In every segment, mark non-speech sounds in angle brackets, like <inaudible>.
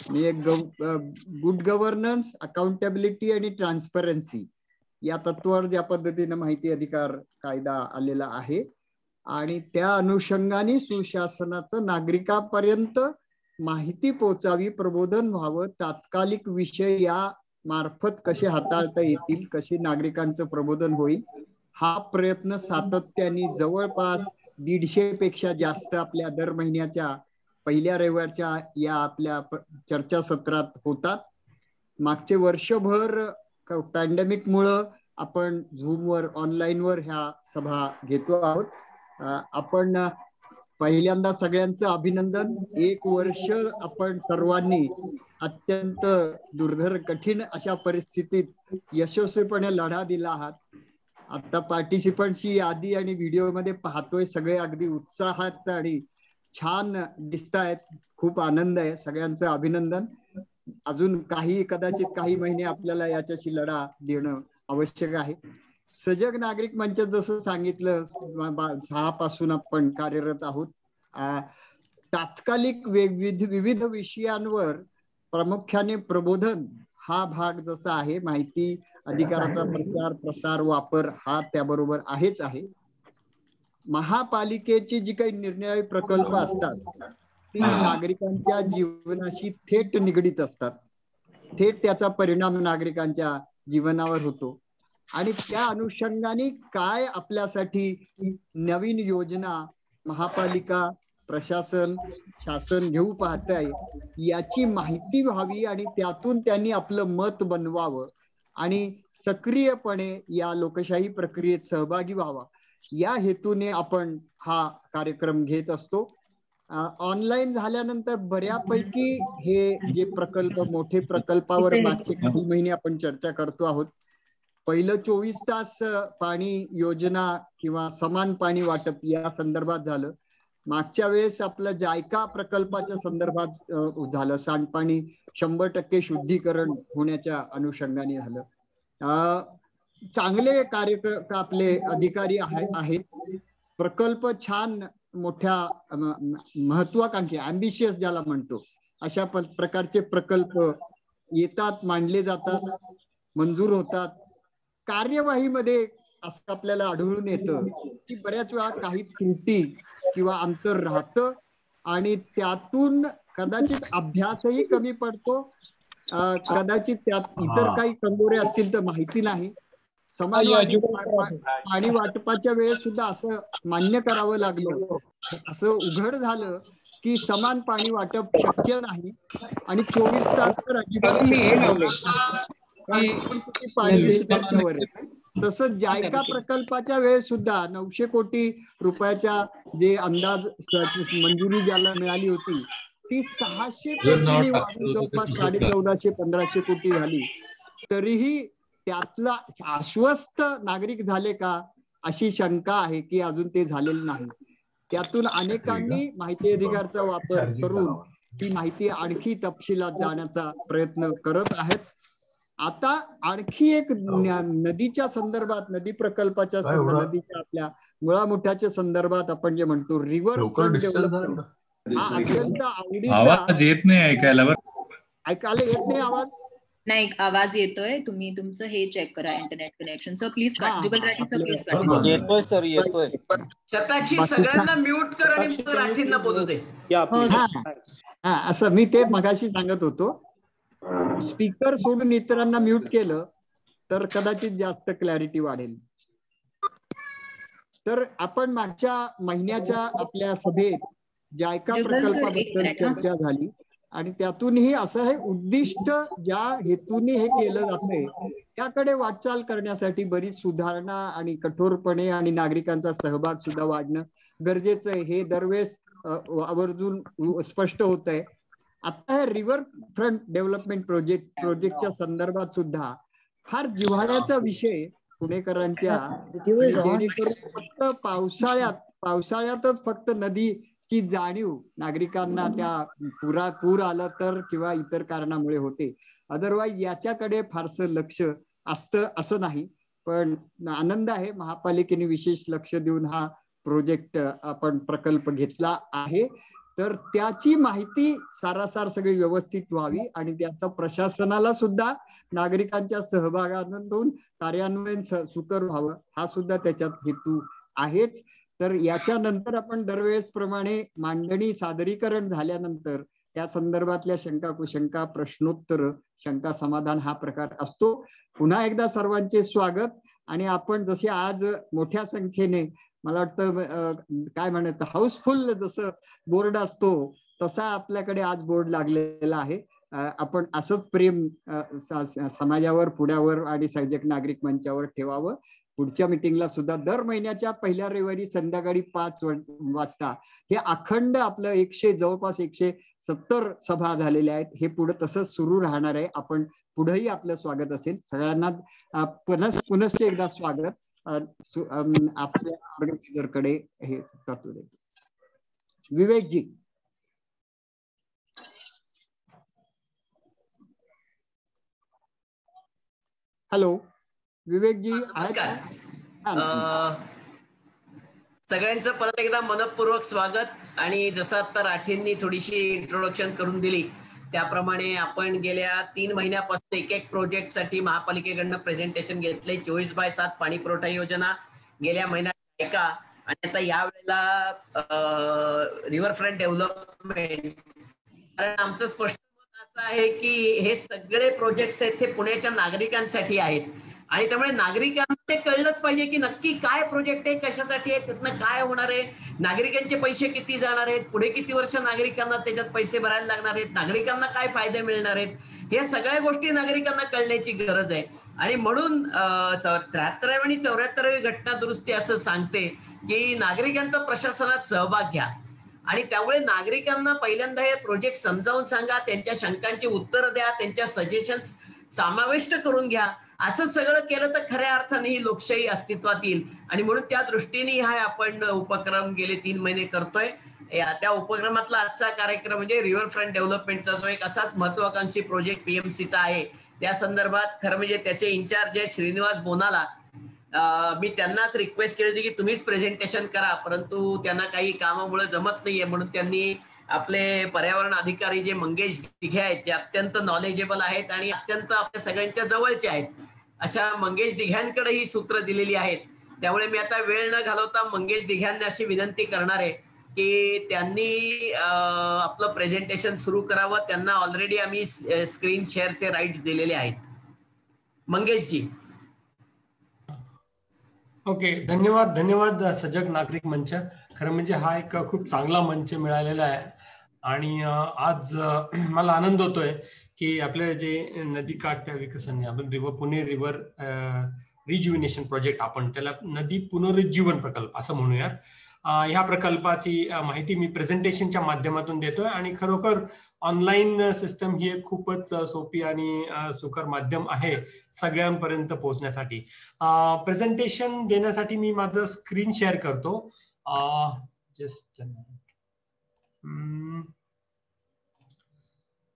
मी एक good governance accountability आणि transparency या तत्वावर ज्या पद्धतीने माहिती अधिकार कायदा आलेला आहे आणि त्या अनुषंगाने सुशासनाचं नागरिकांपर्यंत माहिती पोचावी प्रबोधन व्हावं तात्कालिक विषय या मार्फत कसे हाताळता येतील कसे नागरिकांचं प्रबोधन होईल हा प्रयत्न सातत्याने जवळपास दीडशे पेक्षा जास्त आपल्या दर महिन्याच्या पहिल्या रविवारच्या या आपल्या चर्चासत्रात होतात मागचे वर्षभर पॅन्डेमिक मुळे आपण झूमवर ऑनलाईनवर ह्या सभा घेतो आहोत. आपण पहिल्यांदा सगळ्यांचं अभिनंदन. एक वर्ष आपण सर्वांनी अत्यंत दुर्धर कठीण अशा परिस्थितीत यशस्वीपणे लढा दिला आहात. आता पार्टिसिपंटची यादी आणि व्हिडिओमध्ये पाहतोय सगळे अगदी उत्साहात आणि छान दिसतायत. खूप आनंद आहे सगळ्यांचं अभिनंदन. अजून काही कदाचित काही महिने आपल्याला याच्याशी लढा देणं आवश्यक आहे. सजग नागरिक मंच जसं सांगितलं सहा पासून आपण कार्यरत आहोत. तात्कालिक विविध विविध विषयांवर प्रामुख्याने प्रबोधन हा भाग जसा आहे माहिती अधिकाराचा प्रचार प्रसार वापर हा त्याबरोबर आहेच आहे. महापालिकेचे जी काही निर्णय प्रकल्प असतात ती नागरिकांच्या जीवनाशी थेट निगडीत असतात. थेट त्याचा परिणाम नागरिकांच्या जीवनावर होतो. आणि त्या अनुषंगाने काय आपल्यासाठी नवीन योजना महापालिका प्रशासन शासन घेऊ पाहत आहे याची माहिती व्हावी आणि त्यातून त्यांनी आपलं मत बनवावं आणि सक्रियपणे या लोकशाही प्रक्रियेत सहभागी व्हावा. या हेतूने आपण हा कार्यक्रम घेत असतो. ऑनलाईन झाल्यानंतर बऱ्यापैकी हे जे प्रकल्प मोठे प्रकल्पावर मागचे काही महिने आपण चर्चा करतो आहोत. पहिलं चोवीस तास पाणी योजना किंवा समान पाणी वाटप या संदर्भात झालं. मागच्या वेळेस आपलं जायका प्रकल्पाच्या संदर्भात झालं. सांडपाणी शंभर टक्के शुद्धीकरण होण्याच्या अनुषंगाने झालं. चांगले कार्य आपले अधिकारी आहेत. प्रकल्प छान मोठ्या महत्वाकांक्षी अम्बिशियस ज्याला म्हणतो अशा प्रकारचे प्रकल्प येतात मांडले जातात मंजूर होतात. कार्यवाहीमध्ये असं आपल्याला आढळून येतं की बऱ्याच वेळा काही त्रुटी किंवा अंतर राहतं आणि त्यातून कदाचित अभ्यासही कमी पडतो. कदाचित त्यात इतर काही कंगोरे असतील तर माहिती नाही. पाणी वाटपाच्या वेळेस सुद्धा असं मान्य करावं लागलं असं उघड झालं की समान पाणी वाटप शक्य नाही आणि चोवीस तास तर अजिबात पाणी देईल त्याच्यावर. तसंच जायका प्रकल्पाच्या वेळेस सुद्धा नऊशे कोटी रुपयाच्या जे अंदाज मंजुरी ज्याला मिळाली होती ती सहाशे कोटी वाढून जवळपास साडे चौदाशे पंधराशे कोटी झाली. तरीही त्यातला आश्वस्त नागरिक झाले का अशी शंका आहे की अजून ते झालेलं नाही. त्यातून अनेकांनी माहिती अधिकारचा वापर करून ती माहिती आणखी तपशिलात जाण्याचा प्रयत्न करत आहेत. आता आणखी एक नदीच्या संदर्भात नदी प्रकल्पाच्या नदीच्या आपल्या मुळामुठ्याच्या संदर्भात आपण जे म्हणतो रिव्हर फ्रंट डेव्हलपमेंट हा अत्यंत आवडीचा येत नाही ऐकायला ऐकायला येत नाही आवाज? नाही आवाज येतोय तुम्ही तुमचं हे चेक करा internet connection sir please Jugal Rathi sir please येतोय सर येतोय. शताक्षी सगळ्यांना म्यूट कर आणि राठींना बोलू दे. हा असं मी ते मगाशी सांगत होतो. स्पीकर सोडून इतरांना म्यूट केलं तर कदाचित जास्त क्लॅरिटी वाढेल. तर आपण मागच्या महिन्याच्या आपल्या सभेत जायका प्रकल्पाबद्दल चर्चा झाली. आणि त्यातूनही असं हे उद्दिष्ट ज्या हेतूने हे केलं जातंय त्याकडे वाटचाल करण्यासाठी बरीच सुधारणा आणि कठोरपणे आणि नागरिकांचा सहभाग सुद्धा वाढणं गरजेचं आहे. हे दरवेळेस आवर्जून स्पष्ट होत आहे आता हे रिव्हर फ्रंट डेव्हलपमेंट प्रोजेक्ट प्रोजेक्टच्या संदर्भात सुद्धा फार जिव्हाळ्याचा विषय पुणेकरांच्या जेणेकरून फक्त पावसाळ्यात पावसाळ्यातच फक्त ची जाणीव नागरिकांना त्या पुरा पूर आला तर किंवा इतर कारणामुळे होते. अदरवाईज याच्याकडे फारसं लक्ष असतं असं नाही. पण आनंद आहे महापालिकेने विशेष लक्ष देऊन हा प्रोजेक्ट आपण प्रकल्प घेतला आहे. तर त्याची माहिती सारासार सगळी व्यवस्थित व्हावी आणि त्याचा प्रशासनाला सुद्धा नागरिकांच्या सहभागातून कार्यान्वयन सुकर व्हावं हा सुद्धा त्याच्यात हेतू आहेच. तर याच्यानंतर आपण दरवेळेस प्रमाणे मांडणी सादरीकरण झाल्यानंतर त्या संदर्भातल्या शंका कुशंका प्रश्नोत्तर शंका समाधान हा प्रकार असतो. पुन्हा एकदा सर्वांचे स्वागत. आणि आपण जसे आज मोठ्या संख्येने मला वाटतं काय म्हणत हाऊसफुल जसं बोर्ड असतो तसा आपल्याकडे आज बोर्ड लागलेला आहे. आपण असंच प्रेम समाजावर पुण्यावर आणि सजग नागरिक मंचावर ठेवावं. पुढच्या मिटिंगला सुद्धा दर महिन्याच्या पहिल्या रविवारी संध्याकाळी पाच वाजता. हे अखंड आपलं एकशे जवळपास एकशे सत्तर सभा झालेल्या आहेत. हे पुढे तसंच सुरू राहणार आहे. आपण पुढेही आपलं स्वागत असेल. सगळ्यांना पुनः पुनश्च एकदा स्वागत. आपल्या ऑर्गनायझरकडे हे तत्व देतो. विवेकजी. हॅलो. विवेकजी नमस्कार. सगळ्यांचं परत एकदा मनपूर्वक स्वागत. आणि जसं आता राठेंनी थोडीशी इंट्रोडक्शन करून दिली त्याप्रमाणे आपण गेल्या तीन महिन्यापासून एक एक प्रोजेक्टसाठी महापालिकेकडनं प्रेझेंटेशन घेतले. चोवीस बाय सात पाणी पुरवठा योजना गेल्या महिन्यात एका आणि आता यावेळेला रिव्हरफ्रंट डेव्हलपमेंट कारण आमचं स्पष्ट मत असं आहे की हे सगळे प्रोजेक्ट आहेत ते पुण्याच्या नागरिकांसाठी आहेत. आणि त्यामुळे नागरिकांना ते कळलंच पाहिजे की नक्की काय प्रोजेक्ट आहे कशासाठी आहे त्यातनं काय होणार आहे नागरिकांचे पैसे किती जाणार आहेत पुढे किती वर्ष नागरिकांना त्याच्यात पैसे भरायला लागणार आहेत नागरिकांना काय फायदे मिळणार आहेत हे सगळ्या गोष्टी नागरिकांना कळण्याची गरज आहे. आणि म्हणून त्र्याहत्तरावी आणि चौऱ्याहत्तरावी घटना दुरुस्ती असं सांगते की नागरिकांचा प्रशासनात सहभाग घ्या. आणि त्यामुळे नागरिकांना पहिल्यांदा हे प्रोजेक्ट समजावून सांगा त्यांच्या शंकांची उत्तरं द्या त्यांच्या सजेशन्स समाविष्ट करून घ्या. असं सगळं केलं तर खऱ्या अर्थाने ही लोकशाही अस्तित्वात येईल. आणि म्हणून त्या दृष्टीने हा आपण उपक्रम गेले तीन महिने करतोय. त्या उपक्रमातला आजचा कार्यक्रम म्हणजे रिव्हर फ्रंट डेव्हलपमेंटचा जो एक असाच महत्वाकांक्षी प्रोजेक्ट पीएमसीचा आहे. त्या संदर्भात खरं म्हणजे त्याचे इन्चार्ज आहे श्रीनिवास बोनाला. मी त्यांनाच रिक्वेस्ट केली होती की तुम्हीच प्रेझेंटेशन करा परंतु त्यांना काही कामामुळे जमत नाहीये. म्हणून त्यांनी आपले पर्यावरण अधिकारी जे मंगेश दिघे आहेत जे अत्यंत नॉलेजेबल आहेत आणि अत्यंत आपल्या सगळ्यांच्या जवळचे आहेत. अशा मंगेश दिघ्यांकडे ही सूत्र दिलेली आहेत. त्यामुळे मी आता वेळ न घालवता मंगेश दिघ्यांना अशी विनंती करणार आहे की त्यांनी आपलं प्रेझेंटेशन सुरू करावं. त्यांना ऑलरेडी आम्ही स्क्रीन शेअरचे राईट्स दिलेले आहेत. मंगेशजी. ओके धन्यवाद धन्यवाद सजग नागरिक मंच. खरं म्हणजे हा एक खूप चांगला मंच मिळालेला आहे. आणि आज <clears throat> मला आनंद होतोय की आपल्या जे नदी काठ विकसन आपण river Pune river rejuvenation project आपण त्याला नदी पुनरुज्जीवन प्रकल्प असं म्हणूयात. ह्या प्रकल्पाची माहिती मी प्रेझेंटेशनच्या माध्यमातून देतोय आणि खरोखर ऑनलाईन सिस्टम ही एक खूपच सोपी आणि सुकर माध्यम आहे सगळ्यांपर्यंत पोहोचण्यासाठी. प्रेझेंटेशन देण्यासाठी मी माझं स्क्रीन शेअर करतो. जस्ट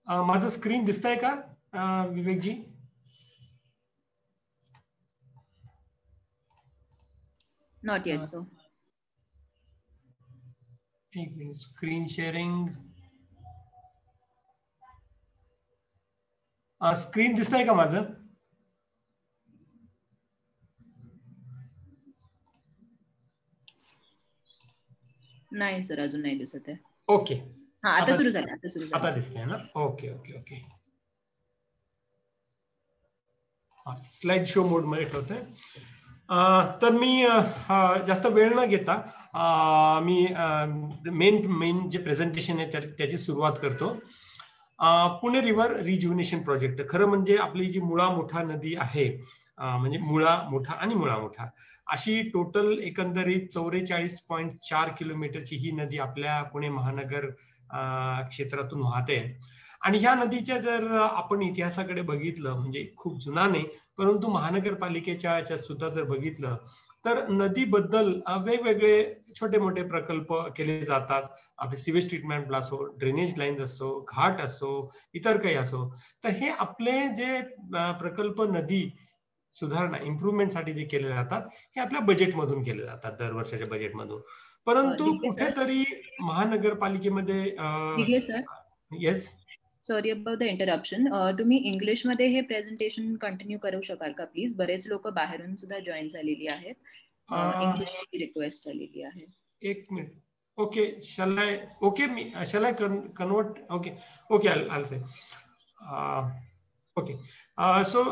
माझं स्क्रीन दिसतंय का? विवेकजी? नॉट येट सो एक मिनिट स्क्रीन शेअरिंग स्क्रीन दिसतंय का माझं? नाही सर अजून नाही दिसत आहे. ओके हा आता सुरू झालं आता सुरू आता दिसतंय ना? Okay okay okay. Slide show मोडमध्ये ठेवतोय. तर मी जास्त वेळ न घेता मी मेन मेन जे प्रेझेंटेशन आहे त्याची सुरुवात करतो. पुणे रिव्हर रिज्युनेशन प्रोजेक्ट खरं म्हणजे आपली जी मुळा मोठा नदी आहे म्हणजे मुळा मोठा आणि मुळा मोठा अशी टोटल एकंदरीत चौवेचाळीस पॉईंट चार किलोमीटरची ही नदी आपल्या पुणे महानगर क्षेत्रातून वाहते. आणि ह्या नदीच्या जर आपण इतिहासाकडे बघितलं म्हणजे खूप जुना नाही परंतु महानगरपालिकेच्या याच्यात सुद्धा जर बघितलं तर नदीबद्दल वेगवेगळे छोटे मोठे प्रकल्प केले जातात. आपले सिवेज ट्रीटमेंट असो ड्रेनेज लाईन्स असो घाट असो इतर काही असो. तर हे आपले जे प्रकल्प नदी सुधारणा इम्प्रुव्हमेंटसाठी जे केले जातात हे आपल्या बजेटमधून केले जातात दरवर्षाच्या बजेटमधून परंतु कुठेतरी महानगरपालिकेमध्ये yes sorry about the interruption तुम्ही इंग्लिशमध्ये हे प्रेझेंटेशन कंटिन्यू करू शकाल का प्लीज़ बरेच लोक बाहेरून सुद्धा जॉईन झालेली आहेत. इंग्लिशची रिक्वेस्ट आलेली आहे. एक minute. Okay shall okay me shall convert okay okay all all say okay so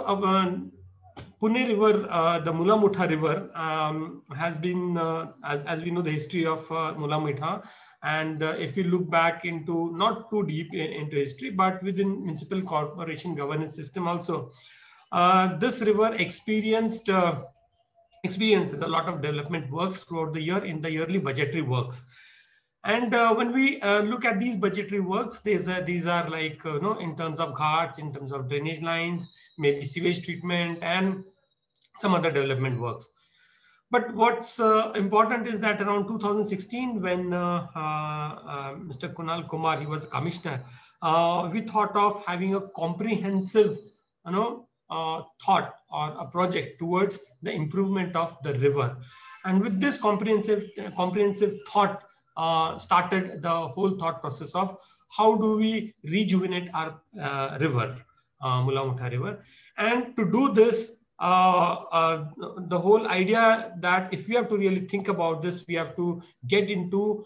Pune River uh, the Mula Mutha River um, has been uh, as, as we know the history of uh, Mula Mutha and uh, if we look back into not too deep in, into history but within municipal corporation governance system also uh, this river experienced uh, experiences a lot of development works throughout the year in the yearly budgetary works. And uh, when we uh, look at these budgetary works, these are, these are like, uh, you know, in terms of ghats, in terms of drainage lines, maybe sewage treatment and some other development works. But what's uh, important is that around 2016, when uh, uh, uh, Mr. Kunal Kumar, he was a commissioner, uh, we thought of having a comprehensive, you know, uh, thought or a project towards the improvement of the river. And with this comprehensive, comprehensive thought, uh, started the whole thought process of how do we rejuvenate our uh, river, uh, Mula Mutha River. And to do this, uh, uh, the whole idea that if we have to really think about this, we have to get into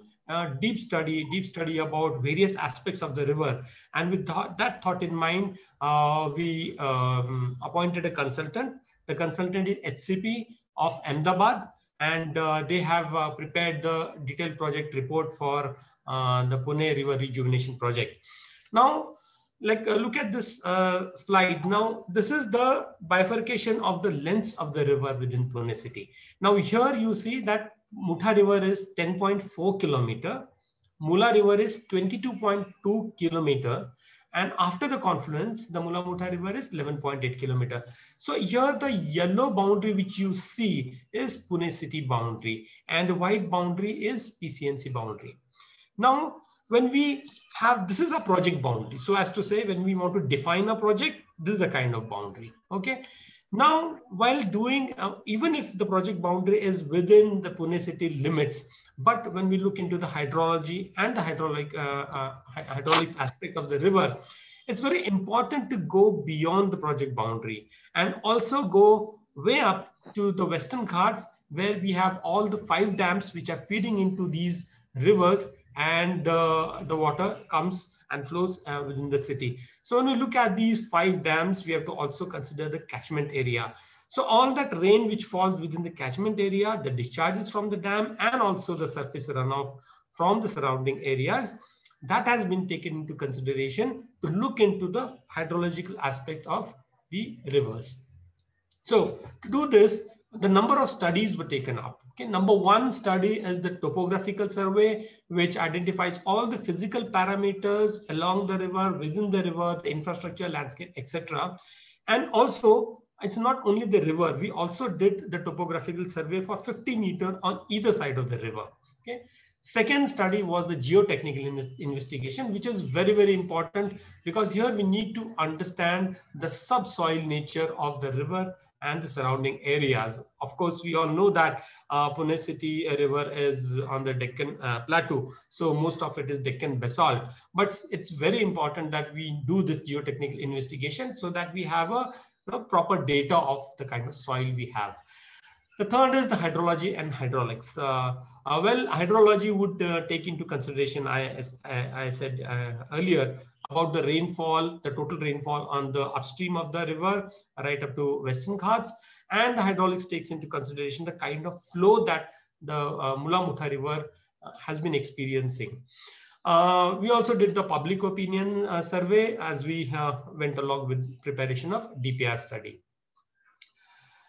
deep study, deep study about various aspects of the river. And with th- that thought in mind, uh, we um, appointed a consultant. The consultant is HCP of Ahmedabad, and uh, they have uh, prepared the detailed project report for uh, the Pune River Rejuvenation Project. Now, like uh, look at this uh, slide. Now, this is the bifurcation of the length of the river within Pune city. Now, here you see that Mutha River is 10.4 kilometer, Mula River is 22.2 kilometer, and after the confluence, the Mula Mutha River is 11.8 kilometer. So here the yellow boundary which you see is Pune city boundary, and the white boundary is PCMC boundary. Now, when we have, this is a project boundary. So as to say, when we want to define a project, this is the kind of boundary, okay? Now, while doing, uh, even if the project boundary is within the Pune city limits, but when we look into the hydrology and the hydraulic, uh, uh, hydraulics aspect of the river, it's very important to go beyond the project boundary and also go way up to the Western Ghats where we have all the five dams which are feeding into these rivers and uh, the water comes and flows uh, within the city. So when we look at these five dams, we have to also consider the catchment area. So all that rain which falls within the catchment area, the discharges from the dam and also the surface runoff from the surrounding areas, that has been taken into consideration to look into the hydrological aspect of the rivers. So to do this, the number of studies were taken up. Okay, number one study is the topographical survey, which identifies all the physical parameters along the river, within the river, the infrastructure, landscape, etc. And also, it's not only the river. We also did the topographical survey for 50 meter on either side of the river. Okay. Second study was the geotechnical in- investigation, which is very, very important because here we need to understand the subsoil nature of the river and the surrounding areas. Of course, we all know that uh, Pune city river is on the Deccan uh, plateau, so most of it is Deccan basalt. But it's very important that we do this geotechnical investigation so that we have a know, proper data of the kind of soil we have. The third is the hydrology and hydraulics. Uh, uh, well, hydrology would uh, take into consideration, I, as I, I said uh, earlier, about the rainfall, the total rainfall on the upstream of the river, right up to Western Ghats. And the hydraulics takes into consideration the kind of flow that the uh, Mula Mutha River uh, has been experiencing. Uh, we also did the public opinion uh, survey as we uh, went along with preparation of DPR study.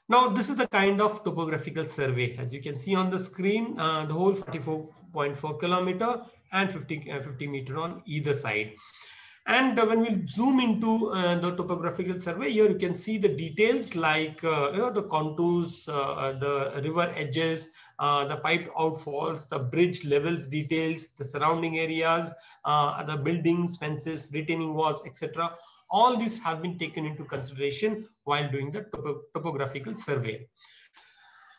Now, this is the kind of topographical survey. As you can see on the screen, uh, the whole 44.4 kilometer and 50, uh, 50 meter on either side. And uh, when we zoom into uh, the topographical survey, here you can see the details like, uh, you know, the contours, the river edges, the piped outfalls, the bridge levels details, the surrounding areas, the buildings, fences, retaining walls, etc. All these have been taken into consideration while doing the topo topographical survey.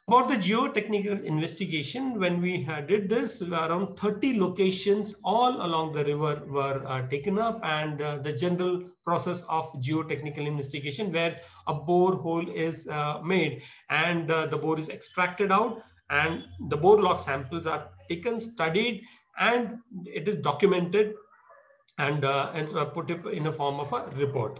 About the geotechnical investigation, when we did this, around 30 locations all along the river were uh, taken up and uh, the general process of geotechnical investigation where a borehole is uh, made and uh, the bore is extracted out and the bore log samples are taken, studied, and it is documented and, uh, and put in a form of a report.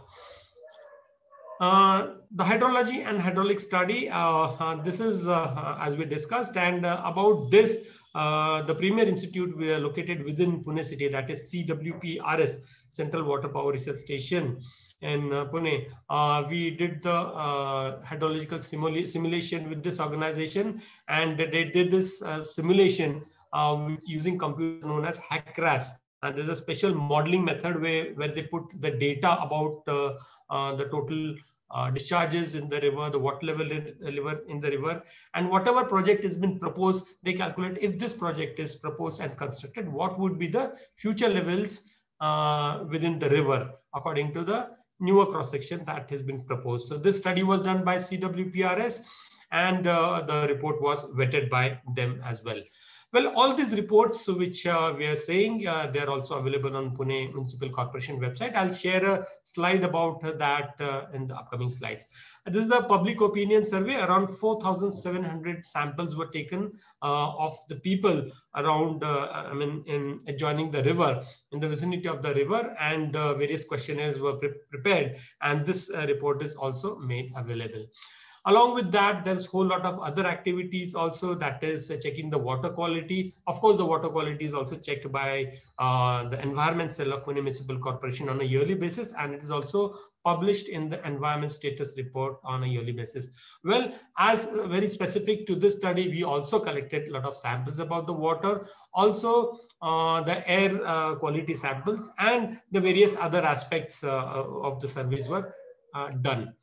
Uh, the hydrology and hydraulic study, uh, uh, this is as we discussed, and about this, the Premier Institute we are located within Pune city, that is CWPRS, Central Water Power Research Station in uh, Pune. Uh, we did the uh, hydrological simula simulation with this organization, and they did this simulation using computer known as HEC-RAS. And there's a special modeling method where, where they put the data about the total uh, discharges in the river, the water level in, in the river, and whatever project has been proposed, they calculate if this project is proposed and constructed, what would be the future levels uh, within the river according to the newer cross section that has been proposed. So this study was done by CWPRS and uh, the report was vetted by them as well. Well, all these reports which uh, we are saying, uh, they're also available on Pune Municipal Corporation website. I'll share a slide about that uh, in the upcoming slides. This is a public opinion survey. Around 4,700 samples were taken uh, of the people around, uh, I mean, in adjoining the river, in the vicinity of the river, and uh, various questionnaires were pre prepared. And this report is also made available. Along with that, there's a whole lot of other activities also that is checking the water quality. Of course, the water quality is also checked by uh, the environment cell of Pune Municipal Corporation on a yearly basis, and it is also published in the environment status report on a yearly basis. Well, as uh, very specific to this study, we also collected a lot of samples about the water, also uh, the air uh, quality samples, and the various other aspects uh, of the surveys were uh, done.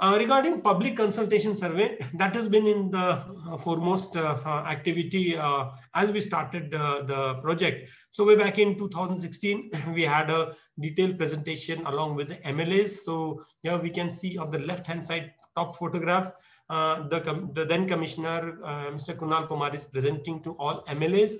Uh, regarding public consultation survey, that has been in the uh, foremost uh, uh activity uh, as we started the project. So way back in 2016, we had a detailed presentation along with the MLAs. So here we can see on the left-hand side top photograph, the, the then commissioner, Mr. Kunal Kumar is presenting to all MLAs.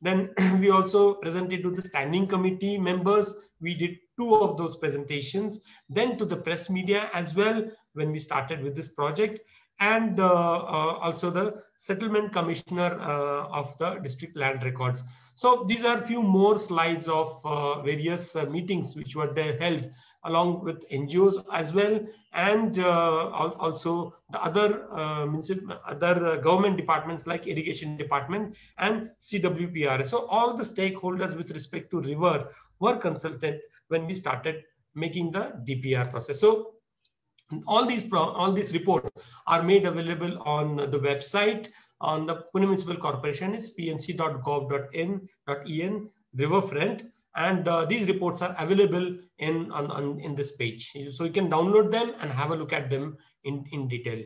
Then <clears throat> we also presented to the standing committee members. We did two of those presentations, then to the press media as well when we started with this project and uh, uh, also the settlement commissioner uh, of the district land records. So these are a few more slides of uh, various uh, meetings which were held along with NGOs as well and uh, also the other other government departments like irrigation department and CWPR. So all the stakeholders with respect to river were consulted when we started making the DPR process. So all these all these reports are made available on the website on the Pune Municipal Corporation is pmc.gov.in.en riverfront and uh, these reports are available in on, on, in this page. So you can download them and have a look at them in in detail.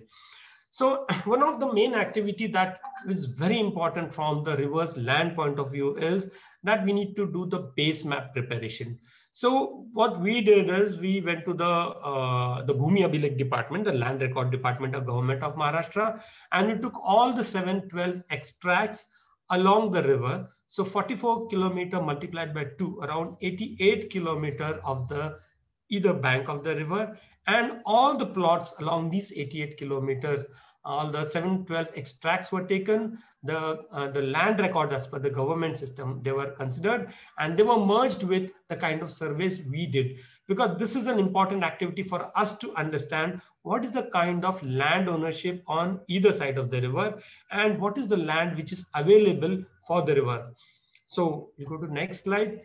So <clears throat> one of the main activity that is very important from the reverse land point of view is that we need to do the base map preparation so what we did is we went to the uh, the Bhumi Abhilekh department, the land record department of government of Maharashtra, and we took all the 712 extracts along the river. So 44 kilometer multiplied by two, around 88 kilometer of the either bank of the river and all the plots along these 88 kilometers all the 712 extracts were taken, the, uh, the land records as per the government system, they were considered and they were merged with the kind of surveys we did. Because this is an important activity for us to understand what is the kind of land ownership on either side of the river and what is the land which is available for the river. So you go to next slide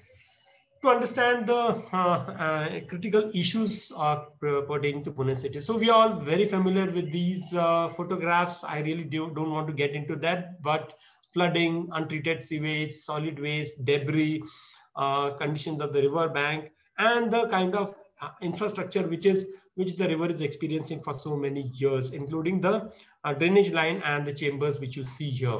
to understand the uh, uh, critical issues uh, pertaining to Pune city. So we are all very familiar with these uh, photographs. I really do, don't want to get into that, but flooding, untreated sewage, solid waste, debris, conditions of the river bank, and the kind of infrastructure which is which the river is experiencing for so many years, including the drainage line and the chambers which you see here.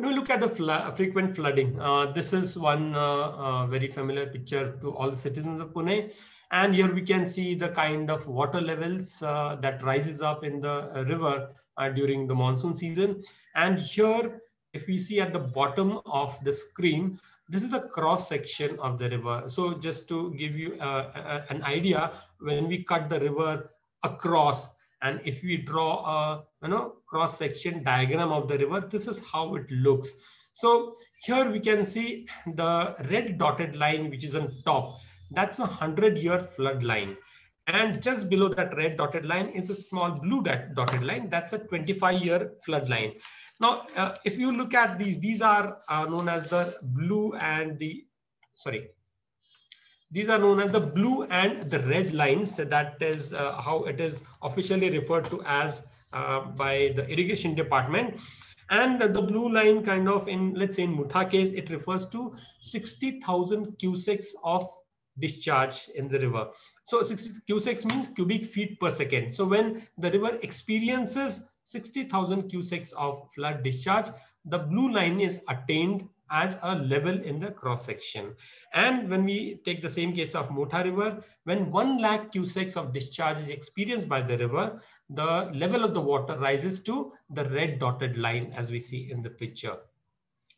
When we look at the fl frequent flooding, uh, this is one uh, uh, very familiar picture to all the citizens of Pune. And here we can see the kind of water levels uh, that rises up in the river during the monsoon season. And here, if we see at the bottom of the screen, this is the cross section of the river. So just to give you uh, an idea, when we cut the river across, and if we draw a you know cross section diagram of the river, this is how it looks. So here we can see the red dotted line, which is on top. That's a hundred year flood line. And just below that red dotted line is a small blue dotted line. That's a 25 year flood line. Now, uh, if you look at these, these are uh, known as the blue and the, sorry, these are known as the blue and the red lines. That is uh, how it is officially referred to as uh, by the irrigation department. And the blue line kind of in, let's say in Mutha case, it refers to 60,000 cusecs of discharge in the river. So 60 cusecs means cubic feet per second. So when the river experiences 60,000 cusecs of flood discharge, the blue line is attained as a level in the cross section. And when we take the same case of Mutha River, when 1 lakh cusecs of discharge is experienced by the river, the level of the water rises to the red dotted line as we see in the picture.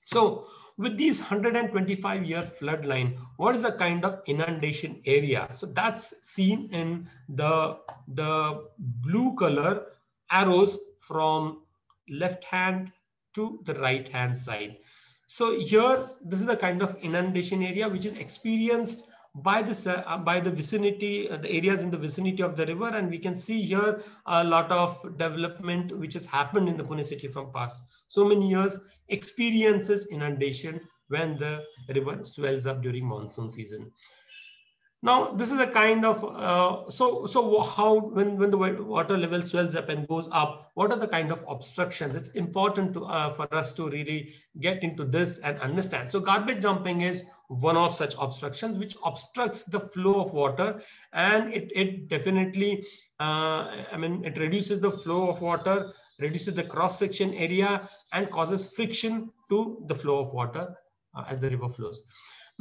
So with these 125 year flood line, what is the kind of inundation area? So that's seen in the, the blue color arrows from left hand to the right hand side. So here, this is the kind of inundation area which is experienced by the uh, by the vicinity, uh, the areas in the vicinity of the river, and we can see here a lot of development which has happened in the Pune city from past so many years experiences inundation when the river swells up during monsoon season. Now, this is a kind of, uh, so so how, when, when the water level swells up and goes up, what are the kind of obstructions? It's important to, uh, for us to really get into this and understand. So garbage dumping is one of such obstructions which obstructs the flow of water and it, it definitely, uh, I mean, it reduces the flow of water, reduces the cross section area and causes friction to the flow of water uh, as the river flows.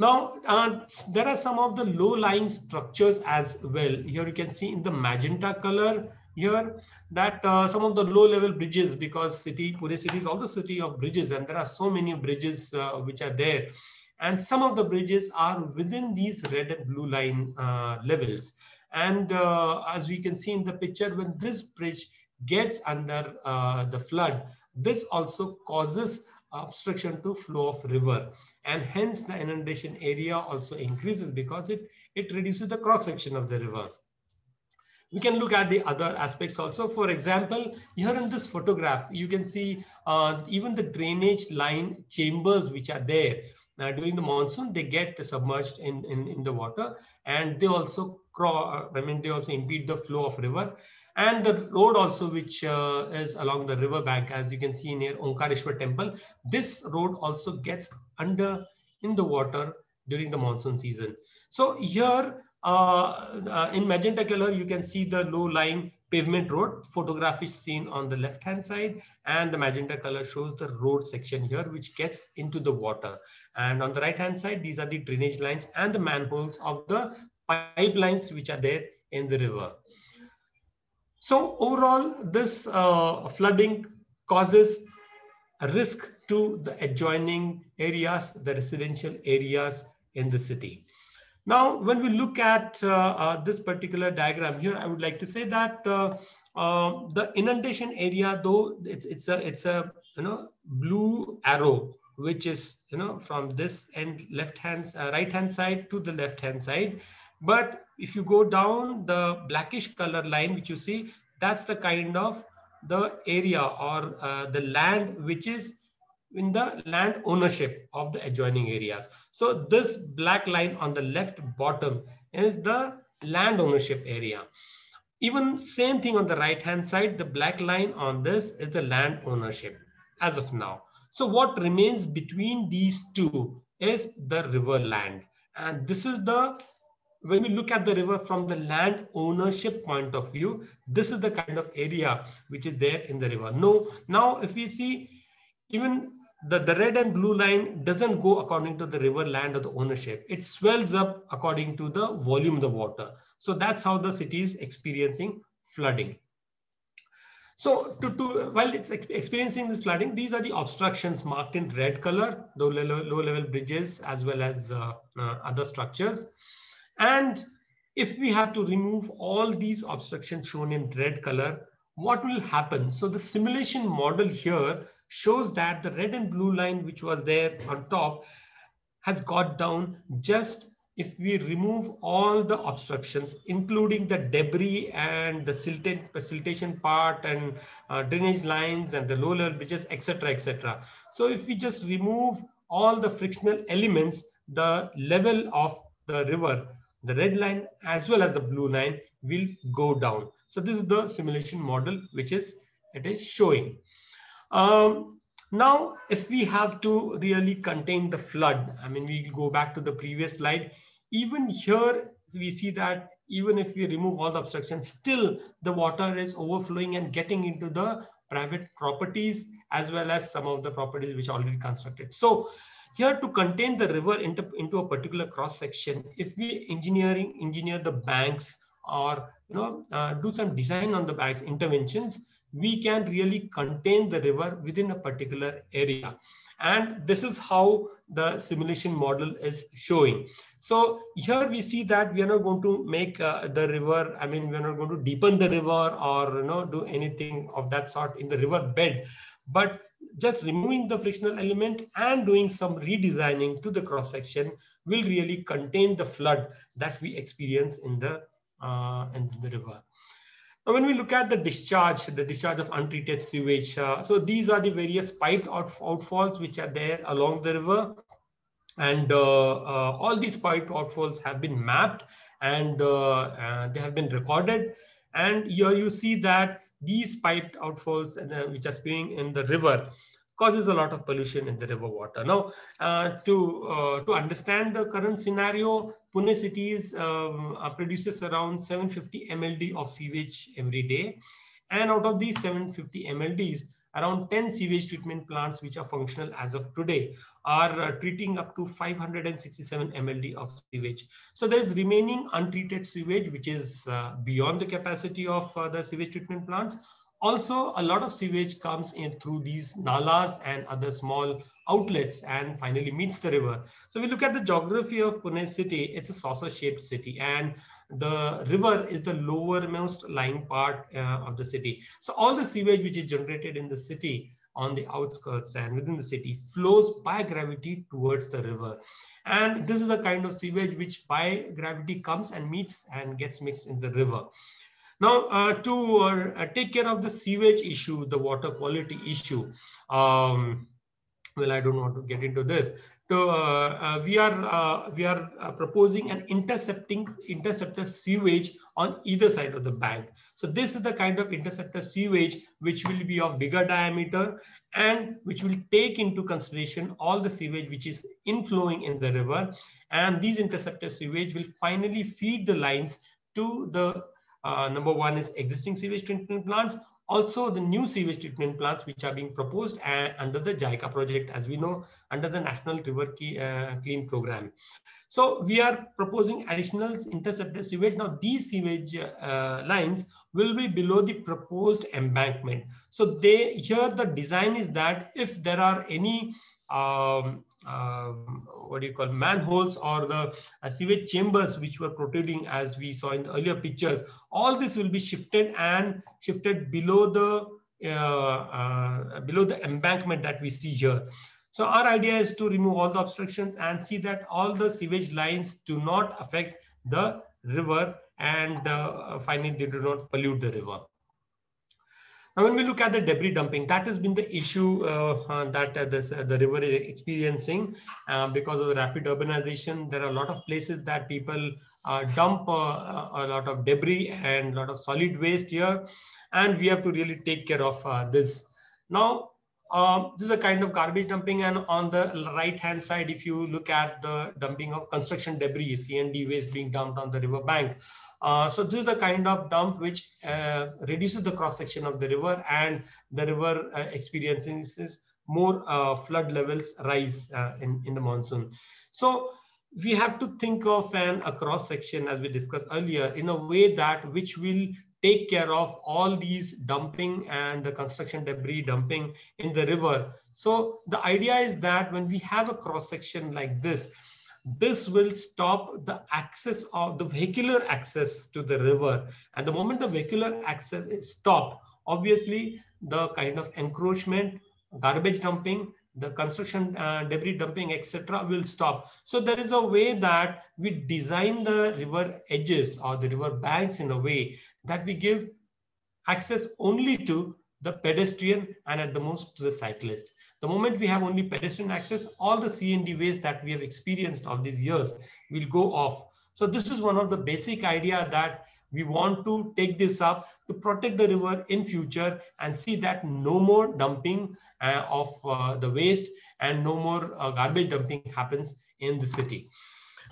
Now, uh, there are some of the low-lying structures as well. Here you can see in the magenta color here that uh, some of the low-level bridges, because city, Pune city is also city of bridges, and there are so many bridges uh, which are there. And some of the bridges are within these red and blue line uh, levels. And uh, as we can see in the picture, when this bridge gets under uh, the flood, this also causes obstruction to flow of river and hence the inundation area also increases because it, it reduces the cross section of the river. We can look at the other aspects also. For example, here in this photograph, you can see uh, even the drainage line chambers which are there. Uh, during the monsoon, they get submerged in, in, in the water and they also crawl, I mean, they also impede the flow of river and the road also which uh, is along the river bank as you can see near Omkareshwar temple this road also gets under in the water during the monsoon season. So here uh, uh, in magenta color you can see the low lying pavement road photograph is seen on the left hand side and the magenta color shows the road section here which gets into the water. And on the right hand side these are the drainage lines and the manholes of the pipelines which are there in the river so overall, this uh, flooding causes a risk to the adjoining areas, the residential areas in the city. Now, when we look at uh, uh, this particular diagram here, I would like to say that uh, uh, the inundation area, though it's it's a it's a you know blue arrow, which is you know from this end left hand uh, right hand side to the left hand side, but if you go down the blackish color line, which you see, that's the kind of the area or uh, the land which is in the land ownership of the adjoining areas. So this black line on the left bottom is the land ownership area. Even same thing on the right hand side, the black line on this is the land ownership as of now. So what remains between these two is the river land. And this is the when we look at the river from the land ownership point of view, this is the kind of area which is there in the river. No, now if we see even the, the red and blue line doesn't go according to the river land or the ownership. It swells up according to the volume of the water. So that's how the city is experiencing flooding. So to, to while it's experiencing this flooding, these are the obstructions marked in red color, low level, low level bridges, as well as uh, uh, other structures. And if we have to remove all these obstructions shown in red color, what will happen? So the simulation model here shows that the red and blue line, which was there on top, has got down just if we remove all the obstructions, including the debris and the silted, siltation part and uh, drainage lines and the low level bridges, etc., etc. So if we just remove all the frictional elements, the level of the river, the red line as well as the blue line will go down. So this is the simulation model which is it is showing. Um, now, if we have to really contain the flood, I mean, we go back to the previous slide. Even here, we see that even if we remove all the obstructions, still the water is overflowing and getting into the private properties as well as some of the properties which are already constructed. So here to contain the river into, into a particular cross section, if we engineering engineer the banks or you know uh, do some design on the banks interventions, we can really contain the river within a particular area. And this is how the simulation model is showing. So here we see that we are not going to make uh, the river, I mean, we're not going to deepen the river or you know do anything of that sort in the river bed. But just removing the frictional element and doing some redesigning to the cross section will really contain the flood that we experience in the uh, in the river. Now, when we look at the discharge, the discharge of untreated sewage, uh, so these are the various piped out, outfalls which are there along the river. And uh, uh, all these piped outfalls have been mapped and uh, uh, they have been recorded. And here you see that these piped outfalls uh, which are spewing in the river causes a lot of pollution in the river water. Now, uh, to, uh, to understand the current scenario, Pune cities um, uh, produces around 750 MLD of sewage every day. And out of these 750 MLDs, around 10 sewage treatment plants which are functional as of today are uh, treating up to 567 mld of sewage. So there's remaining untreated sewage which is uh, beyond the capacity of uh, the sewage treatment plants. Also, a lot of sewage comes in through these nalas and other small outlets and finally meets the river. So we look at the geography of Pune city, it's a saucer shaped city and the river is the lowermost lying part uh, of the city. So all the sewage which is generated in the city on the outskirts and within the city flows by gravity towards the river. And this is a kind of sewage which by gravity comes and meets and gets mixed in the river. Now, uh, to uh, take care of the sewage issue, the water quality issue, um, well, I don't want to get into this. So uh, uh we are uh, we are proposing an intercepting interceptor sewage on either side of the bank. So this is the kind of interceptor sewage which will be of bigger diameter and which will take into consideration all the sewage which is inflowing in the river. And these interceptor sewage will finally feed the lines to the uh, number one is existing sewage treatment plants. Also, the new sewage treatment plants which are being proposed uh, under the JICA project, as we know, under the National River Key, uh, Clean Program. So we are proposing additional interceptor sewage. Now, these sewage uh, lines will be below the proposed embankment. So they here the design is that if there are any um, um, what do you call manholes or the uh, sewage chambers which were protruding as we saw in the earlier pictures. All this will be shifted and shifted below the uh, uh, below the embankment that we see here. So our idea is to remove all the obstructions and see that all the sewage lines do not affect the river and uh, finally they do not pollute the river now, when we look at the debris dumping, that has been the issue uh, uh, that uh, this, uh, the river is experiencing uh, because of the rapid urbanization. There are a lot of places that people uh, dump a lot of debris and a lot of solid waste here, and we have to really take care of this. Now, um, this is a kind of garbage dumping, and on the right-hand side, if you look at the dumping of construction debris, C&D waste being dumped on the river bank, uh, so this is the kind of dump which uh, reduces the cross section of the river and the river uh, experiences more uh, flood levels rise uh, in, in the monsoon. So we have to think of an a cross section as we discussed earlier in a way that which will take care of all these dumping and the construction debris dumping in the river. So the idea is that when we have a cross section like this, this will stop the access of the vehicular access to the river. And the moment the vehicular access is stopped, obviously the kind of encroachment, garbage dumping, the construction uh, debris dumping, etc., will stop. So there is a way that we design the river edges or the river banks in a way that we give access only to the pedestrian and at the most to the cyclist. The moment we have only pedestrian access, all the CND ways that we have experienced all these years will go off. So this is one of the basic idea that we want to take this up to protect the river in future and see that no more dumping uh, of uh, the waste and no more uh, garbage dumping happens in the city.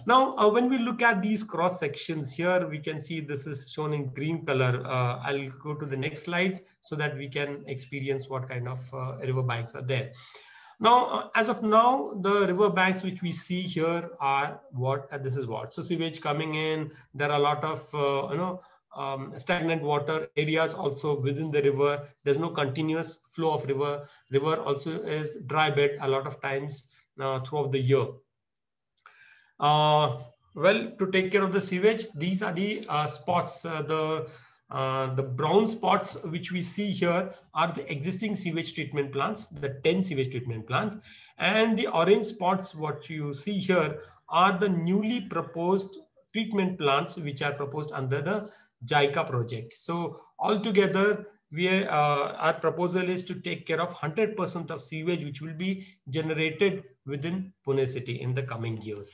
Now, uh, when we look at these cross sections here, we can see this is shown in green color. Uh, I'll go to the next slide so that we can experience what kind of uh, river banks are there. Now, uh, as of now, the river banks which we see here are what, uh, this is what. So sewage coming in, there are a lot of, uh, you know, um, stagnant water areas also within the river. There's no continuous flow of river. River also is dry bed a lot of times throughout the year. Uh, well, to take care of the sewage, these are the uh, spots, uh, the uh, the brown spots which we see here are the existing sewage treatment plants, the 10 sewage treatment plants. And the orange spots, what you see here, are the newly proposed treatment plants which are proposed under the JICA project. So altogether, we uh, our proposal is to take care of 100% of sewage which will be generated within Pune city in the coming years.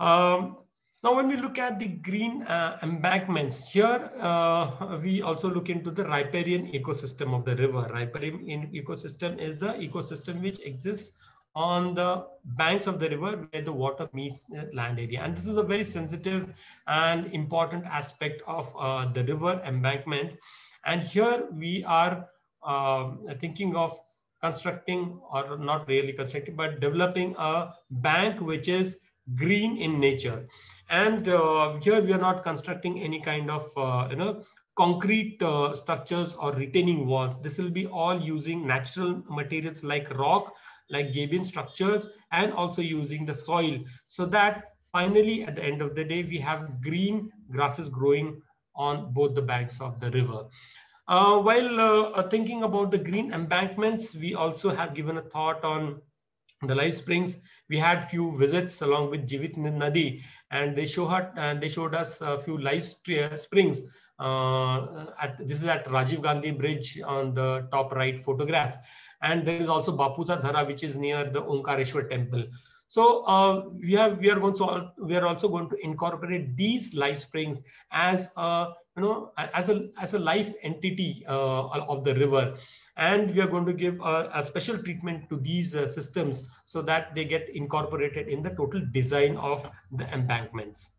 Um, now, when we look at the green uh, embankments, here uh, we also look into the riparian ecosystem of the river. Riparian ecosystem is the ecosystem which exists on the banks of the river where the water meets land area. And this is a very sensitive and important aspect of uh, the river embankment. And here we are um, thinking of constructing or not really constructing, but developing a bank which is green in nature. And uh, here we are not constructing any kind of, uh, you know, concrete uh, structures or retaining walls. This will be all using natural materials like rock, like gabion structures, and also using the soil so that finally at the end of the day, we have green grasses growing on both the banks of the river. Uh, while uh, thinking about the green embankments, we also have given a thought on the live springs we had few visits along with Jeevitnadi and they show her, and they showed us a few live springs uh, at this is at Rajiv Gandhi Bridge on the top right photograph. And there is also Bapucha Zara which is near the Omkareshwar temple. So uh, we have we are going to we are also going to incorporate these live springs as a you know as a as a life entity uh, of the river and we are going to give a, a special treatment to these uh, systems so that they get incorporated in the total design of the embankments.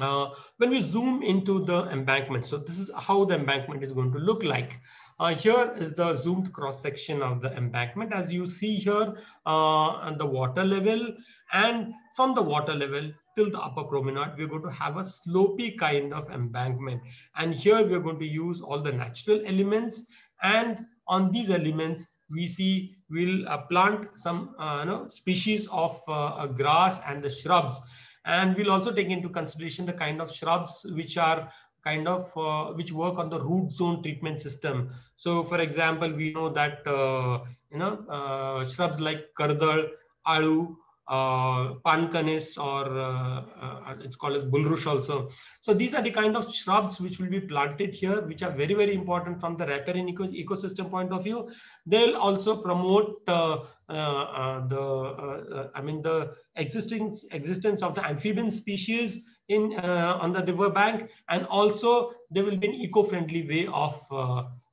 Uh, when we zoom into the embankment, so this is how the embankment is going to look like. Uh, here is the zoomed cross section of the embankment. As you see here, uh, the water level and from the water level till the upper promenade, we're going to have a slopy kind of embankment. And here we're going to use all the natural elements and on these elements, we see we'll uh, plant some uh, you know, species of uh, grass and the shrubs. And we'll also take into consideration the kind of shrubs which are kind of uh, which work on the root zone treatment system. So for example, we know that, uh, you know, uh, shrubs like kardal, alu, uh, or uh, uh, it's called as bulrush also. So these are the kind of shrubs which will be planted here, which are very, very important from the riparian eco ecosystem point of view. They'll also promote uh, uh, uh, the, I mean, the existing existence of the amphibian species in on the river bank, and also there will be an eco-friendly way of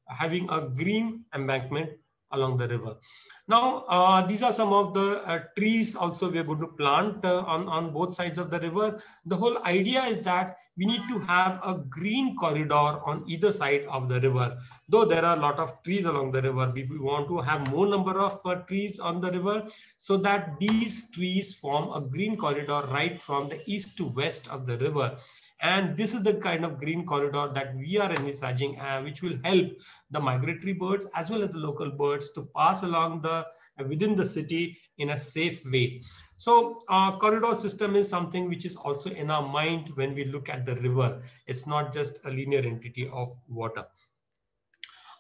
having a green embankment along the river. Now, uh, these are some of the uh, trees also we are going to plant uh, on, on both sides of the river. The whole idea is that we need to have a green corridor on either side of the river. Though there are a lot of trees along the river, we, we want to have more number of uh, trees on the river so that these trees form a green corridor right from the east to west of the river. And this is the kind of green corridor that we are envisaging, uh, which will help the migratory birds as well as the local birds to pass along the uh, within the city in a safe way. So uh, corridor system is something which is also in our mind when we look at the river. It's not just a linear entity of water.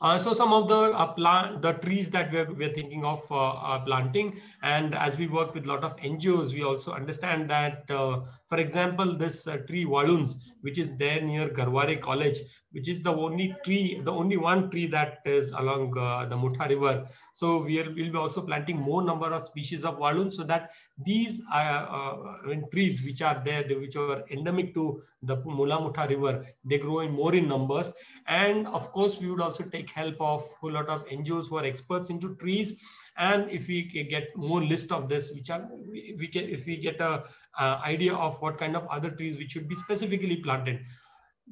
Uh, so some of the uh, plant, the trees that we're, we're thinking of uh, planting, and as we work with a lot of NGOs, we also understand that, uh, for example, this uh, tree Walunj, which is there near Garware College, which is the only tree, the only one tree that is along uh, the Mutha River. So we will be also planting more number of species of Walunj so that these trees which are there, which are endemic to the Mula Mutha River, they grow in more in numbers. And of course, we would also take help of a whole lot of NGOs who are experts into trees. And if we get more list of this, which are we get if we get a uh, idea of what kind of other trees which should be specifically planted,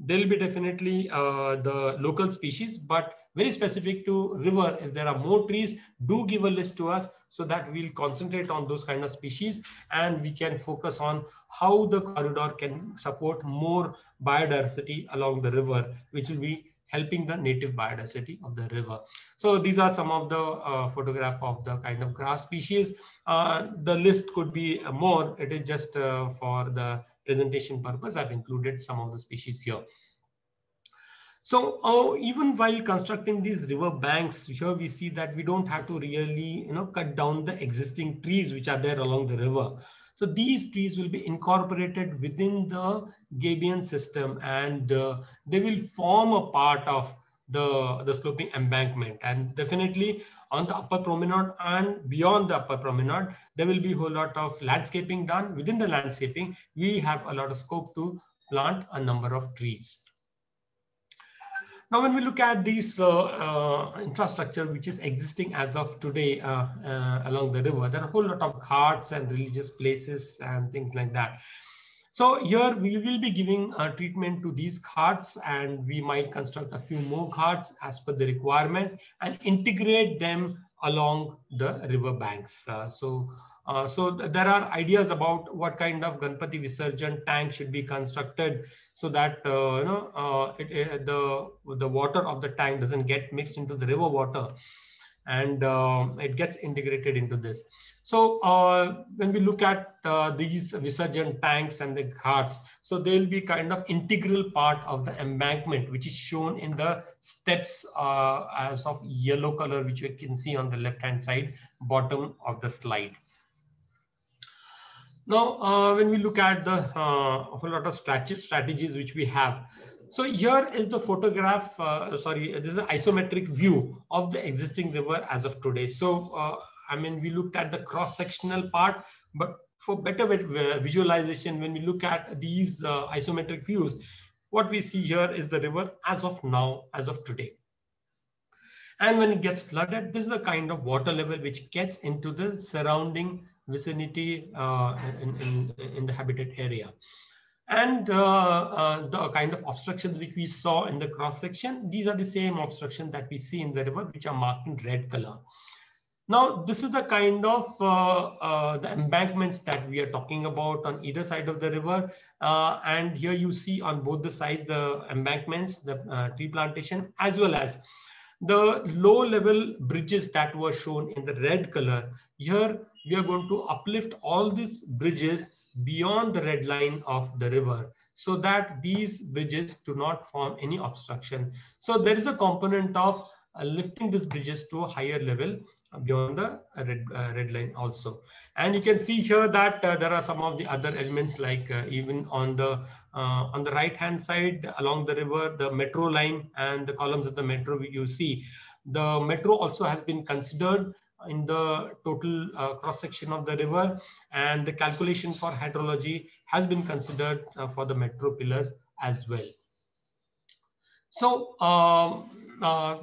there'll be definitely uh, the local species, but very specific to river. If there are more trees, do give a list to us so that we'll concentrate on those kind of species and we can focus on how the corridor can support more biodiversity along the river, which will be helping the native biodiversity of the river. So these are some of the uh, photograph of the kind of grass species. Uh, the list could be more. It is just uh, for the presentation purpose. I've included some of the species here. So uh, even while constructing these river banks, here we see that we don't have to really, you know, cut down the existing trees which are there along the river. So these trees will be incorporated within the gabion system and uh, they will form a part of the, the sloping embankment. And definitely on the upper promenade and beyond the upper promenade, there will be a whole lot of landscaping done. Within the landscaping, we have a lot of scope to plant a number of trees. Now, when we look at this uh, uh, infrastructure which is existing as of today uh, along the river, there are a whole lot of ghats and religious places and things like that. So here we will be giving treatment to these ghats and we might construct a few more ghats as per the requirement and integrate them along the river banks. Uh, so uh, so th there are ideas about what kind of Ganpati Visarjan tank should be constructed so that uh, you know uh, it, it, the the water of the tank doesn't get mixed into the river water, and uh, it gets integrated into this. So uh, when we look at these Visarjan tanks and the ghats, so they'll be kind of integral part of the embankment, which is shown in the steps as of yellow color, which you can see on the left hand side bottom of the slide. Now, uh, when we look at the uh, whole lot of strategies which we have, so here is the photograph, uh, sorry, this is an isometric view of the existing river as of today. So, uh, I mean, we looked at the cross-sectional part, but for better visualization, when we look at these uh, isometric views, what we see here is the river as of now, as of today. And when it gets flooded, this is the kind of water level which gets into the surrounding vicinity uh, in, in, in, the habitat area. And uh, uh, the kind of obstructions which we saw in the cross section, these are the same obstruction that we see in the river, which are marked in red color. Now, this is the kind of uh, uh, the embankments that we are talking about on either side of the river. Uh, and here you see on both the sides, the embankments, the tree plantation, as well as the low level bridges that were shown in the red color. Here, we are going to uplift all these bridges beyond the red line of the river so that these bridges do not form any obstruction. So there is a component of uh, lifting these bridges to a higher level beyond the red, uh, red line also. And you can see here that uh, there are some of the other elements like uh, even on the uh, on the right hand side along the river, the metro line and the columns of the metro you see. The metro also has been considered in the total uh, cross section of the river and the calculation for hydrology has been considered uh, for the metro pillars as well. So um, uh,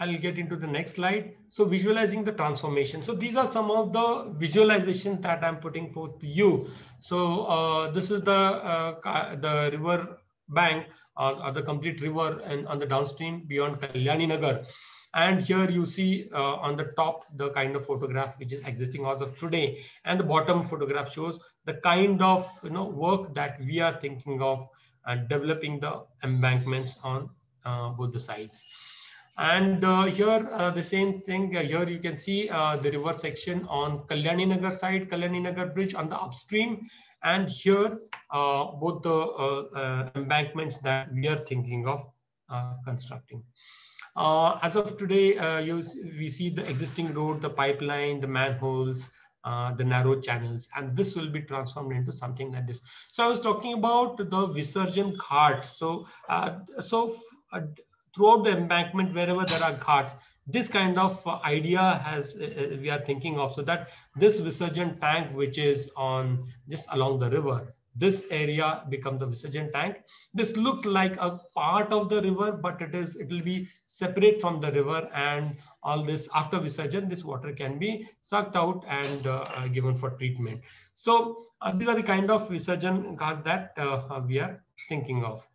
I'll get into the next slide. So visualizing the transformation. So these are some of the visualizations that I'm putting forth to you. So uh, this is the uh, the river bank uh, or the complete river and on the downstream beyond Kalyani Nagar. And here you see uh, on the top the kind of photograph which is existing as of today, and the bottom photograph shows the kind of you know work that we are thinking of and developing the embankments on uh, both the sides. And uh, here, uh, the same thing, uh, here you can see uh, the river section on Kalyani Nagar side, Kalyani Nagar bridge on the upstream. And here, uh, both the embankments that we are thinking of constructing. As of today, you, we see the existing road, the pipeline, the manholes, uh, the narrow channels and this will be transformed into something like this. So i was talking about the visarjan ghats. So uh, so uh, throughout the embankment, wherever there are ghats, this kind of uh, idea has uh, uh, we are thinking of. So that this Visarjan tank, which is on just along the river, this area becomes a Visarjan tank. This looks like a part of the river, but it is it will be separate from the river and all this after Visarjan, this water can be sucked out and uh, uh given for treatment. So uh, these are the kind of Visarjan ghats that we are thinking of.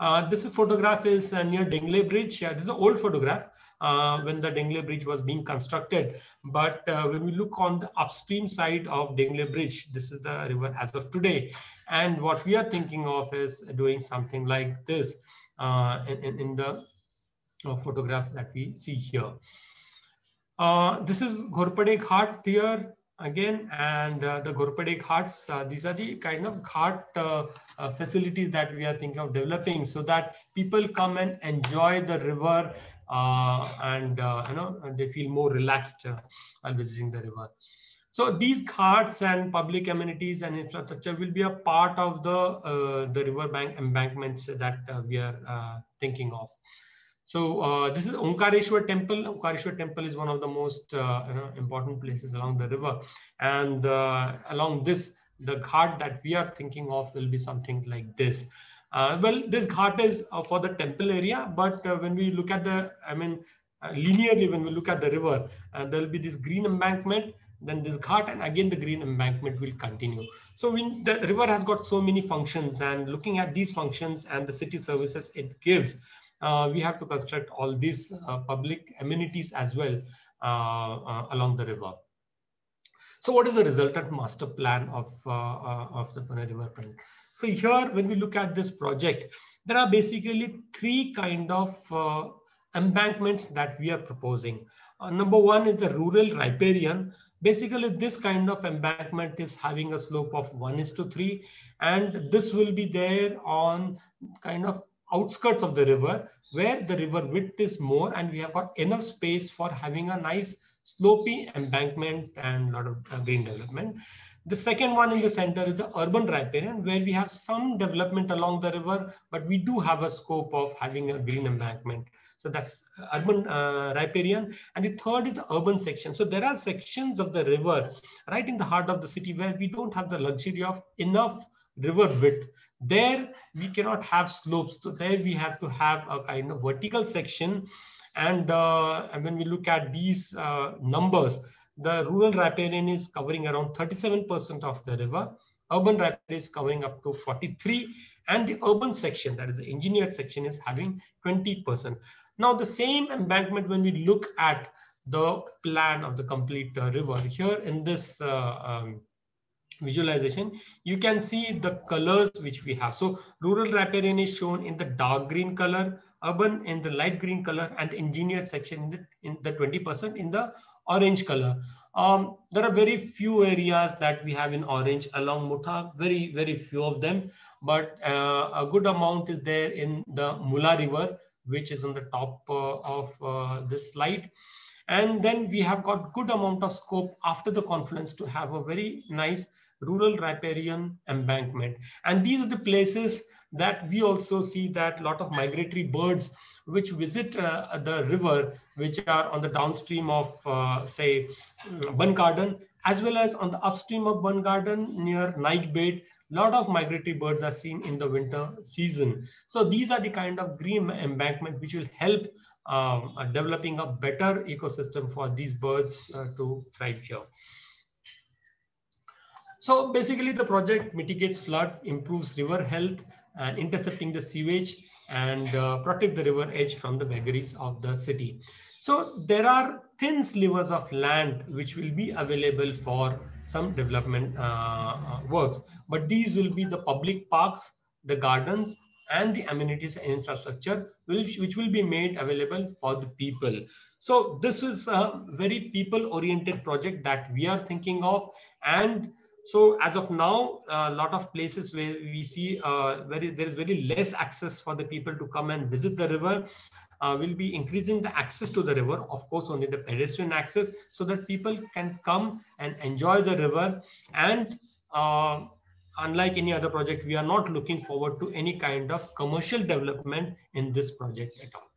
Uh, this photograph is uh, near Dengle Bridge. this is an old photograph uh, when the Dengle Bridge was being constructed. But uh, when we look on the upstream side of Dengle Bridge, this is the river as of today. And what we are thinking of is doing something like this uh, in, in, the photograph that we see here. this is Ghorpade Ghat here again and uh, the Ghorpade ghats uh, these are the kind of ghat uh, uh, facilities that we are thinking of developing so that people come and enjoy the river uh, and uh, you know they feel more relaxed while visiting the river so these ghats and public amenities and infrastructure will be a part of the the river bank embankments that we are thinking of so uh, this is Omkareshwar temple. Omkareshwar temple is one of the most uh, you know, important places along the river. And uh, along this, the ghat that we are thinking of will be something like this. Uh, well, this ghat is uh, for the temple area, but uh, when we look at the, I mean, linearly, when we look at the river, there will be this green embankment, then this ghat, and again the green embankment will continue. So when the river has got so many functions, and looking at these functions and the city services it gives, uh, we have to construct all these uh, public amenities as well uh, along the river. So what is the resultant master plan of, of the Pune River Front? So here, when we look at this project, there are basically three kind of embankments that we are proposing. Uh, number one is the rural riparian. Basically, this kind of embankment is having a slope of 1 is to 3, and this will be there on kind of outskirts of the river where the river width is more and we have got enough space for having a nice slopy embankment and lot of uh, green development. The second one in the center is the urban riparian where we have some development along the river, but we do have a scope of having a green embankment. So that's urban uh, riparian. And the third is the urban section. So there are sections of the river right in the heart of the city where we don't have the luxury of enough river width. There we cannot have slopes. So there we have to have a kind of vertical section. And, uh, and when we look at these uh, numbers, the rural riparian is covering around 37% of the river. Urban riparian is covering up to 43 and the urban section, that is the engineered section is having 20%. Now the same embankment, when we look at the plan of the complete uh, river here in this uh, um, visualization, you can see the colors which we have. So rural riparian is shown in the dark green color, urban in the light green color, and engineered section in the, in the 20% in the orange color. Um, there are very few areas that we have in orange along Mutha, very, very few of them, but uh, a good amount is there in the Mula River, which is on the top uh, of uh, this slide. And then we have got good amount of scope after the confluence to have a very nice rural riparian embankment. And these are the places that we also see that a lot of migratory birds which visit uh, the river, which are on the downstream of, uh, say, Bund Garden, as well as on the upstream of Bund Garden near Naik Bet, lot of migratory birds are seen in the winter season. So these are the kind of green embankment which will help um, uh, developing a better ecosystem for these birds uh, to thrive here. So basically the project mitigates flood, improves river health and intercepting the sewage and uh, protect the river edge from the vagaries of the city. So there are thin slivers of land which will be available for some development uh, uh, works, but these will be the public parks, the gardens, and the amenities and infrastructure which, which will be made available for the people. So this is a very people-oriented project that we are thinking of and so as of now, a lot of places where we see uh, very there is very less access for the people to come and visit the river. Uh, will be increasing the access to the river, of course, only the pedestrian access, so that people can come and enjoy the river. And uh, unlike any other project, we are not looking forward to any kind of commercial development in this project at all.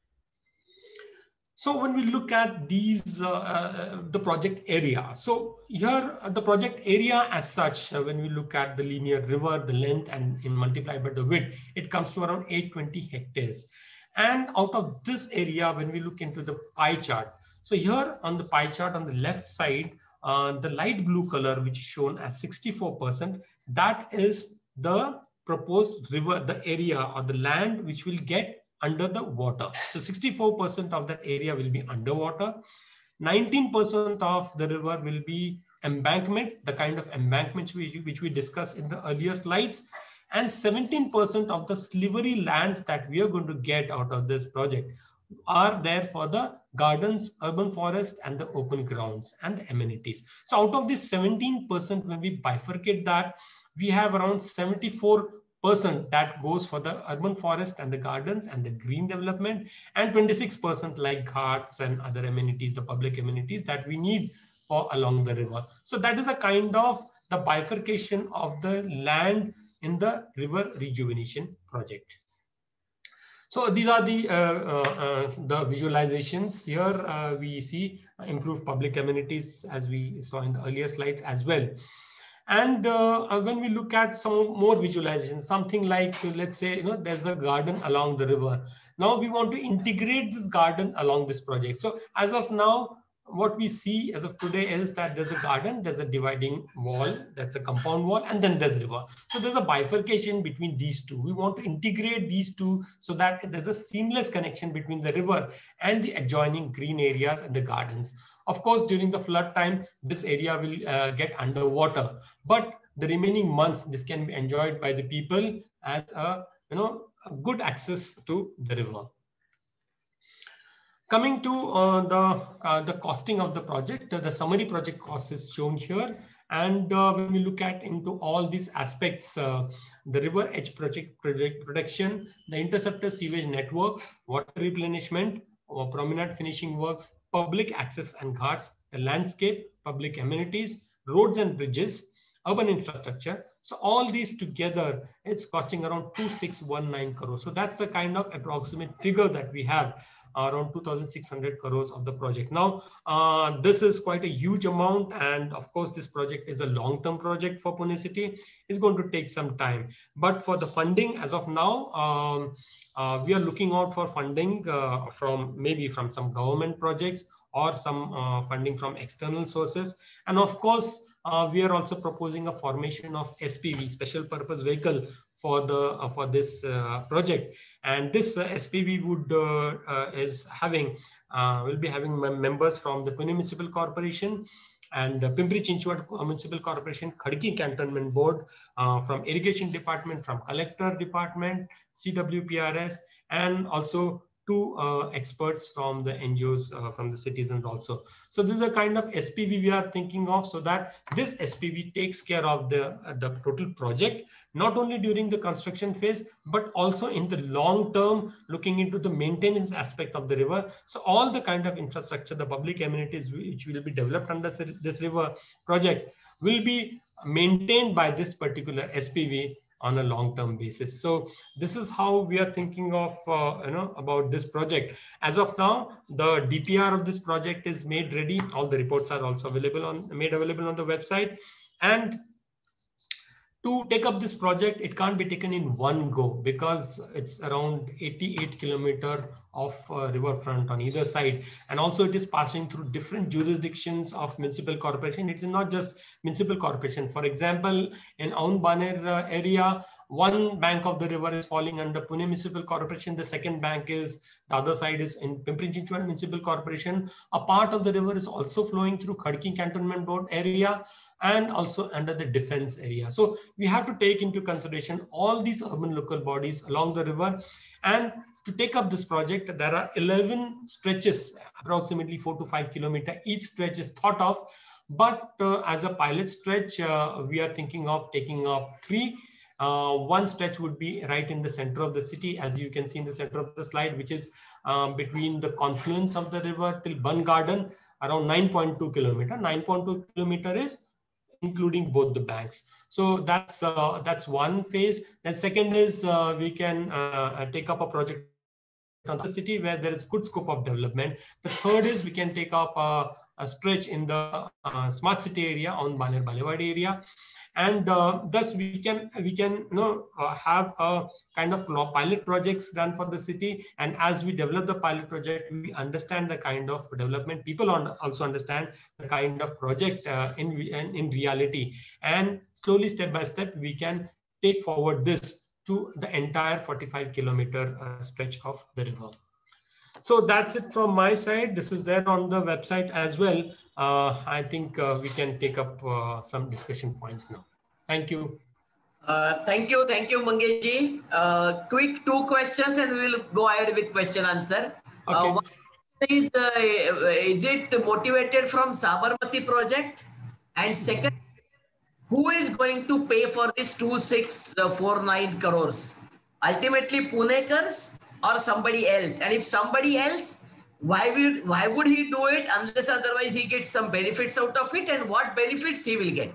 So when we look at these, uh, uh, the project area, so here uh, the project area as such, uh, when we look at the linear river, the length and in multiplied by the width, it comes to around 820 hectares. And out of this area, when we look into the pie chart, so here on the pie chart on the left side, uh, the light blue color, which is shown as 64%, that is the proposed river, the area or the land which will get under the water. So 64% of that area will be underwater. 19% of the river will be embankment, the kind of embankments we, which we discussed in the earlier slides. And 17% of the slivery lands that we are going to get out of this project are there for the gardens, urban forest, and the open grounds and the amenities. So out of this 17%, when we bifurcate that, we have around 74 percent that goes for the urban forest and the gardens and the green development and 26% like ghats and other amenities the public amenities that we need for along the river so that is a kind of the bifurcation of the land in the river rejuvenation project so these are the uh, uh, uh, the visualizations here uh, we see improved public amenities as we saw in the earlier slides as well and uh, uh, when we look at some more visualizations, something like, let's say, you know, there's a garden along the river. Now we want to integrate this garden along this project. So as of now, what we see as of today is that there's a garden, there's a dividing wall, that's a compound wall, and then there's a river. So there's a bifurcation between these two. We want to integrate these two so that there's a seamless connection between the river and the adjoining green areas and the gardens. Of course, during the flood time, this area will uh, get underwater, but the remaining months, this can be enjoyed by the people as a, you know, a good access to the river. Coming to uh, the, uh, the costing of the project, uh, the summary project cost is shown here. And uh, when we look at into all these aspects, uh, the river edge project, project protection, the interceptor sewage network, water replenishment, or promenade finishing works, public access and ghats, the landscape, public amenities, roads and bridges, urban infrastructure. So all these together, it's costing around 2619 crores. So that's the kind of approximate figure that we have around 2,600 crores of the project. Now, uh, this is quite a huge amount. And of course, this project is a long-term project for Pune City. It's going to take some time. But for the funding, as of now, um, uh, we are looking out for funding uh, from maybe from some government projects or some uh, funding from external sources. And of course, uh, we are also proposing a formation of SPV, special purpose vehicle, for the uh, for this project and this uh, spv would is having will be having members from the pune municipal corporation and uh, Pimpri Chinchwad Municipal Corporation, Khadki Cantonment Board, uh, from Irrigation Department, from Collector Department, CWPRS, and also two uh, experts from the NGOs, uh, from the citizens also. So this is a kind of SPV we are thinking of so that this SPV takes care of the, uh, the total project, not only during the construction phase, but also in the long term, looking into the maintenance aspect of the river. So all the kind of infrastructure, the public amenities which will be developed under this river project will be maintained by this particular SPV on a long-term basis. So this is how we are thinking of, uh, you know, about this project. As of now, the DPR of this project is made ready. All the reports are also available on, made available on the website. And to take up this project, it can't be taken in one go because it's around 88 kilometer of uh, riverfront on either side. And also it is passing through different jurisdictions of municipal corporation. It is not just municipal corporation. For example, in Aundh Baner uh, area, one bank of the river is falling under Pune Municipal Corporation. The second bank is, the other side is in Pimpri Chinchwad Municipal Corporation. A part of the river is also flowing through Khadki Cantonment Board area and also under the defense area. So we have to take into consideration all these urban local bodies along the river. And to take up this project, there are 11 stretches, approximately four to five kilometer. Each stretch is thought of. But uh, as a pilot stretch, uh, we are thinking of taking up three uh, one stretch would be right in the center of the city, as you can see in the center of the slide, which is um, between the confluence of the river till Bund Garden, around 9.2 kilometer. 9.2 kilometer is including both the banks. So that's uh, that's one phase. Then second is uh, we can uh, take up a project on the city where there is good scope of development. The third is we can take up a, a stretch in the uh, smart city area on Baner Boulevard area and uh, thus we can we can you know uh, have a kind of pilot projects done for the city. And as we develop the pilot project we understand the kind of development people on, also understand the kind of project uh, in in reality. And slowly step by step we can take forward this to the entire 45 kilometer uh, stretch of the river so that's it from my side. This is there on the website as well. Uh, I think uh, we can take up uh, some discussion points now. Thank you. Uh, thank you. Thank you, Mangesh uh, quick two questions and we will go ahead with question answer. Uh, okay. is, is it motivated from Sabarmati project? And second, who is going to pay for this 2649 crores? Ultimately, Punekars or somebody else? And if somebody else, why would why would he do it unless otherwise he gets some benefits out of it? And what benefits he will get?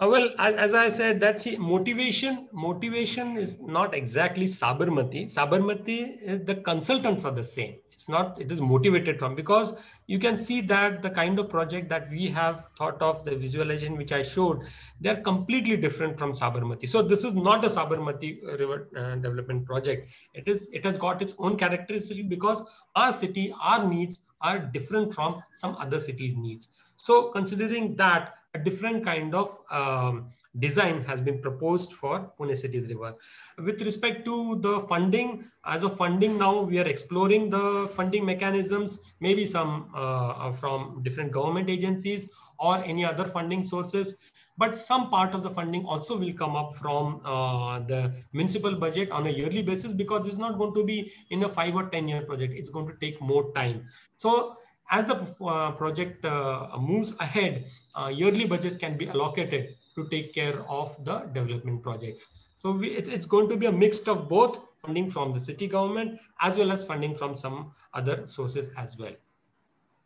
Uh, well, as I said, that's motivation. Motivation is not exactly Sabarmati. Sabarmati is the consultants are the same. It's not. It is motivated from because you can see that the kind of project that we have thought of, the visualization which I showed, they're completely different from Sabarmati. So this is not a Sabarmati uh, river uh, development project. It is. It has got its own characteristics because our city, our needs are different from some other cities' needs. So considering that, a different kind of um, design has been proposed for Pune City's river. With respect to the funding, as of funding now, we are exploring the funding mechanisms, maybe some uh, from different government agencies or any other funding sources. But some part of the funding also will come up from uh, the municipal budget on a yearly basis because this is not going to be in a five or 10 year project. It's going to take more time. So as the uh, project uh, moves ahead, uh, yearly budgets can be allocated to take care of the development projects. So we, it's, it's going to be a mix of both funding from the city government as well as funding from some other sources as well.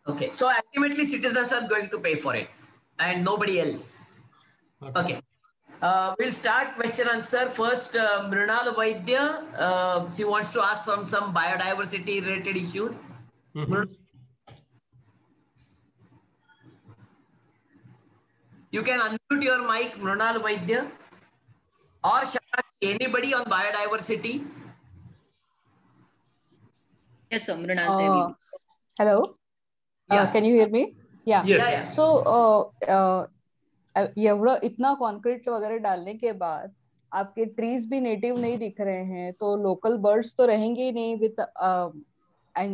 Okay, so ultimately citizens are going to pay for it and nobody else. Okay. okay. Uh, we'll start question answer. First, uh, Mrinal Vaidya, uh, she wants to ask from some biodiversity related issues. Mm -hmm. You can unmute your mic, Mrunal Vaidya. Or anybody on biodiversity? Yes, sir, Mrunal. Uh, hello. Uh, yeah. Uh, can you hear me? Yeah. Yes. Yeah, yeah. So, uh, uh, एवढं इतना concrete वगैरह डालने के बाद आपके trees भी native नहीं दिख रहे हैं तो लोकल बर्ड्स तो रहेंगे ही नहीं विद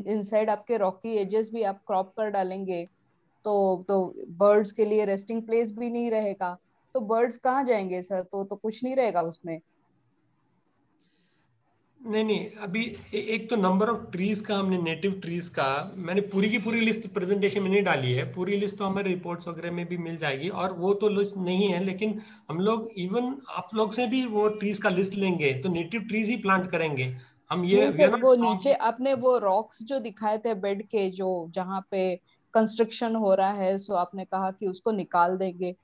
इनसाइड आपके रॉकी एजेस भी आप क्रॉप कर डालेंगे तो तो बर्ड्स के लिए रेस्टिंग प्लेस भी नहीं रहेगा। तो बर्ड्स कहाँ जाएँगे सर तो तो कुछ नहीं रहेगा उसमें? नहीं नहीं अभी ए, एक तो नंबर ऑफ़ ट्रीज का हमने नेटिव ट्रीज का मैंने पूरी की पूरी लिस्ट प्रेजेंटेशन में नहीं डाली है। पूरी लिस्ट तो हमारे रिपोर्ट्स वगैरह में भी मिल जाएगी और वो तो लिस्ट नहीं है लेकिन हम लोग इवन आप लोग से भी वो ट्रीज का लिस्ट लेंगे तो नेटिव ट्रीज ही प्लांट करेंगे। हम ये वो नीचे आपने वो रॉक्स जो दिखाए थे बेड के जो जहाँ पे कंस्ट्रक्शन हो रहा है सो आपने कहा कि उसको निकाल देंगे।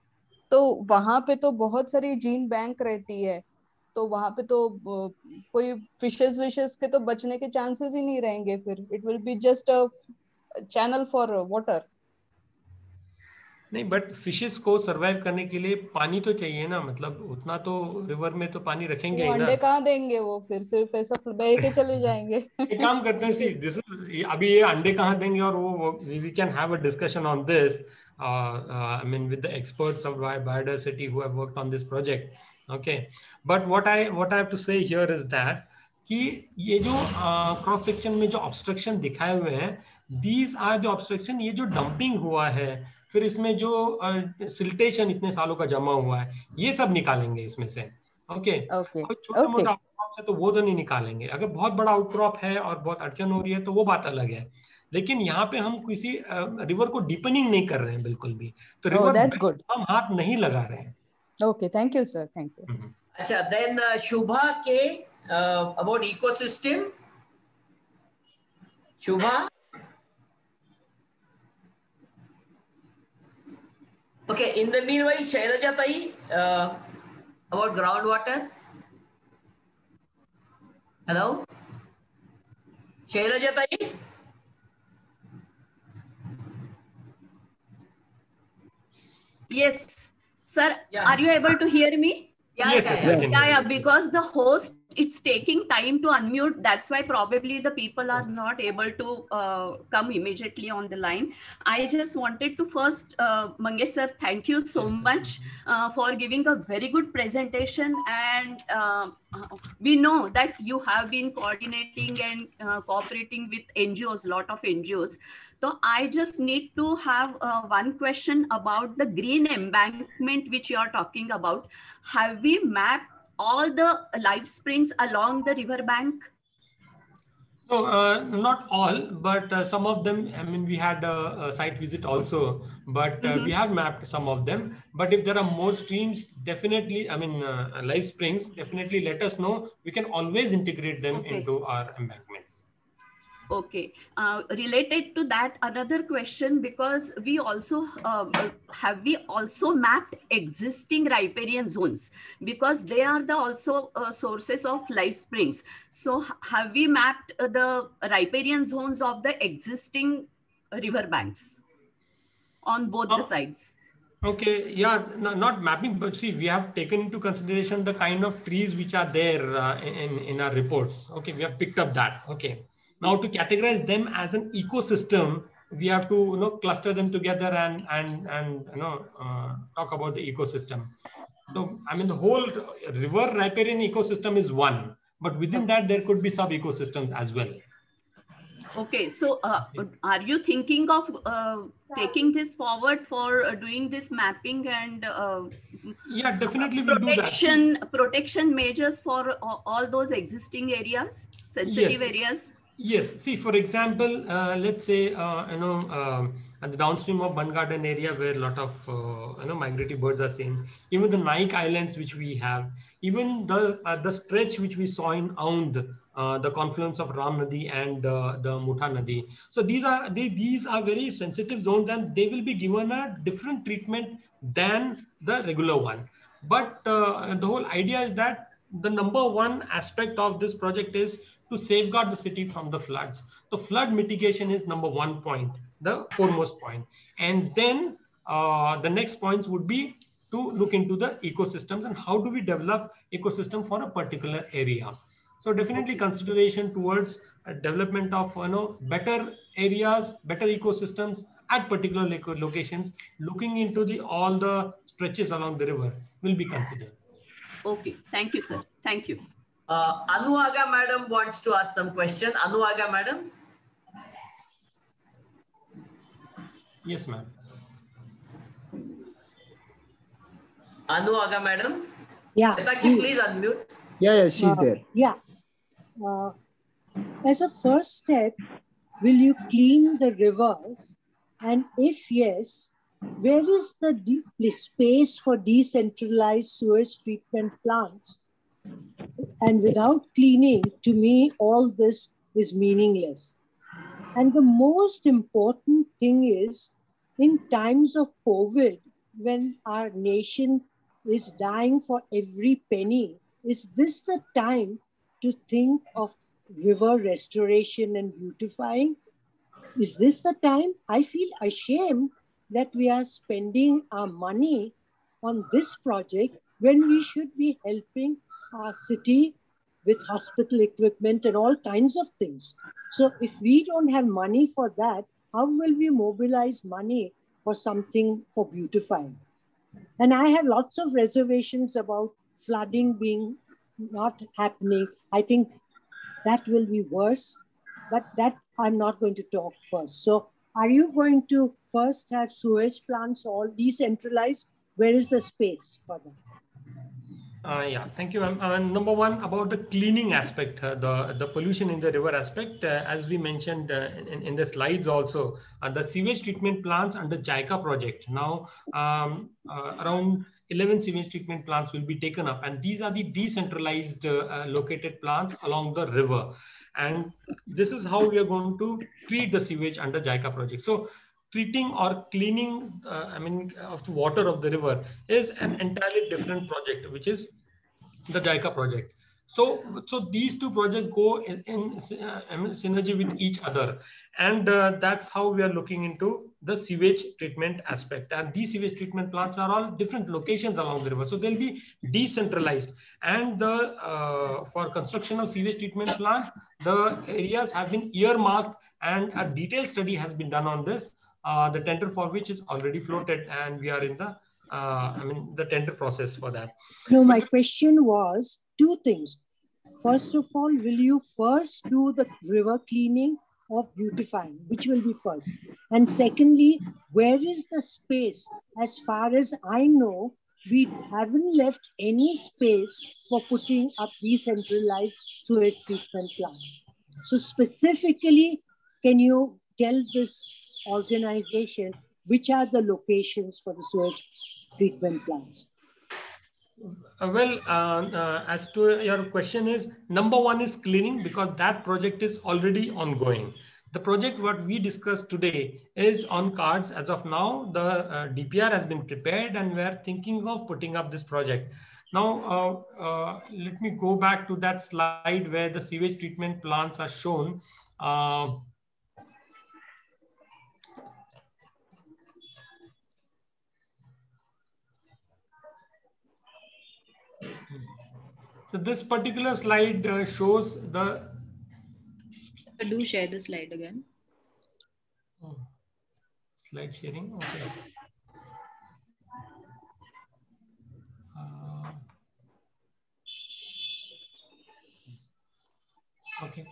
तो वहाँ पे तो बहुत सारी जीन बैंक रहती है तो वहाँ पे तो कोई फिशेस विशेस के तो बचने के चांसेस ही नहीं रहेंगे फिर। It will be just a channel for water नहीं बट फिशेस को सरवाइव करने के लिए पानी तो चाहिए ना मतलब उतना तो रिवर में तो पानी रखेंगे ही ना। अंडे कहाँ देंगे वो? फिर सिर्फ़ ऐसा बह के चले <laughs> जाएँगे। एक काम करते हैं सी दिस इज़ अभी ये अंडे कहाँ देंगे और वो we can have a discussion on this I mean with the experts of biodiversity who have worked on this project okay? But what i what i have to say here is that कि ये जो cross uh, section में जो obstruction दिखाए हुए हैं these are the obstruction ये जो डंपिंग हुआ है फिर इसमें जो सिल्टेशन इतने सालों का जमा हुआ है ये सब निकालेंगे इसमें से ओके? ओके छोटे मोटे आउटक्रॉप से तो वो तो नहीं निकालेंगे। अगर बहुत बड़ा आउटक्रॉप है और बहुत अड़चन हो रही है तो वो बात अलग है। लेकिन यहाँ पे हम किसी रिवर को डीपनिंग नहीं कर रहे हैं बिल्कुल भी। तो रिवर गुड हम हाथ नहीं लगा रहे हैं। Okay thank you sir thank you अच्छा देन शुभा के about ecosystem Shubha? Okay, in the meanwhile, Shailaja Tai, uh, about groundwater. Hello? Shailaja Tai? Yes. Sir, Yeah. are you able to hear me? Yeah, Yes, yeah, yeah. Yeah, yeah, because the host, it's taking time to unmute. That's why probably the people are not able to uh, come immediately on the line. I just wanted to first, uh, Mangesh sir, thank you so much uh, for giving a very good presentation. And uh, we know that you have been coordinating and uh, cooperating with NGOs, a lot of NGOs. So I just need to have uh, one question about the green embankment which you are talking about. Have we mapped all the live springs along the river bank? So uh, not all, but uh, some of them. I mean, we had a, a site visit also, but uh, we have mapped some of them. But if there are more streams, definitely. I mean, uh, live springs. Definitely, let us know. We can always integrate them Okay. into our embankments. Okay. Uh, related to that, another question because we also uh, have we also mapped existing riparian zones because they are the also uh, sources of live springs. So have we mapped uh, the riparian zones of the existing river banks on both Oh. the sides? Okay, yeah, no, not mapping, but see, we have taken into consideration the kind of trees which are there uh, in, in our reports. Okay, we have picked up that. Okay, now to categorize them as an ecosystem, we have to you know cluster them together and and and you know uh, talk about the ecosystem. So I mean the whole river riparian ecosystem is one, but within that there could be sub ecosystems as well. Okay, so uh, are you thinking of uh, taking this forward for uh, doing this mapping and uh, Yeah, definitely we'll do that. protection protection measures for a- all those existing areas, sensitive Yes. areas? Yes. See, for example, uh, let's say uh, you know um, at the downstream of Bund Garden area where a lot of uh, you know migratory birds are seen, even the Nike Islands which we have, even the uh, the stretch which we saw in Aundh, uh, the confluence of Ram Nadi and uh, the Mutha Nadi. So these are they, these are very sensitive zones and they will be given a different treatment than the regular one. But the whole idea is that the number one aspect of this project is to safeguard the city from the floods. The flood mitigation is number one point, the foremost point. And then uh, the next points would be to look into the ecosystems and how do we develop ecosystem for a particular area. So definitely consideration towards uh, development of you know better areas, better ecosystems at particular locations, looking into the all the stretches along the river will be considered. Okay, thank you, sir. Thank you. Uh, Anuaga madam wants to ask some question. Anuaga madam. Yes, ma'am. Anuaga madam. Yeah. Satakshi, please unmute. Yeah, yeah, she's Uh, there. Yeah. Uh, as a first step, will you clean the rivers? And if yes, where is the de- space for decentralized sewage treatment plants? And without cleaning, to me, all this is meaningless. And the most important thing is in times of COVID, when our nation is dying for every penny, is this the time to think of river restoration and beautifying? Is this the time? I feel ashamed that we are spending our money on this project when we should be helping our city with hospital equipment and all kinds of things. So if we don't have money for that, how will we mobilize money for something for beautifying? And I have lots of reservations about flooding being not happening. I think that will be worse, but that I'm not going to talk first. So are you going to first have sewage plants all decentralized? Where is the space for that? Uh, yeah, thank you, ma'am. Uh, number one, about the cleaning aspect, uh, the the pollution in the river aspect, uh, as we mentioned uh, in, in the slides also, uh, the sewage treatment plants under JICA project. Now, um, around 11 sewage treatment plants will be taken up, and these are the decentralized located plants along the river. And this is how we are going to treat the sewage under JICA project. So treating or cleaning, I mean, of the water of the river is an entirely different project, which is the JICA project. So, so these two projects go in, in uh, synergy with each other. And uh, that's how we are looking into the sewage treatment aspect. And these sewage treatment plants are all different locations along the river. So they'll be decentralized. And the uh, for construction of sewage treatment plant, the areas have been earmarked and a detailed study has been done on this. Uh, the tender for which is already floated and we are in the uh, I mean, the tender process for that. No, my question was two things. First of all, will you first do the river cleaning or beautifying, which will be first? And secondly, where is the space? As far as I know, we haven't left any space for putting up decentralized sewage treatment plants. So specifically, can you tell this organization which are the locations for the sewage treatment? Uh, well, uh, uh, as to your question is, number one is cleaning because that project is already ongoing. The project what we discussed today is on cards as of now. The uh, DPR has been prepared and we are thinking of putting up this project. Now, uh, uh, let me go back to that slide where the sewage treatment plants are shown. So this particular slide uh, shows the. Do share the slide again. Oh, slide sharing. Okay. Uh, okay.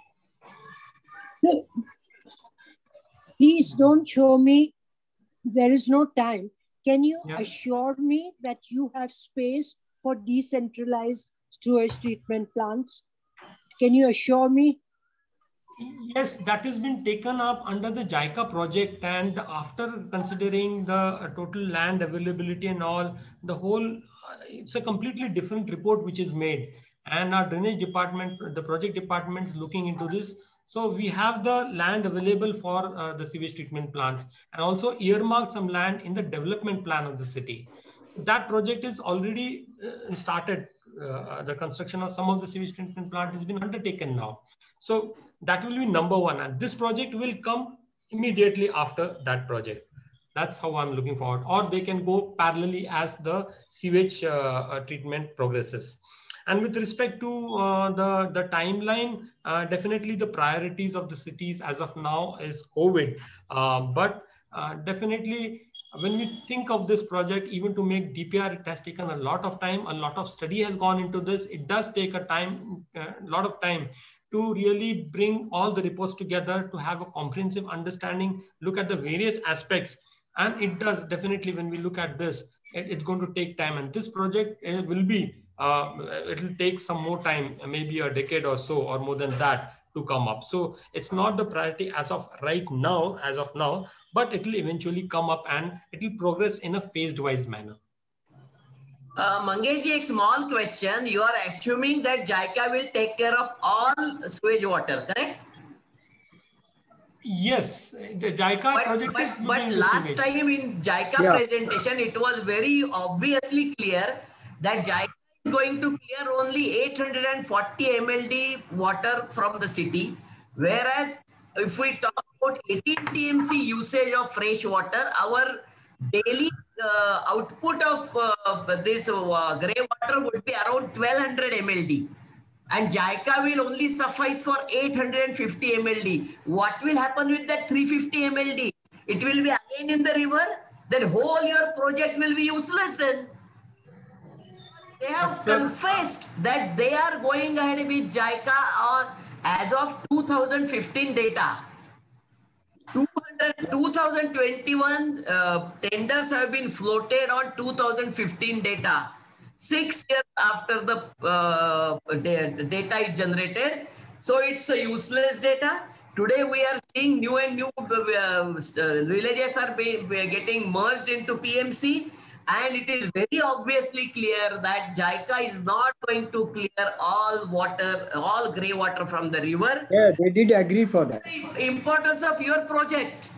Please don't show me. There is no time. Can you Yeah. assure me that you have space for decentralized sewage treatment plants? Can you assure me? Yes, that has been taken up under the JICA project, and after considering the uh, total land availability and all, the whole uh, it's a completely different report which is made. And our drainage department, the project department is looking into this. So we have the land available for uh, the sewage treatment plants and also earmarked some land in the development plan of the city. That project is already uh, started uh, the construction of some of the sewage treatment plant has been undertaken now. So that will be number one. And this project will come immediately after that project. That's how I'm looking forward. Or they can go parallelly as the sewage uh, uh treatment progresses. And with respect to uh, the, the timeline, uh, definitely the priorities of the cities as of now is COVID. Uh, but definitely when we think of this project, even to make DPR, it has taken a lot of time. A lot of study has gone into this. It does take a time, a uh, lot of time to really bring all the reports together to have a comprehensive understanding, look at the various aspects. And it does definitely, when we look at this, it, it's going to take time. And this project uh, will be, uh, it will take some more time, maybe a decade or so, or more than that to come up. So it's not the priority as of right now, as of now, but it will eventually come up and it will progress in a phased wise manner. Uh, Mangesh, a small question. You are assuming that JICA will take care of all sewage water, correct? Yes, the JICA but, project but, is but last time in JICA yeah. presentation, it was very obviously clear that JICA is going to clear only 840 MLD water from the city, whereas if we talk about 18 TMC usage of fresh water, our daily uh, output of uh, this uh, gray water would be around 1200 mld and JICA will only suffice for 850 mld. What will happen with that 350 mld? It will be again in the river. Then whole your project will be useless then. They have confessed that they are going ahead with JICA on as of 2015 data. 200, 2021 uh, tenders have been floated on 2015 data. Six years after the uh, data is generated. So it's a useless data. Today we are seeing new and new uh, uh, villages are be, be getting merged into PMC. And it is very obviously clear that JICA is not going to clear all water, all grey water from the river Yeah, they did agree for that. the importance of your project.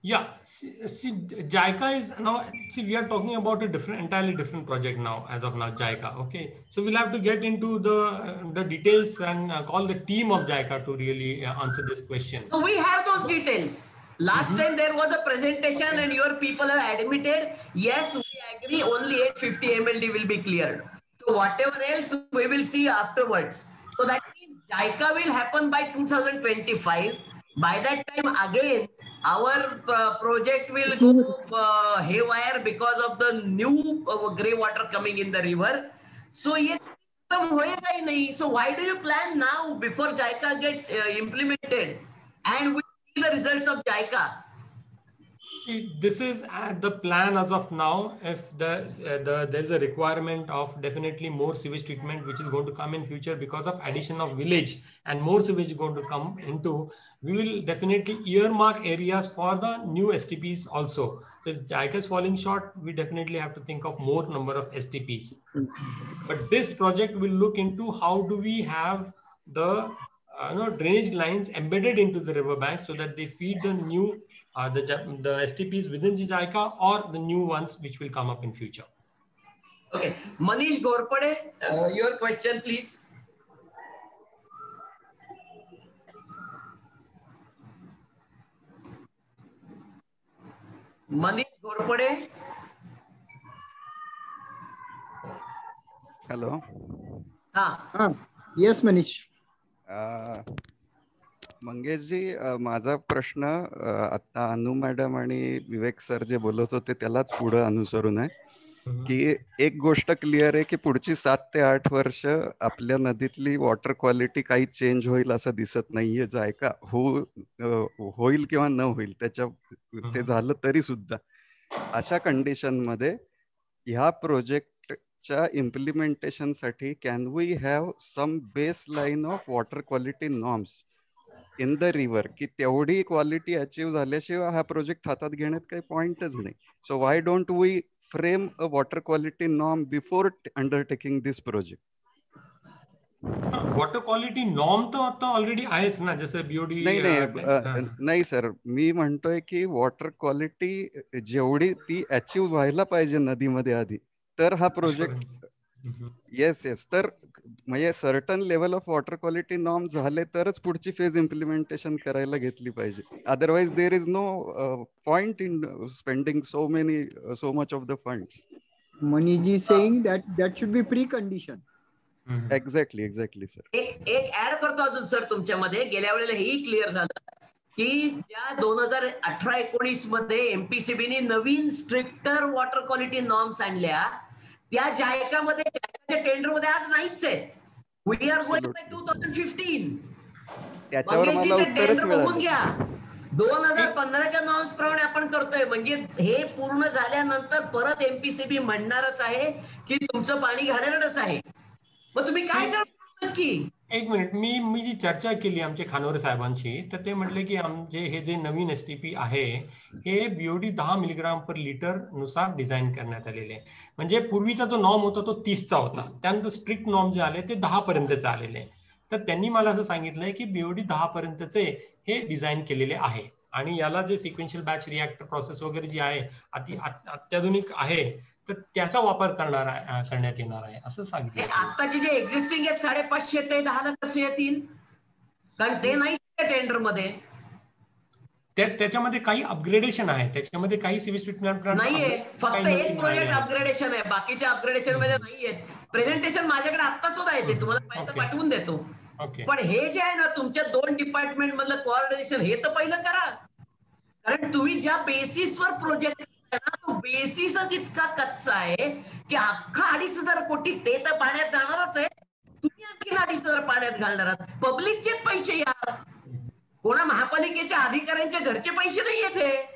Yeah, see, see, JICA is now, see, we are talking about a different, entirely different project now, as of now, JICA, okay? So we'll have to get into the, uh, the details and uh, call the team of JICA to really uh, answer this question. So we have those details. Last time there was a presentation and your people have admitted, yes, we agree, only 850 MLD will be cleared. So whatever else we will see afterwards. So that means JICA will happen by 2025. By that time again, our uh, project will go uh, haywire because of the new uh, grey water coming in the river. So ये खत्म होएगा ही नहीं. So why do you plan now before JICA gets uh, implemented and we see The results of JICA? This is the plan as of now. If the, uh, the there's a requirement of definitely more sewage treatment, which is going to come in future because of addition of village and more sewage going to come into, we will definitely earmark areas for the new STPs also. So if JICA is falling short, we definitely have to think of more number of STPs. But this project will look into how do we have the uh, you know, drainage lines embedded into the riverbank so that they feed the new uh, the, the STPs within JICA or the new ones which will come up in future. Okay, Manish Ghorpade, uh, your question, please. Manish Ghorpade. Hello. Ah. ah yes, Manish. मंगेशजी माझा प्रश्न आता अनु madam आणि विवेक sir जे बोलत होते त्यालाच पुढे अनुसरून आहे. की एक गोष्ट क्लिअर आहे की पुढची सात ते आठ वर्ष आपल्या नदीतली वॉटर क्वालिटी काही चेंज होईल असं दिसत नाहीये. जाय का हो होईल किंवा न होईल त्याच्या ते झालं तरी सुद्धा. अशा कंडिशनमध्ये ह्या प्रोजेक्टच्या इम्प्लिमेंटेशनसाठी can we have some baseline of water quality norms in the river की तेवढी क्वालिटी अचीव झाल्याशिवाय हा प्रोजेक्ट हातात घेण्यात काही पॉइंटच नाही. So why don't we frame a water quality norm before undertaking this project water quality norm तर आता ऑलरेडी आहेच ना जसं बीओडी नाही नाही अ, नाही सर. मी म्हणतोय की वॉटर क्वालिटी जेवढी ती अचीव व्हायला पाहिजे नदीमध्ये आधी. तर हा प्रोजेक्ट येस येस. तर म्हणजे certain level of water quality norm झाले तरच पुढची फेज इम्प्लिमेंटेशन करायला घेतली पाहिजे. Otherwise there is no point in spending so many so much of the funds मनीजी saying that that should be precondition exactly exactly sir एक एक add करतो अजून सर तुमच्यामध्ये. गेल्या वेळेला हेही क्लिअर झालं. की ज्या दोन हजार अठरा एकोणीसमध्ये एमपीसीबीने नवीन स्ट्रिक्टर वॉटर क्वालिटी नॉर्म्स आणल्या त्या जायकामध्ये जायकाच्या टेंडरमध्ये आज नाहीच आहेत. We are going by two thousand fifteen tender बघून घ्या. दोन हजार पंधराच्या नॉर्म्स प्रमाणे आपण करतोय. म्हणजे हे पूर्ण झाल्यानंतर परत एमपीसीबी म्हणणारच आहे की तुमचं पाणी घाणेरडच आहे. मग तुम्ही काय करणार नक्की? एक मिनिट मी मी जी चर्चा केली आमच्या खानोरे साहेबांशी तर ते म्हटले की आमचे हे जे नवीन एस टी पी आहे हे बीओडी दहा मिलीग्राम पर लिटरनुसार डिझाईन करण्यात आलेले. म्हणजे पूर्वीचा जो नॉर्म होता तो तीसचा होता. त्यानंतर स्ट्रिक्ट नॉर्म जे आले ते दहा पर्यंतचे आलेले. तर त्यांनी मला असं सांगितलंय की बीओडी दहा पर्यंतचे हे डिझाईन केलेले आहे. आणि याला जे सिक्वेन्शियल बॅच रिॲक्टर प्रोसेस वगैरे जी आहे अति अत्याधुनिक आहे तर त्याचा वापर करणार करण्यात येणार आहे असं सांगितलं आत्ताचे जे एक्झिस्टिंग आहेत साडेपाचशे ते दहा लाख कसे येतील. कारण ते नाही टेंडरमध्ये त्याच्यामध्ये काही अपग्रेडेशन आहे त्याच्यामध्ये काही सिव्हिल ट्रीटमेंट नाहीये. फक्त एक प्रोजेक्ट अपग्रेडेशन आहे. बाकीच्या अपग्रेडेशनमध्ये नाहीये. प्रेझेंटेशन माझ्याकडे आता सुद्धा येते तुम्हाला पाठवून देतो. पण हे जे आहे ना तुमच्या दोन डिपार्टमेंट मधलं कोऑर्डिनेशन हे तर पहिलं करा. कारण तुम्ही ज्या बेसिसवर प्रोजेक्ट तो बेसिसच इतका कच्चा आहे की अख्खा अडीच हजार कोटी ते तर पाण्यात जाणारच आहे. तुम्ही आणखी अडीच हजार पाण्यात घालणार आहात. पब्लिकचे पैसे या. कोणा महापालिकेच्या अधिकाऱ्यांच्या घरचे पैसे नाही येते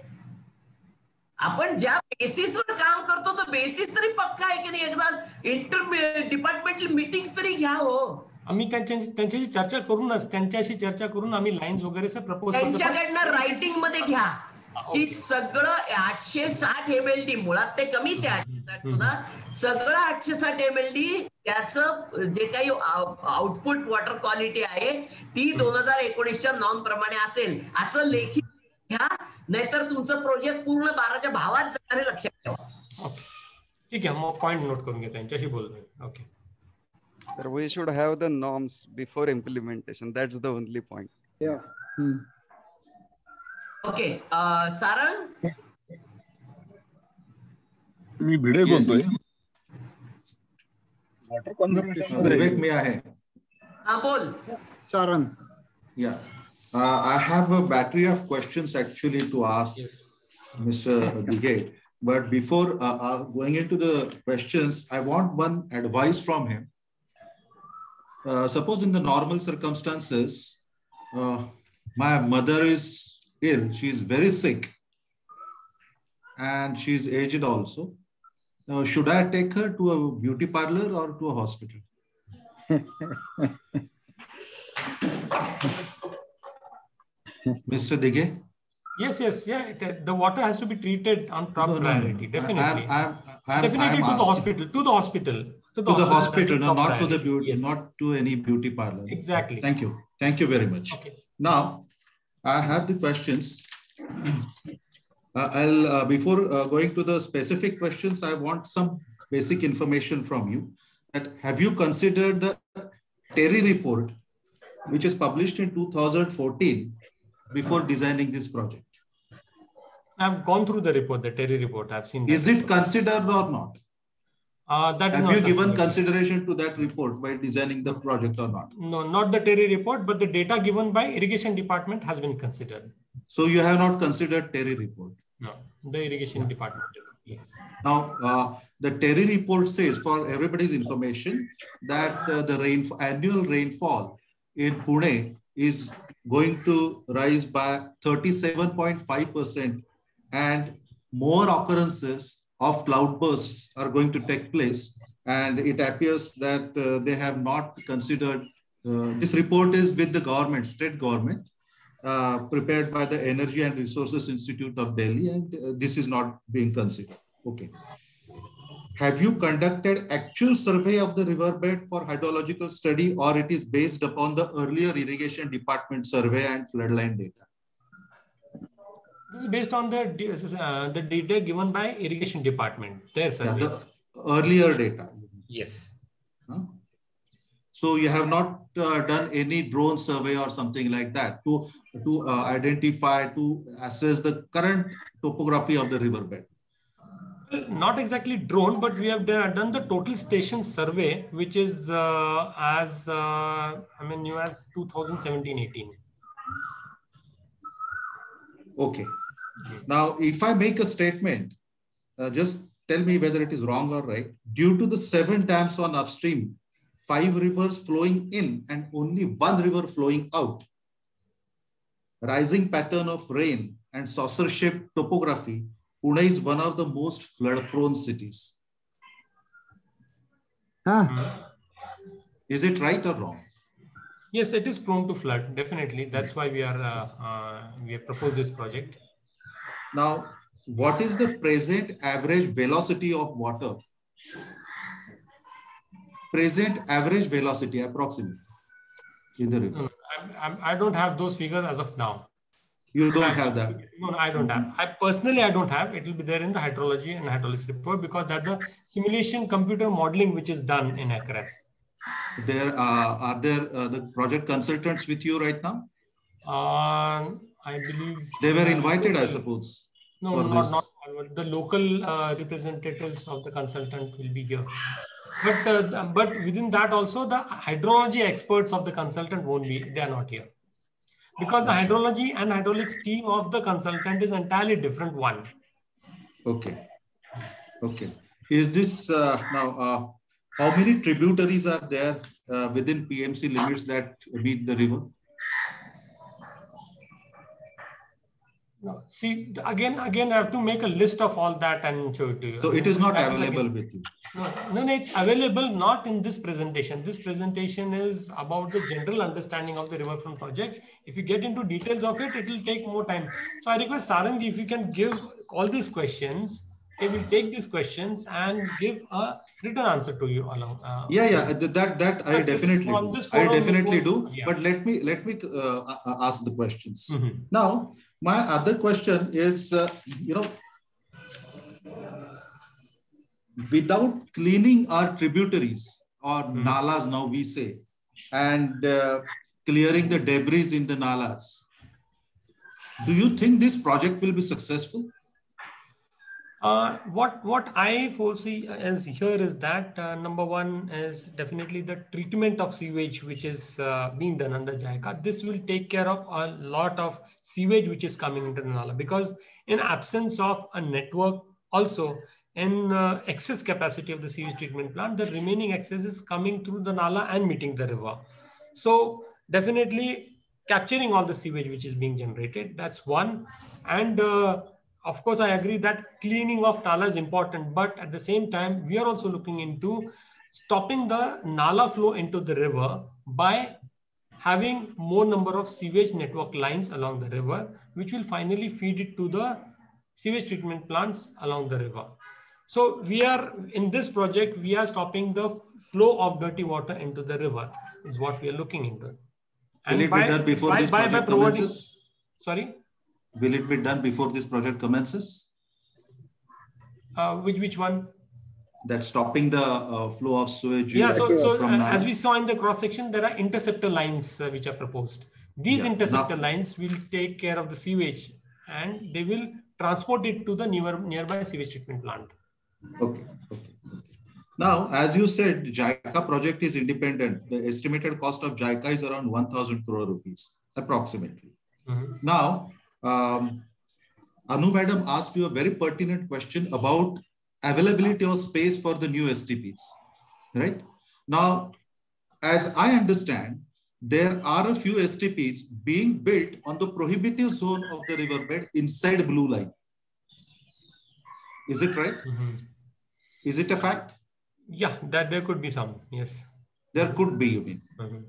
आपण ज्या बेसिसवर काम करतो तो बेसिस तरी पक्का आहे की नाही? एकदा इंटर डिपार्टमेंटल मीटिंग तरी घ्या हो. आम्ही त्यांच्याशी चर्चा करूनच त्यांच्याशी चर्चा करून आम्ही लाईन्स वगैरे प्रपोज त्यांच्याकडनं रायटिंगमध्ये घ्या. की सगळं आठशे साठ एम एल डी मुळात ते कमीच आहे आठशे साठ सुद्धा. सगळं आठशे साठ एम एल डी त्याचं जे काही आउटपुट वॉटर क्वालिटी आहे ती दोन हजार एकोणीसच्या नॉर्म प्रमाणे असेल. असं लेखी घ्या नाहीतर तुमचं प्रोजेक्ट पूर्ण बाराच्या भावात जाणारे लक्षात ठेवा. ठीक आहे मग पॉइंट नोट करून घ्या त्यांच्याशी बोलतोय ओके तर we should have the norms before implementation that's the only point Okay, uh, Sarang? मी भिडे बोलतोय वॉटर कन्झर्वेशन विवेक मी आहे uh, I have a battery of questions actually to ask yes. Mr. Dighe. But before uh, uh, going into the questions, I want one advice from him. Uh, suppose in the normal circumstances, uh, my mother is ill, she is very sick, and she is aged also. Now, should I take her to a beauty parlor or to a hospital? <laughs> Mr. Dighe? Yes, yes, yeah. It, the water has to be treated on top no, priority. No, Definitely. I'm, I'm, I'm, Definitely to the hospital. To the hospital. To the, to the hospital, no, not to the beauty, yes. not to any beauty parlor. Exactly. Thank you. Thank you very much. Okay. Now, I have the questions. Uh, I'll uh, before uh, going to the specific questions, I want some basic information from you. That have you considered the TERI report, which is published in 2014, before designing this project? I've gone through the report, the TERI report. I've seen. Is it considered or not? Uh, that have you given consideration to that report by designing the project or not? No, not the TERI report, but the data given by irrigation department has been considered. So you have not considered TERI report? No, the irrigation department. Yes. Now, uh, the TERI report says, for everybody's information, that uh, the rain annual rainfall in Pune is going to rise by 37.5% and more occurrences of cloudbursts are going to take place. And it appears that uh, they have not considered, uh, this report is with the government, state government, uh, prepared by the Energy and Resources Institute of Delhi, and uh, this is not being considered. Okay. Have you conducted actual survey of the riverbed for hydrological study or it is based upon the earlier irrigation department survey and floodline data? This is based on the uh, the data given by irrigation department. Their survey. Yeah, the earlier data. Yes. Huh? So you have not uh, done any drone survey or something like that to to uh, identify to assess the current topography of the riverbed. Not exactly drone, but we have done the total station survey, which is uh, as uh, I mean, new as 2017-18. Okay. Now, if I make a statement, uh, just tell me whether it is wrong or right. Due to the seven dams on upstream, five rivers flowing in and only one river flowing out, rising pattern of rain and saucer-shaped topography, Pune is one of the most flood-prone cities. Huh. Is it right or wrong? Yes, it is prone to flood. Definitely, that's why we are uh, uh, we have proposed this project. Now, what is the present average velocity of water? Present average velocity, approximately. In the river. No, I, I don't have those figures as of now. You don't have that? No, I don't have. I personally, I don't have. It will be there in the hydrology and hydraulics report because that's the simulation computer modeling which is done in HEC-RAS. There uh, are there uh, the project consultants with you right now? Uh, I believe They were invited, I suppose. No, not, not the local uh, representatives of the consultant will be here. But uh, but within that also the hydrology experts of the consultant won't be. They are not here because the hydrology and hydraulics team of the consultant is entirely different one. Okay. Okay. Is this uh, now, uh, how many tributaries are there uh, within PMC limits that meet the river? No, see again again I have to make a list of all that and show it to you. So it is not That available again- with you. No, no, no, it's available not in this presentation. This presentation is about the general understanding of the riverfront project. If you get into details of it, it will take more time. So I request Sarangi, if you can give all these questions, they will take these questions and give a written answer to you along. uh, Yeah, yeah, that, that I definitely this I definitely do. yeah. But let me, let me uh, ask the questions. Mhm. Now, my other question is, uh, you know, without cleaning our tributaries or Mm-hmm. nalas now we say, and uh, clearing the debris in the nalas, do you think this project will be successful? Uh, what what I foresee as here is that uh, number one is definitely the treatment of sewage which is uh, being done under JICA. This will take care of a lot of sewage which is coming into the Nala because in absence of a network also in uh, excess capacity of the sewage treatment plant, the remaining excess is coming through the Nala and meeting the river. So definitely capturing all the sewage which is being generated, that's one. And uh, of course, I agree that cleaning of Nala is important, but at the same time, we are also looking into stopping the Nala flow into the river by having more number of sewage network lines along the river, which will finally feed it to the sewage treatment plants along the river. So we are in this project, we are stopping the flow of dirty water into the river is what we are looking into. Will it be done before this project commences? Sorry, Will it be done before this project commences? uh, which which one? That stopping the uh, flow of sewage? Yeah, so, so uh, as we saw in the cross section, there are interceptor lines uh, which are proposed. These Yeah, interceptor now- lines will take care of the sewage and they will transport it to the near, nearby sewage treatment plant. Okay, okay. Now, as you said, JICA project is independent. The estimated cost of JICA is around 1,000 crore rupees, approximately. Mhm. Now, um, Anu madam asked you a very pertinent question about availability of space for the new STPs, right? Now, as I understand, there are a few STPs being built on the prohibitive zone of the riverbed inside blue line. Is it right? Mhm. Is it a fact? Yeah, that there could be some, yes. There could be, you mean? Mhm.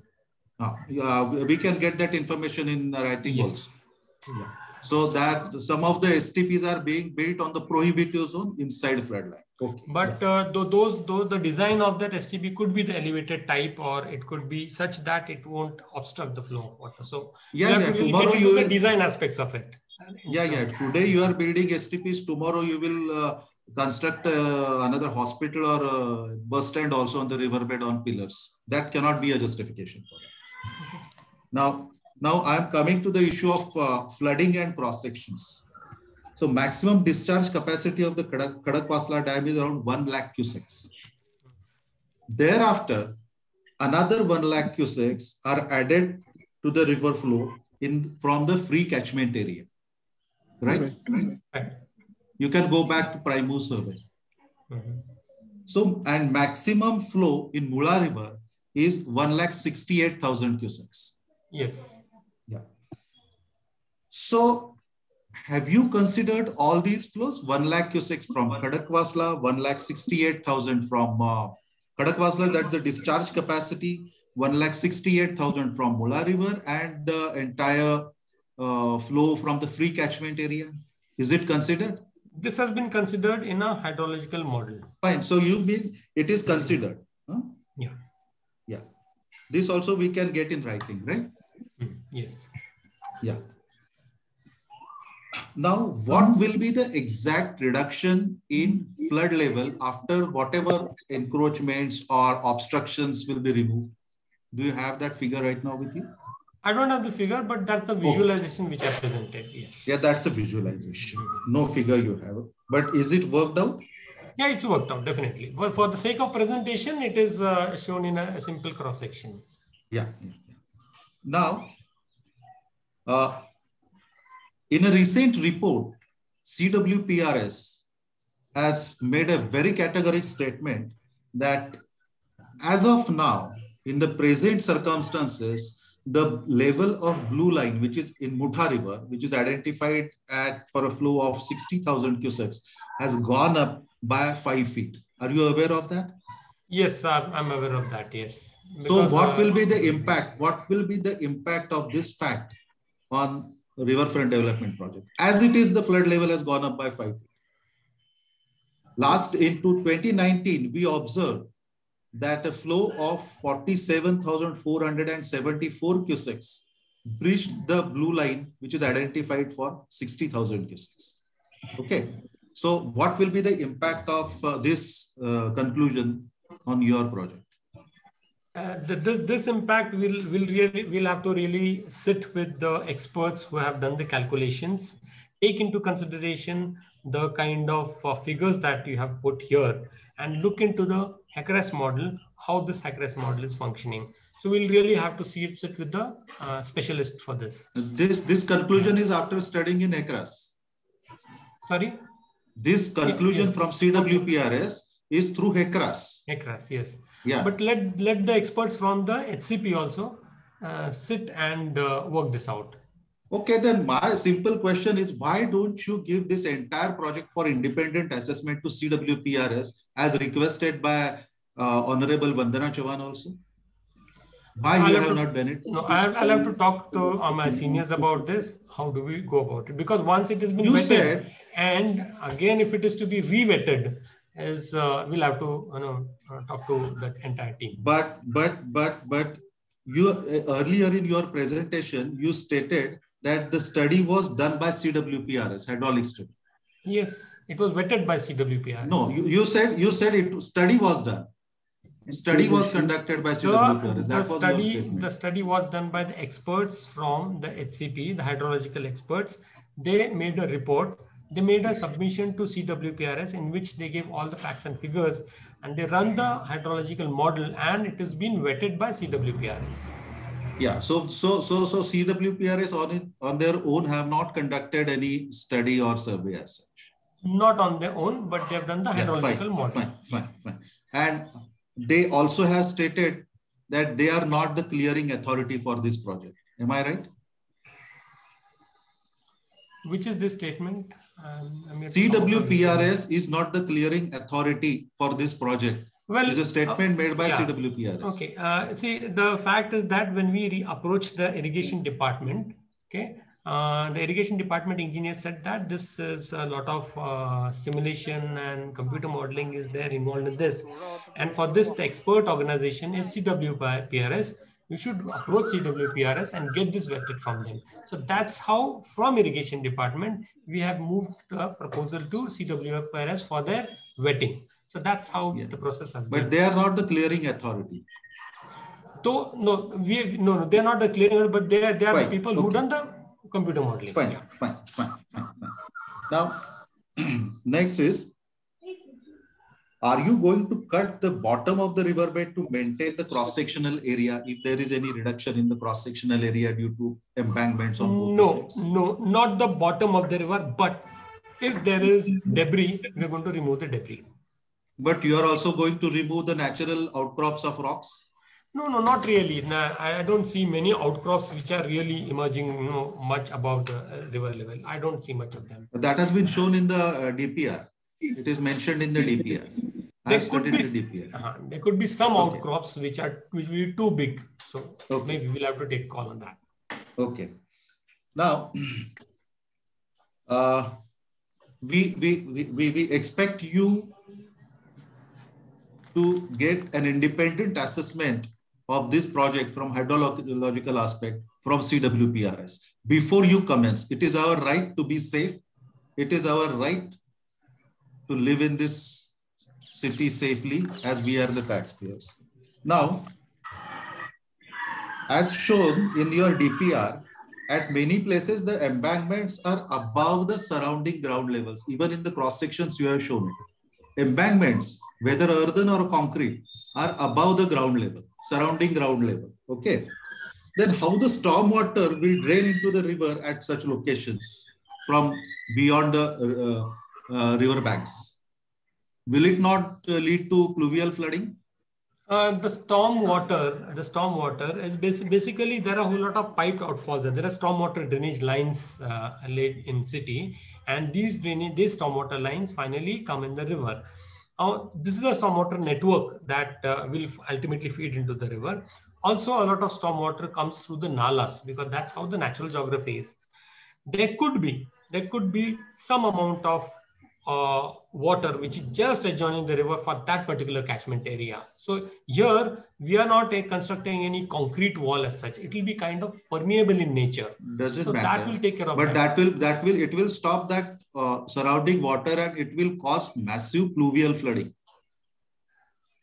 Ah, yeah, we can get that information in writing Yes. also. Yeah. So that some of the STPs are being built on the prohibitive zone inside floodline. Okay. But uh, though those, though the design of that STP could be the elevated type, or it could be such that it won't obstruct the flow of water. So Yeah, we have yeah, to really tomorrow you into the will- design aspects of it. Yeah, yeah. Today you are building STPs. Tomorrow you will uh, construct uh, another hospital or uh, bus stand also on the riverbed on pillars. That cannot be a justification for that. Now, now I am coming to the issue of uh, flooding and cross sections. So maximum discharge capacity of the Khadak- Khadakwasla dam is around 1 lakh cusecs. Thereafter, another 1 lakh cusecs are added to the river flow in from the free catchment area. Right? Right. You can go back to Primu survey. Mhm. So, and maximum flow in Mula River is 1 lakh 68,000 cusecs. Yes. So, have you considered all these flows? 1 lakh cusecs from Khadakwasla, 1 lakh 68,000 from uh, Khadakwasla, that's the discharge capacity, 1 lakh 68,000 from Mula River, and the entire uh, flow from the free catchment area. Is it considered? This has been considered in a hydrological model. Fine. So you mean it is considered? Huh? Yeah. Yeah. This also we can get in writing, right? Mm, Yes. Yeah. Now, what will be the exact reduction in flood level after whatever encroachments or obstructions will be removed? Do you have that figure right now with you? I don't have the figure, but that's the visualization which I presented. Yes. Yeah, that's a visualization. No figure you have. But is it worked out? Yeah, it's worked out definitely. But for the sake of presentation, it is uh, shown in a, a simple cross section. Yeah. Now, uh, in a recent report, CWPRS has made a very categorical statement that as of now, in the present circumstances, the level of blue line, which is in Mutha River, which is identified at for a flow of 60,000 cusecs, has gone up by five feet. Are you aware of that? Yes, I'm, I'm aware of that. Yes. Because, so what uh, will be the impact? What will be the impact of this fact on riverfront development project? As it is, the flood level has gone up by five feet. Last into 2019, we observed that a flow of 47,474 cusecs breached the blue line, which is identified for 60,000 cusecs. Okay. So what will be the impact of uh, this uh, conclusion on your project? Uh, this, this impact will will really will have to really sit with the experts who have done the calculations, take into consideration the kind of uh, figures that you have put here, and look into the HEC-RAS model, how this HEC-RAS model is functioning. So we'll really have to see it sit with the uh, specialist for this. This this conclusion is after studying in HEC-RAS. Sorry. This conclusion yes. from CWPRS is through HEC-RAS. HEC-RAS, yes. Yeah. But let let the experts from the HCP also uh, sit and uh, work this out. Okay, then my simple question is why don't you give this entire project for independent assessment to CWPRS as requested by uh, Honorable Vandana Chavan also? Why I'll you have, to, not done it? No, I'll, I'll, have to talk to uh, my seniors about this. How do we go about it? Because once it has been you vetted, said, and again, if it is to be re-vetted, is uh, we'll have to you know uh, talk to that entire team. But but but but you earlier in your presentation you stated that the study was done by CWPRS, hydraulic study. Yes, it was vetted by CWPRS. No, you, you said you said it study was done. Study was conducted by CWPRS. That the study, the study was done by the experts from the HCP, the hydrological experts. They made a report. They made a submission to CWPRS in which they gave all the facts and figures, and they run the hydrological model, and it has been vetted by CWPRS. Yeah, so so so so CWPRS on it, on their own have not conducted any study or survey as such. Not on their own, but they have done the hydrological yeah, fine, model. Fine, fine, fine. And they also have stated that they are not the clearing authority for this project. Am I right? Which is this statement? Um, CWPRS is not the clearing authority for this project. Well, it's a statement uh, made by yeah. CWPRS. Okay. Uh, see, the fact is that when we approach the irrigation department, okay, uh, the irrigation department engineer said that this is a lot of uh, simulation and computer modeling is there involved in this. And for this, the expert organization is CWPRS. You should approach CWPRS and get this vetted from them. So that's how from irrigation department, we have moved the proposal to CWPRS for their vetting. So that's how yeah. the process has but been. But they are not the clearing authority. So no, we no, no, they are not the clearing, but they are they are fine. the people okay. who done the computer modeling. Fine, yeah. fine, fine, fine, fine. Now, <clears throat> next is, are you going to cut the bottom of the riverbed to maintain the cross-sectional area if there is any reduction in the cross-sectional area due to embankments on both no, No, not the bottom of the river, but if there is debris, we're going to remove the debris. But you are also going to remove the natural outcrops of rocks? No, no, not really. No, I don't see many outcrops which are really emerging you know, much above the uh, river level. I don't see much of them. That has been shown in the uh, DPR. It is mentioned in the DPR. There could, be, the uh, there could be some okay. outcrops which are which will be too big. So okay. maybe we'll have to take call on that. Okay. Now, uh, we, we, we, we expect you to get an independent assessment of this project from hydrological aspect from CWPRS before you commence. It is our right to be safe. It is our right to live in this city safely as we are the taxpayers. Now, as shown in your DPR, at many places the embankments are above the surrounding ground levels. Even in the cross sections you have shown. Embankments, whether earthen or concrete, are above the ground level, surrounding ground level. Okay. Then how the storm water will drain into the river at such locations from beyond the uh, uh, river banks? Will it not uh, lead to pluvial flooding? Uh, the storm water, the storm water is bas basically there are a whole lot of piped outfalls. And there are storm water drainage lines uh, laid in city, and these drainage, these storm water lines finally come in the river. Uh, this is a stormwater network that uh, will ultimately feed into the river. Also, a lot of stormwater comes through the nalas because that's how the natural geography is. There could be there could be some amount of uh, water which is just adjoining the river for that particular catchment area. So here we are not uh, constructing any concrete wall as such. It will be kind of permeable in nature. Doesn't so matter. that will take care of it? but that. that will that will it will stop that uh, surrounding water and it will cause massive pluvial flooding.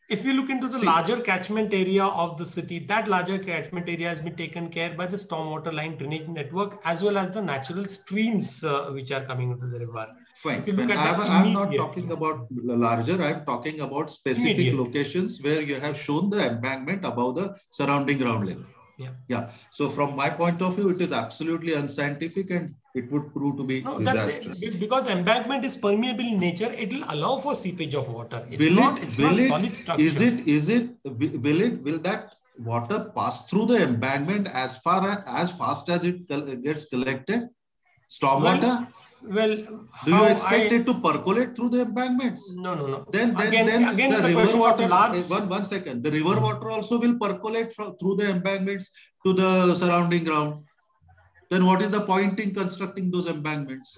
If you look into the See- larger catchment area of the city, that larger catchment area has been taken care by the stormwater line drainage network as well as the natural streams uh, which are coming into the river. Fine. If you look fine. I'm, I'm not talking about larger. I'm talking about specific Immediate. locations where you have shown the embankment above the surrounding ground level. Yeah. Yeah. So from my point of view, it is absolutely unscientific and it would prove to be No, disastrous. be- because the embankment is permeable in nature, it will allow for seepage of water. It's will not, it, it's will not it, solid structure. is it, is it, will it, will that water pass through the embankment as far as, as fast as it gets collected? Stormwater? Well, Do you expect I- it to percolate through the embankments? No, no, no. Then, then, Again- then again, it's the river question water, large- eh, one, one second, the river water also will percolate from, through the embankments to the surrounding ground. Then what is the point in constructing those embankments?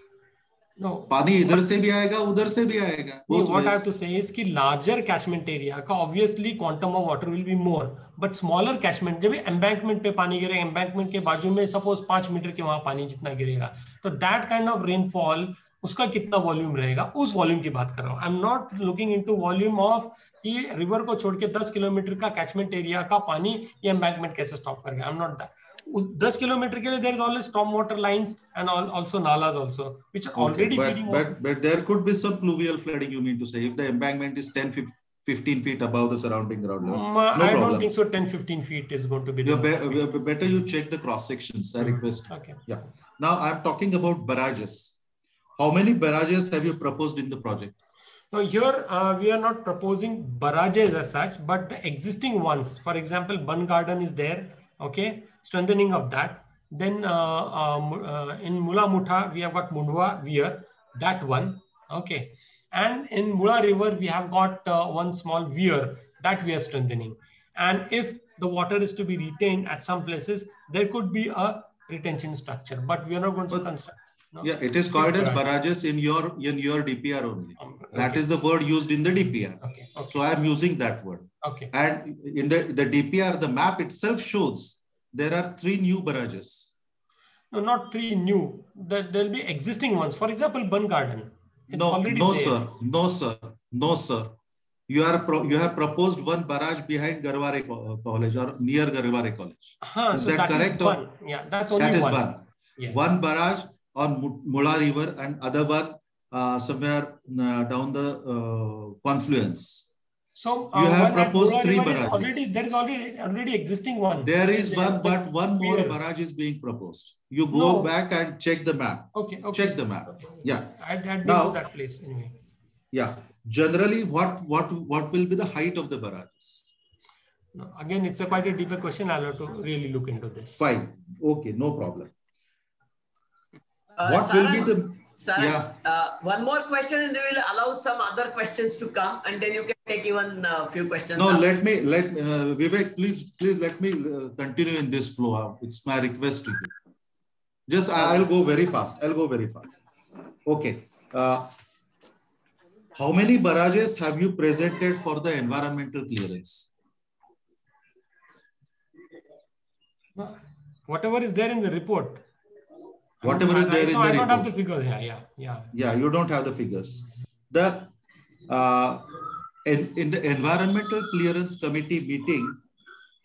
No. पानी इधर से भी आएगा उधर से भी आएगा what I have to say is कि larger catchment area का obviously quantum of water will be more, but smaller catchment जब embankment पे पानी गिरेगा embankment के बाजू में suppose पाँच मीटर के वहाँ पानी जितना गिरेगा तो that kind of rainfall उसका कितना वॉल्यूम रहेगा उस वॉल्यूम की बात कर रहा हूँ I am not looking into volume of कि रिवर को छोड़ के 10 किलोमीटर का कैचमेंट एरिया का पानी ये एम्बैंकमेंट कैसे स्टॉप करेगा I am not that 10 kilometre के लिए there is always storm water lines and also nalas also which are already feeding but, but there could be some pluvial flooding you mean to say if the embankment is 10, 15 15 feet above the surrounding ground level. No I problem. don't think so 10 15 feet is going to be the be- be- better you check the cross sections. I request. okay Yeah. Now I'm talking about barrages. How many barrages have you proposed in the project? Now here uh, we are not proposing barrages as such, but the existing ones. For example, Bund Garden is there. Okay, strengthening of that. Then uh, um, uh, in Mula Mutha we have got Mundhwa Weir, that one. Okay, and in Mula River we have got uh, one small weir that we are strengthening. And if the water is to be retained at some places, there could be a retention structure, but we are not going to construct. No? Yeah, it is called as Barrage. barrages in your in your DPR only. Um, okay. is the word used in the DPR. Okay, okay, So I am using that word. okay. And in the, the DPR, the map itself shows there are three new barrages. No, not three new. There there'll be existing ones. For example, Bund Garden. It's no, no, there. sir. No, sir. No, sir. You are pro- you have proposed one barrage behind Garware College or near Garware College. Huh, Is so that correct or- one. Yeah, that's only That is one. one. Yeah. One barrage on Mula River and other one uh, somewhere uh, down the uh, confluence. So You uh, have proposed three barrages. already there is already already existing one. There is one, but one more pier. barrage is being proposed. You go No. back and check the map. Okay, okay. Check the map. Okay. Yeah. I'd, I'd been Now- to that place anyway. Yeah. Generally, what what what will be the height of the barrages? No, again, it's a quite a deeper question. I'll have to really look into this. Fine. Okay, no problem. Uh, what will be the Sarang, Yeah. uh, one more question and they will allow some other questions to come and then you can take even a few questions. No, after. let me let uh, Vivek, please please let me uh, continue in this flow. Uh, It's my request to you. Just I- I'll go very fast. I'll go very fast. Okay. How many barrages have you presented for the environmental clearance? Whatever is there in the report. Whatever is I- there I, in no, the I don't have the figures. Yeah, yeah, yeah. Yeah, you don't have the figures. The uh, in, in the environmental clearance committee meeting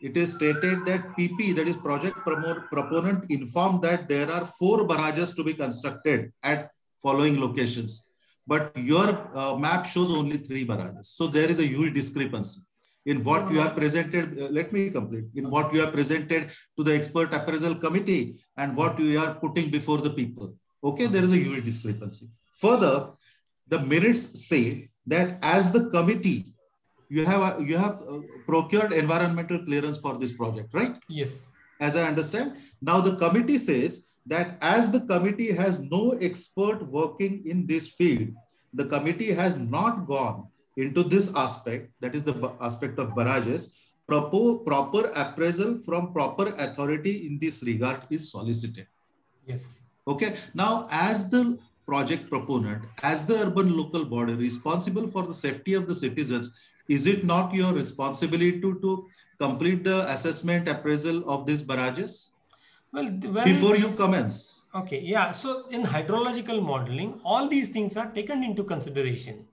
it is stated that PP, that is project proponent, informed that there are four barrages to be constructed at following locations. But your uh, map shows only three barrages. So there is a huge discrepancy in what you have presented. Uh, let me complete. In what you have presented to the expert appraisal committee and what you are putting before the people. Okay, there is a huge discrepancy. Further, the minutes say that as the committee, you have you have uh, procured environmental clearance for this project, right? Yes. As I understand. Now the committee says that as the committee has no expert working in this field, the committee has not gone into this aspect, that is the aspect of barrages, proper, proper appraisal from proper authority in this regard is solicited. Yes. Okay. Now, as the project proponent, as the urban local body responsible for the safety of the citizens, is it not your responsibility to, to complete the assessment appraisal of these barrages? Well, before you commence. Okay, yeah. So in hydrological modeling, all these things are taken into consideration.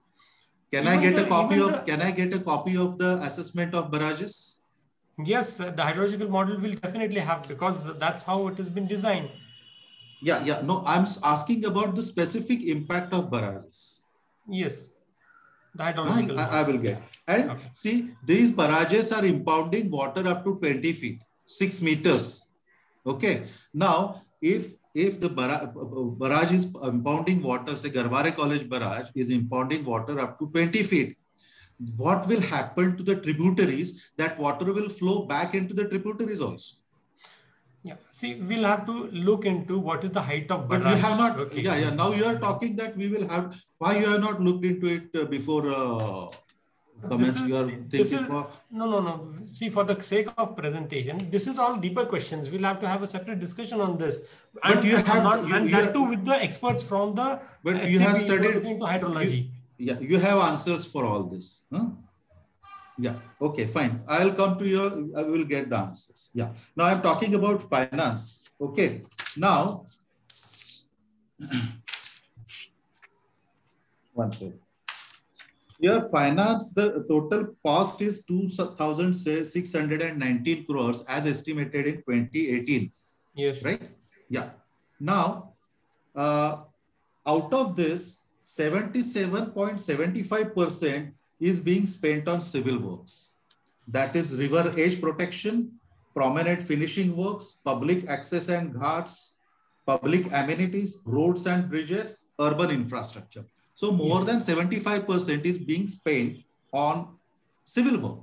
Can even I get the, a copy of? The, can I get a copy of the assessment of barrages? Yes, the hydrological model will definitely have because that's how it has been designed. Yeah, yeah. No, I'm asking about the specific impact of barrages. Yes, the hydrological. I, I will get. And okay. see, these barrages are impounding water up to 20 feet, six meters. Okay. Now, if if the barrage is impounding water, say Garware College barrage is impounding water up to 20 feet, what will happen to the tributaries? That water will flow back into the tributaries also. Yeah, see, we'll have to look into what is the height of barrage. But you have not, okay. yeah, yeah. Now you are talking that we will have, why you have not looked into it uh, before uh, comments is, you are thinking for? No, no, no. See, for the sake of presentation, this is all deeper questions. We'll have to have a separate discussion on this. But and, you have not, you, and you that have, too with the experts from the. But FCB, you have studied into hydrology. You, yeah, you have answers for all this. Huh? Yeah. Okay. Fine. I'll come to you. I will get the answers. Yeah. Now I'm talking about finance. Okay. Now. <clears throat> One second. Here, finance, the total cost is 2,619 crores as estimated in 2018. Yes. Right? Yeah. Now, uh, out of this, 77.75% is being spent on civil works. That is river edge protection, promenade finishing works, public access and ghats, public amenities, roads and bridges, urban infrastructure. So more yes. than 75% is being spent on civil work.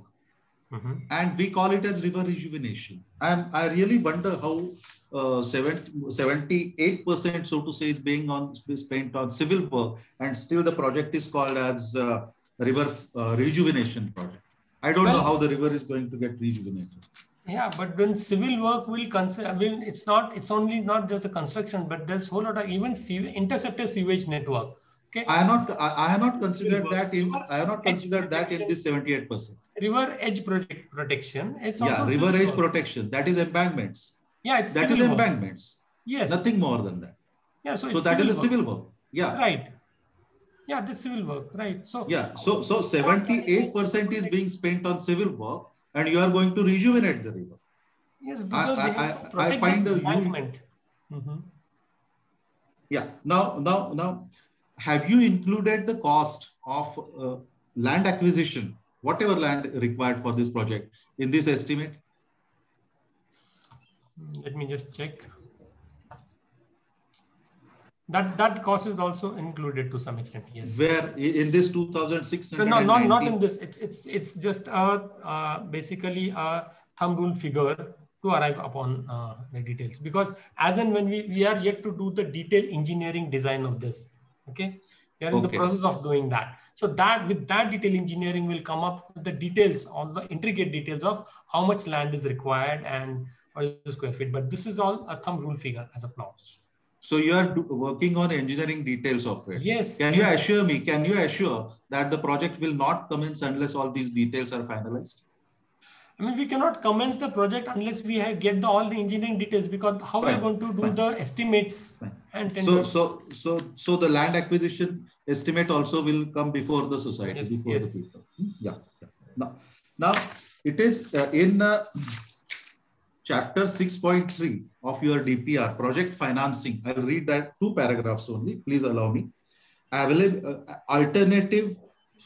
Mm-hmm. And we call it as river rejuvenation. And I really wonder how uh, 70, 78% so to say is being on spent on civil work and still the project is called as uh, river uh, rejuvenation project. I don't well, know how the river is going to get rejuvenated. Yeah, but when civil work will consider, I mean, it's not, it's only not just the construction, but there's a whole lot of even interceptor sewage network Okay. I have not I, I have not considered that in I have not considered that in this 78%. River edge project protection. It's yeah, river edge protection. That is embankments. Yeah, it's that is embankments. Yes. Nothing more than that. Yeah, so, so that is a civil work. Yeah. Right. Yeah, that's civil work, right? So yeah, so so 78% is being spent on civil work, and you are going to rejuvenate the river. Yes, because I, I, I, I find the embankment. Mm -hmm. Yeah. Now, now, now, have you included the cost of uh, land acquisition, whatever land required for this project in this estimate? Let me just check. That that cost is also included to some extent. Yes. Where in this 2006? No, not not in this. It's it's it's just a uh, basically a thumb rule figure to arrive upon uh, the details because as and when we we are yet to do the detailed engineering design of this Okay. We are in okay. the process of doing that. So that with that detail engineering will come up with the details, all the intricate details of how much land is required and what is the square feet. But this is all a thumb rule figure as of now. So you are working on engineering details of it. Yes. Can you assure me, can you assure that the project will not commence unless all these details are finalized? I mean, we cannot commence the project unless we have get the, all the engineering details because how Fine. are we going to do Fine. the estimates Fine. and So, so, so, so the land acquisition estimate also will come before the society, yes, before yes. the people. Hmm? Yeah, yeah. Now, now, It is uh, in uh, chapter 6.3 of your DPR, project financing. I'll read that two paragraphs only. Please allow me. Available uh, alternative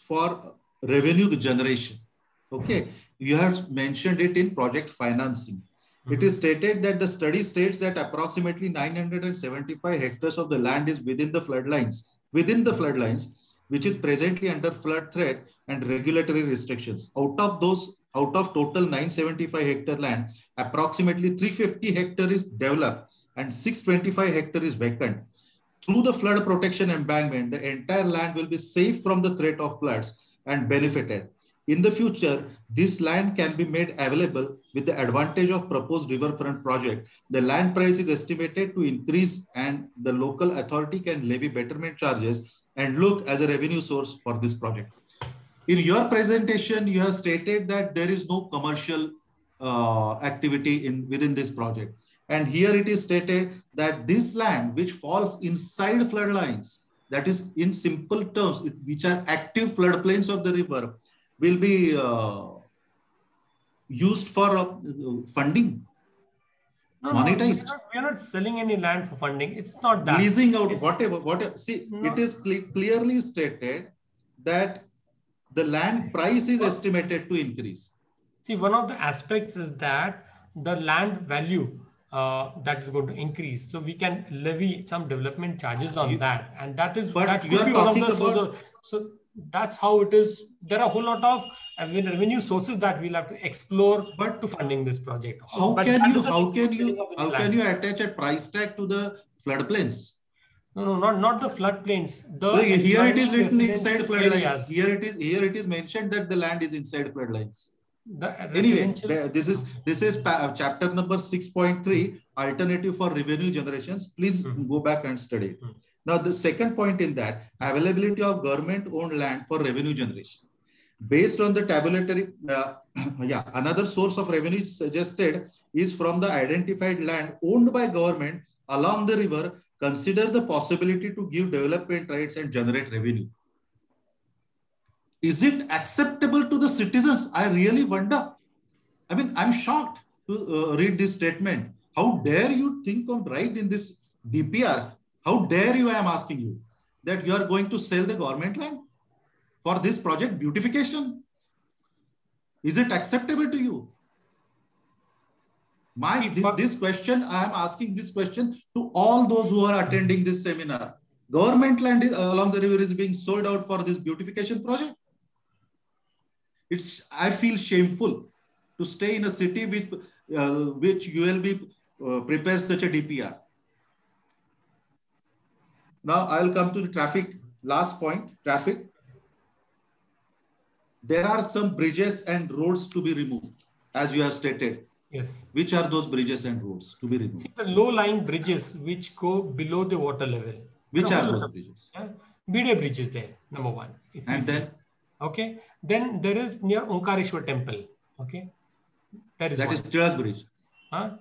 for revenue generation. Okay, you have mentioned it in project financing. It is stated that the study states that approximately 975 hectares of the land is within the floodlines, within the floodlines, which is presently under flood threat and regulatory restrictions. Out of those, out of total 975 hectare land, approximately 350 hectare is developed and 625 hectare is vacant. Through the flood protection embankment, the entire land will be safe from the threat of floods and benefited. In the future, this land can be made available with the advantage of proposed riverfront project. The land price is estimated to increase and the local authority can levy betterment charges and look as a revenue source for this project. In your presentation, you have stated that there is no commercial uh, activity in within this project. And here it is stated that this land, which falls inside floodlines, that is in simple terms, which are active floodplains of the river, will be uh, used for uh, funding, No, monetized. No, we, are not, we are not selling any land for funding. It's not that. leasing out It's- whatever whatever see No. it is cle- clearly stated that the land price is estimated to increase See, one of the aspects is that the land value uh, that is going to increase. So we can levy some development charges on You- that, and that is But that you are be one of talking the about- of- So that's how it is. There are a whole lot of uh, revenue sources that we'll have to explore, But- to funding this project. how But can you how can you selling of this how can you attach a price tag to the floodplains No, no, not not the floodplains. The So here it is written inside floodlines here it is here it is mentioned that the land is inside floodlines The anyway this is this is uh, chapter number 6.3 alternative for revenue generations please Mhm. go back and study it Mhm. Now the second point in that availability of government owned land for revenue generation. Based on the tabulatory uh, <clears throat> yeah another source of revenue suggested is from the identified land owned by government along the river consider the possibility to give development rights and generate revenue. Is it acceptable to the citizens? I really wonder. I mean i'm shocked to uh, read this statement. How dare you think on right in this dpr how dare you i am asking you that you are going to sell the government land for this project beautification? Is it acceptable to you? My this, this question i am asking this question to all those who are attending this seminar. Government land along the river is being sold out for this beautification project. It's i feel shameful to stay in a city which uh, which ulb uh, prepares such a dpr now i'll come to the traffic last point traffic there are some bridges and roads to be removed as you have stated Yes. which are those bridges and roads to be removed See the low-lying bridges which go below the water level. which are those bridges Yeah. Bridge is there, number one. and then okay, then there is near Omkareshwar temple. Okay, that is that one. is Tilak bridge Huh?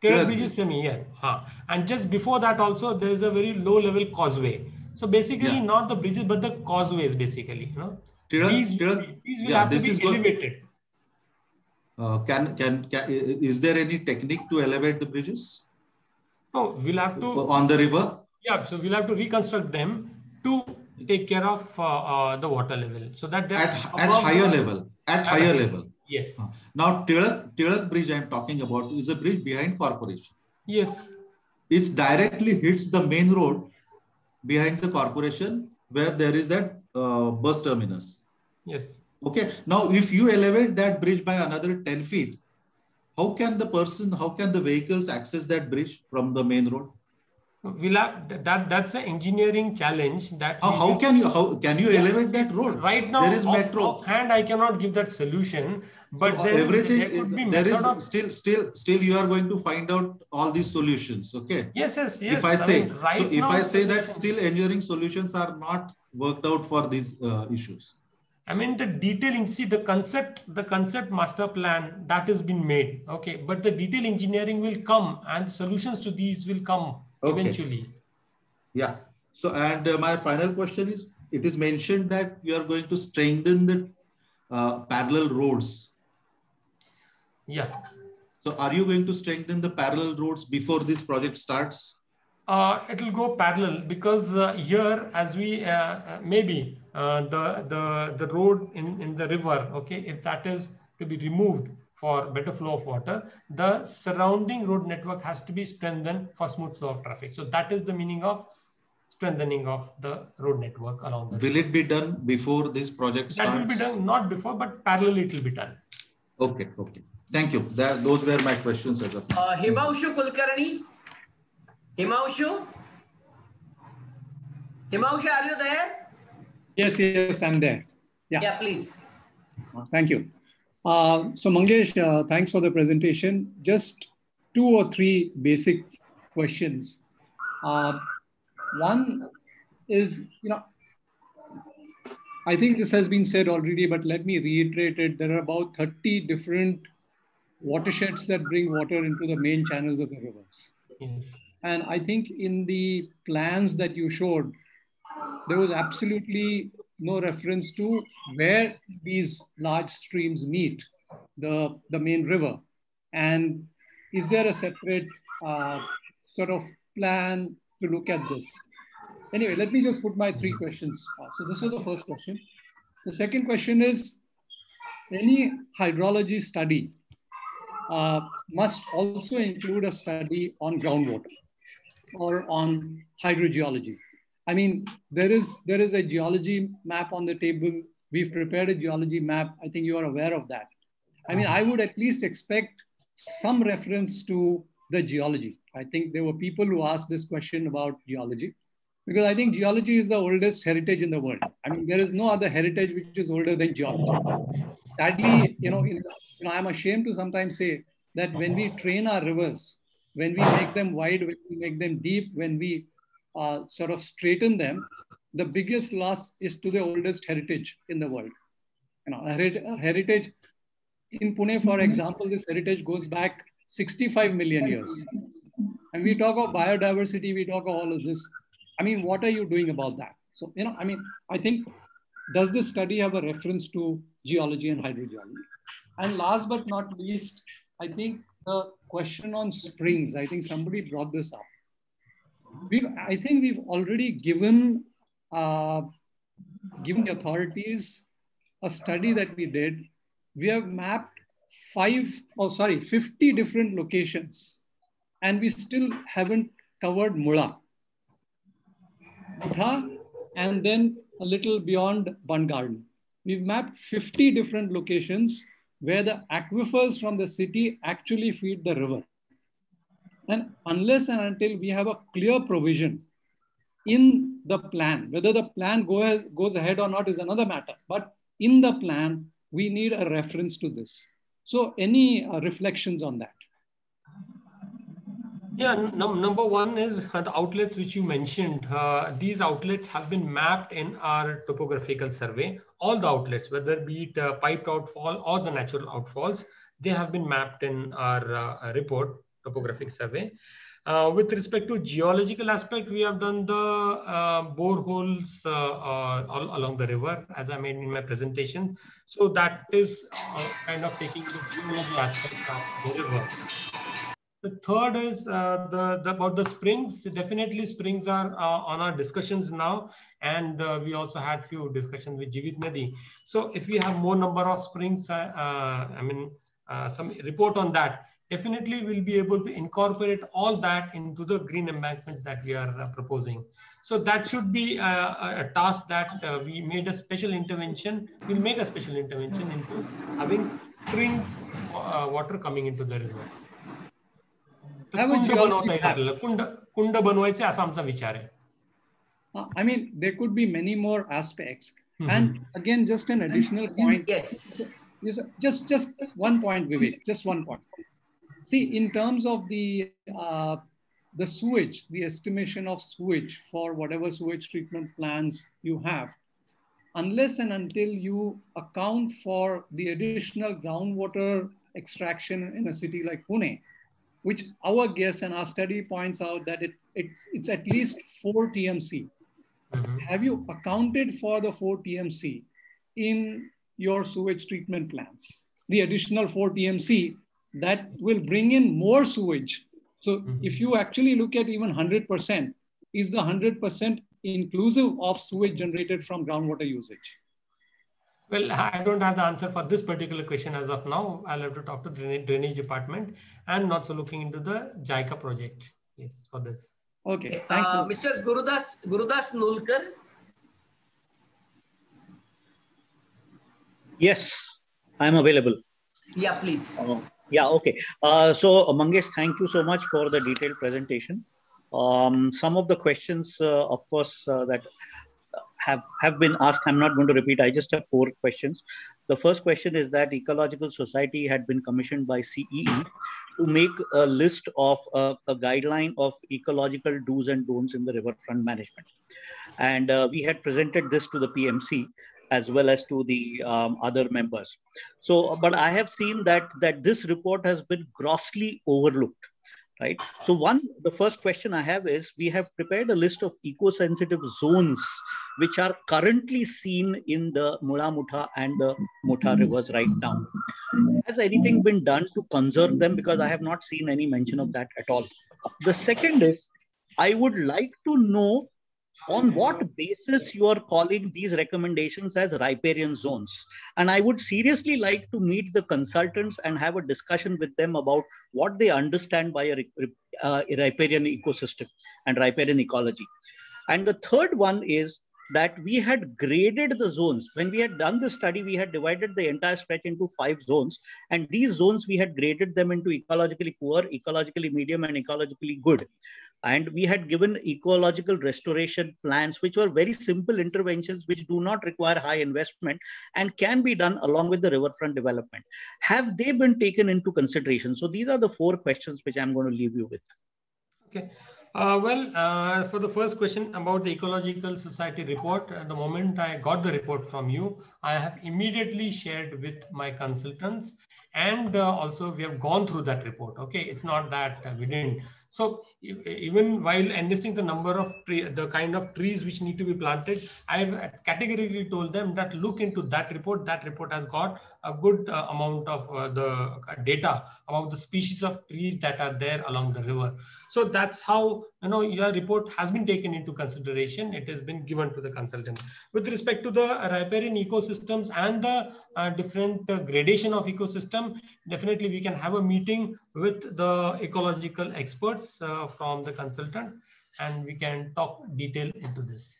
Bridge is from here. Huh. And just before that also there is a very low level causeway. So basically Yeah. not the bridges but the causeways basically. You know, Tilak, these, Tilak, these will yeah, have to be elevated. uh, can, can can is there any technique to elevate the bridges No, we'll have to on the river yeah. So we'll have to reconstruct them to take care of uh, uh, the water level so that at at higher the- level at At higher higher level Yes. now Tilak Tilak bridge i'm talking about is a bridge behind corporation Yes. it directly hits the main road behind the corporation where there is that uh, bus terminus Yes. okay now if you elevate that bridge by another 10 feet how can the person how can the vehicles access that bridge from the main road We'll have that. That's an engineering challenge. That how, how can you how can you elevate that road right now there is off- metro offhand I cannot give that solution. But So, everything there there is of still still still you are going to find out all these solutions okay yes yes yes. if i say mean, right so if now i say that still engineering solutions are not worked out for these uh, issues I mean the detailing. See the concept, the concept master plan that has been made. Okay, but the detail engineering will come, and solutions to these will come Okay. eventually. yeah so and uh, my final question is it is mentioned that you are going to strengthen the uh, parallel roads Yeah. So are you going to strengthen the parallel roads before this project starts? Uh, it will go parallel because uh, here, as we uh, uh maybe uh, the the the road in in the river, okay, if that is to be removed for better flow of water, the surrounding road network has to be strengthened for smooth flow of traffic. So that is the meaning of strengthening of the road network along the. Will it be done before this project starts? That will be done not before, but parallel it will be done. Okay, okay. Thank you. That, those were my questions as of now. Uh, Himanshu Kulkarni. Himanshu? Himanshu, are you there? Yes, yes, I'm there. Yeah. Yeah, please. Thank you. Uh, so Mangesh, uh, thanks for the presentation. Just two or three basic questions. Uh, one is, you know, I think this has been said already, but let me reiterate it. There are about 30 different watersheds that bring water into the main channels of the rivers. Yes. And I think in the plans that you showed, there was absolutely no reference to where these large streams meet the, the main river. And is there a separate uh, sort of plan to look at this? Anyway, let me just put my three questions. So this was the first question. The second question is, any hydrology study uh, must also include a study on groundwater or on hydrogeology. I mean, there is, there is a geology map on the table. We've prepared a geology map. I think you are aware of that. I mean, I would at least expect some reference to the geology. I think there were people who asked this question about geology because I think geology is the oldest heritage in the world. I mean, there is no other heritage which is older than geology. Sadly, you know, in, you know, I'm ashamed to sometimes say that when we train our rivers, when we make them wide, when we make them deep, when we uh, sort of straighten them, the biggest loss is to the oldest heritage in the world. You know, a heritage in Pune, for example, this heritage goes back 65 million years. And we talk of biodiversity, we talk of all of this. I mean, what are you doing about that? So, you know, I mean, I think, does this study have a reference to geology and hydrogeology? And last but not least, I think the question on springs, I think somebody brought this up. We've, I think we've already given, uh, given the authorities a study that we did. We have mapped five, oh sorry, 50 different locations and we still haven't covered Mula. Mutha, and then a little beyond Bund Garden. We've mapped 50 different locations where the aquifers from the city actually feed the river. And unless and until we have a clear provision in the plan, whether the plan goes, goes ahead or not is another matter, but in the plan, we need a reference to this. So any uh, reflections on that? Yeah, number one is uh, the outlets which you mentioned. Uh, these outlets have been mapped in our topographical survey. All the outlets, whether be it uh, piped outfall or the natural outfalls, they have been mapped in our uh, report, topographic survey. Uh, with respect to geological aspect, we have done the uh, boreholes all along the river, as I made in my presentation. So that is kind of taking the geological aspect of the river. The third is uh, the, the, about the springs. Definitely, springs are uh, on our discussions now, and uh, we also had few discussions with Jeevitnadi. So, if we have more number of springs, uh, uh, I mean, uh, some report on that. Definitely, we'll be able to incorporate all that into the green embankments that we are proposing. So that should be a, a task that we made a special intervention. We'll make a special intervention into having springs water coming into the river. I बनवता येईल आपल्याला कुंड कुंड बनवायचे असा आमचा विचार आहे. I mean and again just an additional point. yes. Just just just one point vivek just one point. See in terms of the uh, the sewage, the estimation of sewage for whatever sewage treatment plans you have unless and until you account for the additional groundwater extraction in a city like pune which our guess and our study points out that it, it it's at least 4 TMC. Mm-hmm. Have you accounted for the 4 TMC in your sewage treatment plants? The additional 4 TMC that will bring in more sewage. So Mhm. if you actually look at even 100%, is the 100% inclusive of sewage generated from groundwater usage? Well, I don't have the answer for this particular question as of now. I'll have to talk to the drainage department and also looking into the JICA project. Yes, for this. Okay, thank Uh, you. Mr. Gurudas, Gurudas Nulkar. Yes, I'm available. Yeah, please. Uh, yeah, okay. Uh, so, Mangesh, thank you so much for the detailed presentation. Um, some of the questions, uh, of course, uh, that have, have been asked, I'm not going to repeat. I just have four questions. The first question is that Ecological Society had been commissioned by CEE to make a list of uh, a guideline of ecological do's and don'ts in the riverfront management. And uh, we had presented this to the PMC as well as to the um, other members. So, but I have seen that that this report has been grossly overlooked, right? So, one, the first question I have is we have prepared a list of eco-sensitive zones which are currently seen in the Mula Mutha and the Mutha hmm. rivers right now. Has anything been done to conserve them? Because I have not seen any mention of that at all. The second is I would like to know on what basis you are calling these recommendations as riparian zones and i would seriously like to meet the consultants and have a discussion with them about what they understand by a, uh, a riparian ecosystem and riparian ecology and the third one is that we had graded the zones. When we had done the study, we had divided the entire stretch into five zones. And these zones, we had graded them into ecologically poor, ecologically medium, and ecologically good. And we had given ecological restoration plans, which were very simple interventions, which do not require high investment and can be done along with the riverfront development. Have they been taken into consideration? So these are the four questions which I'm going to leave you with. Okay. Uh, well, uh, for the first question about the Ecological Society report, uh, the moment I got the report from you, I have immediately shared with my consultants and also we have gone through that report. Okay, it's not that we didn't. So even while enlisting the number of tree, the kind of trees which need to be planted, I've categorically told them that look into that report. That report has got a good uh, amount of uh, the data about the species of trees that are there along the river. So that's how you know your report has been taken into consideration. It has been given to the consultant. With respect to the riparian ecosystems and the uh, different gradation of ecosystem, definitely we can have a meeting with the ecological experts uh, from the consultant and we can talk detail into this.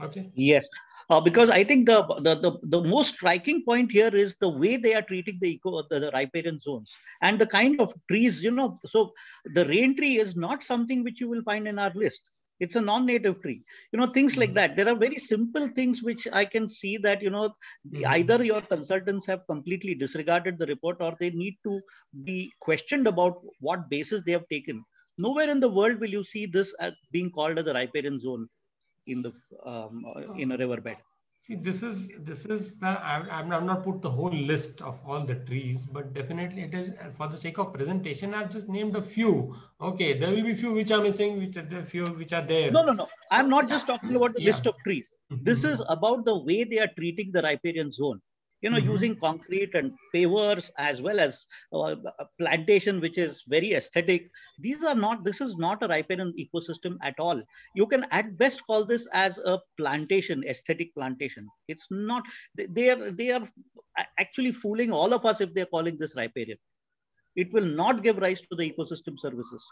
Okay. Yes. Uh, because I think the, the, the the most striking point here is the way they are treating the eco the, the riparian zones and the kind of trees you know so the rain tree is not something which you will find in our list it's a non-native tree. You know things like mm-hmm. that. There are very simple things which i can see that you know mm-hmm. either your consultants have completely disregarded the report or they need to be questioned about what basis they have taken. Nowhere in the world will you see this as being called as a riparian zone in the um, uh, in a riverbed See, this is this is the I'm, I'm not put the whole list of all the trees, but definitely it is for the sake of presentation. I've just named a few. Okay, there will be few which are missing, which are the few which are there. No, no, no. I'm not just talking about the yeah. list of trees. Mm-hmm. This is about the way they are treating the riparian zone. You know, mm -hmm. using concrete and pavers as well as uh, plantation, which is very aesthetic. These are not. This is not a riparian ecosystem at all. You can at best call this as a plantation, aesthetic plantation. It's not. They are. They are actually fooling all of us if they're calling this riparian. It will not give rise to the ecosystem services.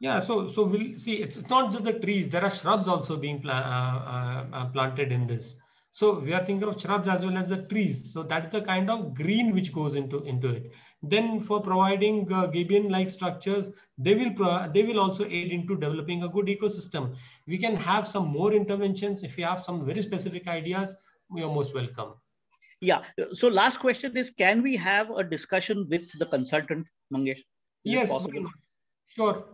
Yeah, so so we'll see. It's not just the trees. There are shrubs also being pla uh, uh, planted in this. So we are thinking of shrubs as well as the trees. So that is the kind of green which goes into, into it. Then for providing uh, gabion-like structures, they will they will also aid into developing a good ecosystem. We can have some more interventions. If you have some very specific ideas, we are most welcome. Yeah. So last question is, can we have a discussion with the consultant, Mangesh? Is yes, sure.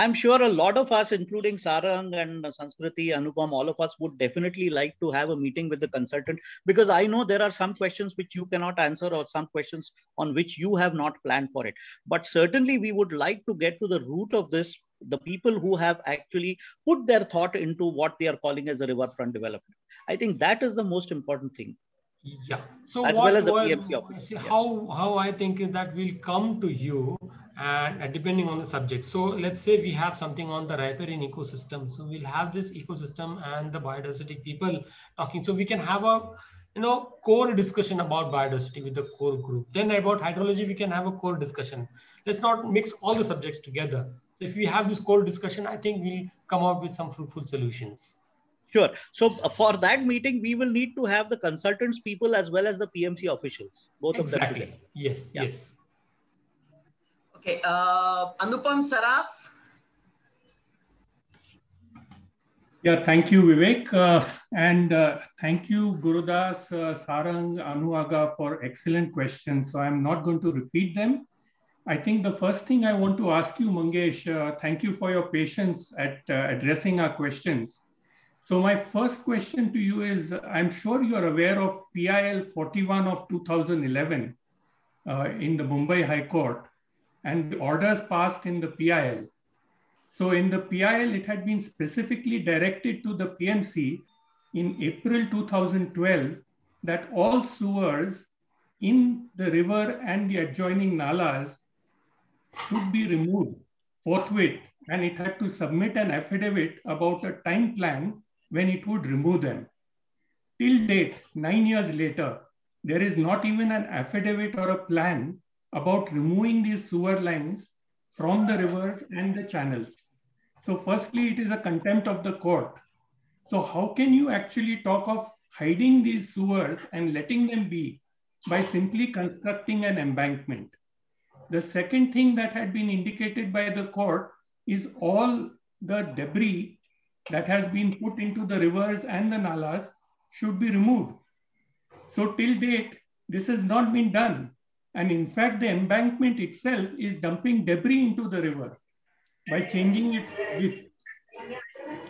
I'm sure a lot of us, including Sarang and Sanskriti, Anupam, all of us would definitely like to have a meeting with the consultant because I know there are some questions which you cannot answer or some questions on which you have not planned for it. But certainly we would like to get to the root of this, the people who have actually put their thought into what they are calling as the riverfront development. I think that is the most important thing. Yeah. So as what, well as the PMC office. see, Yes. How how I think is that we'll come to you and uh, depending on the subject. So let's say we have something on the riparian ecosystem. So we'll have this ecosystem and the biodiversity people talking. So we can have a you know core discussion about biodiversity with the core group. Then about hydrology, we can have a core discussion. Let's not mix all the subjects together. So if we have this core discussion, I think we'll come out with some fruitful solutions. Sure. So uh, for that meeting, we will need to have the consultants people as well as the PMC officials, both of them Exactly. together. Yes. Yeah. Yes. Okay, uh, Anupam Saraf. Yeah, thank you, Vivek. Uh, and uh, thank you, Gurudas, uh, Sarang, Anuaga, for excellent questions. So I'm not going to repeat them. I think the first thing I want to ask you, Mangesh, uh, thank you for your patience at uh, addressing our questions. So my first question to you is, I'm sure you are aware of PIL 41 of 2011 uh, in the Mumbai High Court and the orders passed in the PIL. So in the PIL, it had been specifically directed to the PMC in April 2012 that all sewers in the river and the adjoining nalas should be removed forthwith. And it had to submit an affidavit about a time plan when it would remove them. Till date, nine years later, there is not even an affidavit or a plan about removing these sewer lines from the rivers and the channels. So firstly, it is a contempt of the court. So how can you actually talk of hiding these sewers and letting them be by simply constructing an embankment? The second thing that had been indicated by the court is all the debris that has been put into the rivers and the nalas should be removed. So till date, this has not been done. And in fact, the embankment itself is dumping debris into the river by changing its width.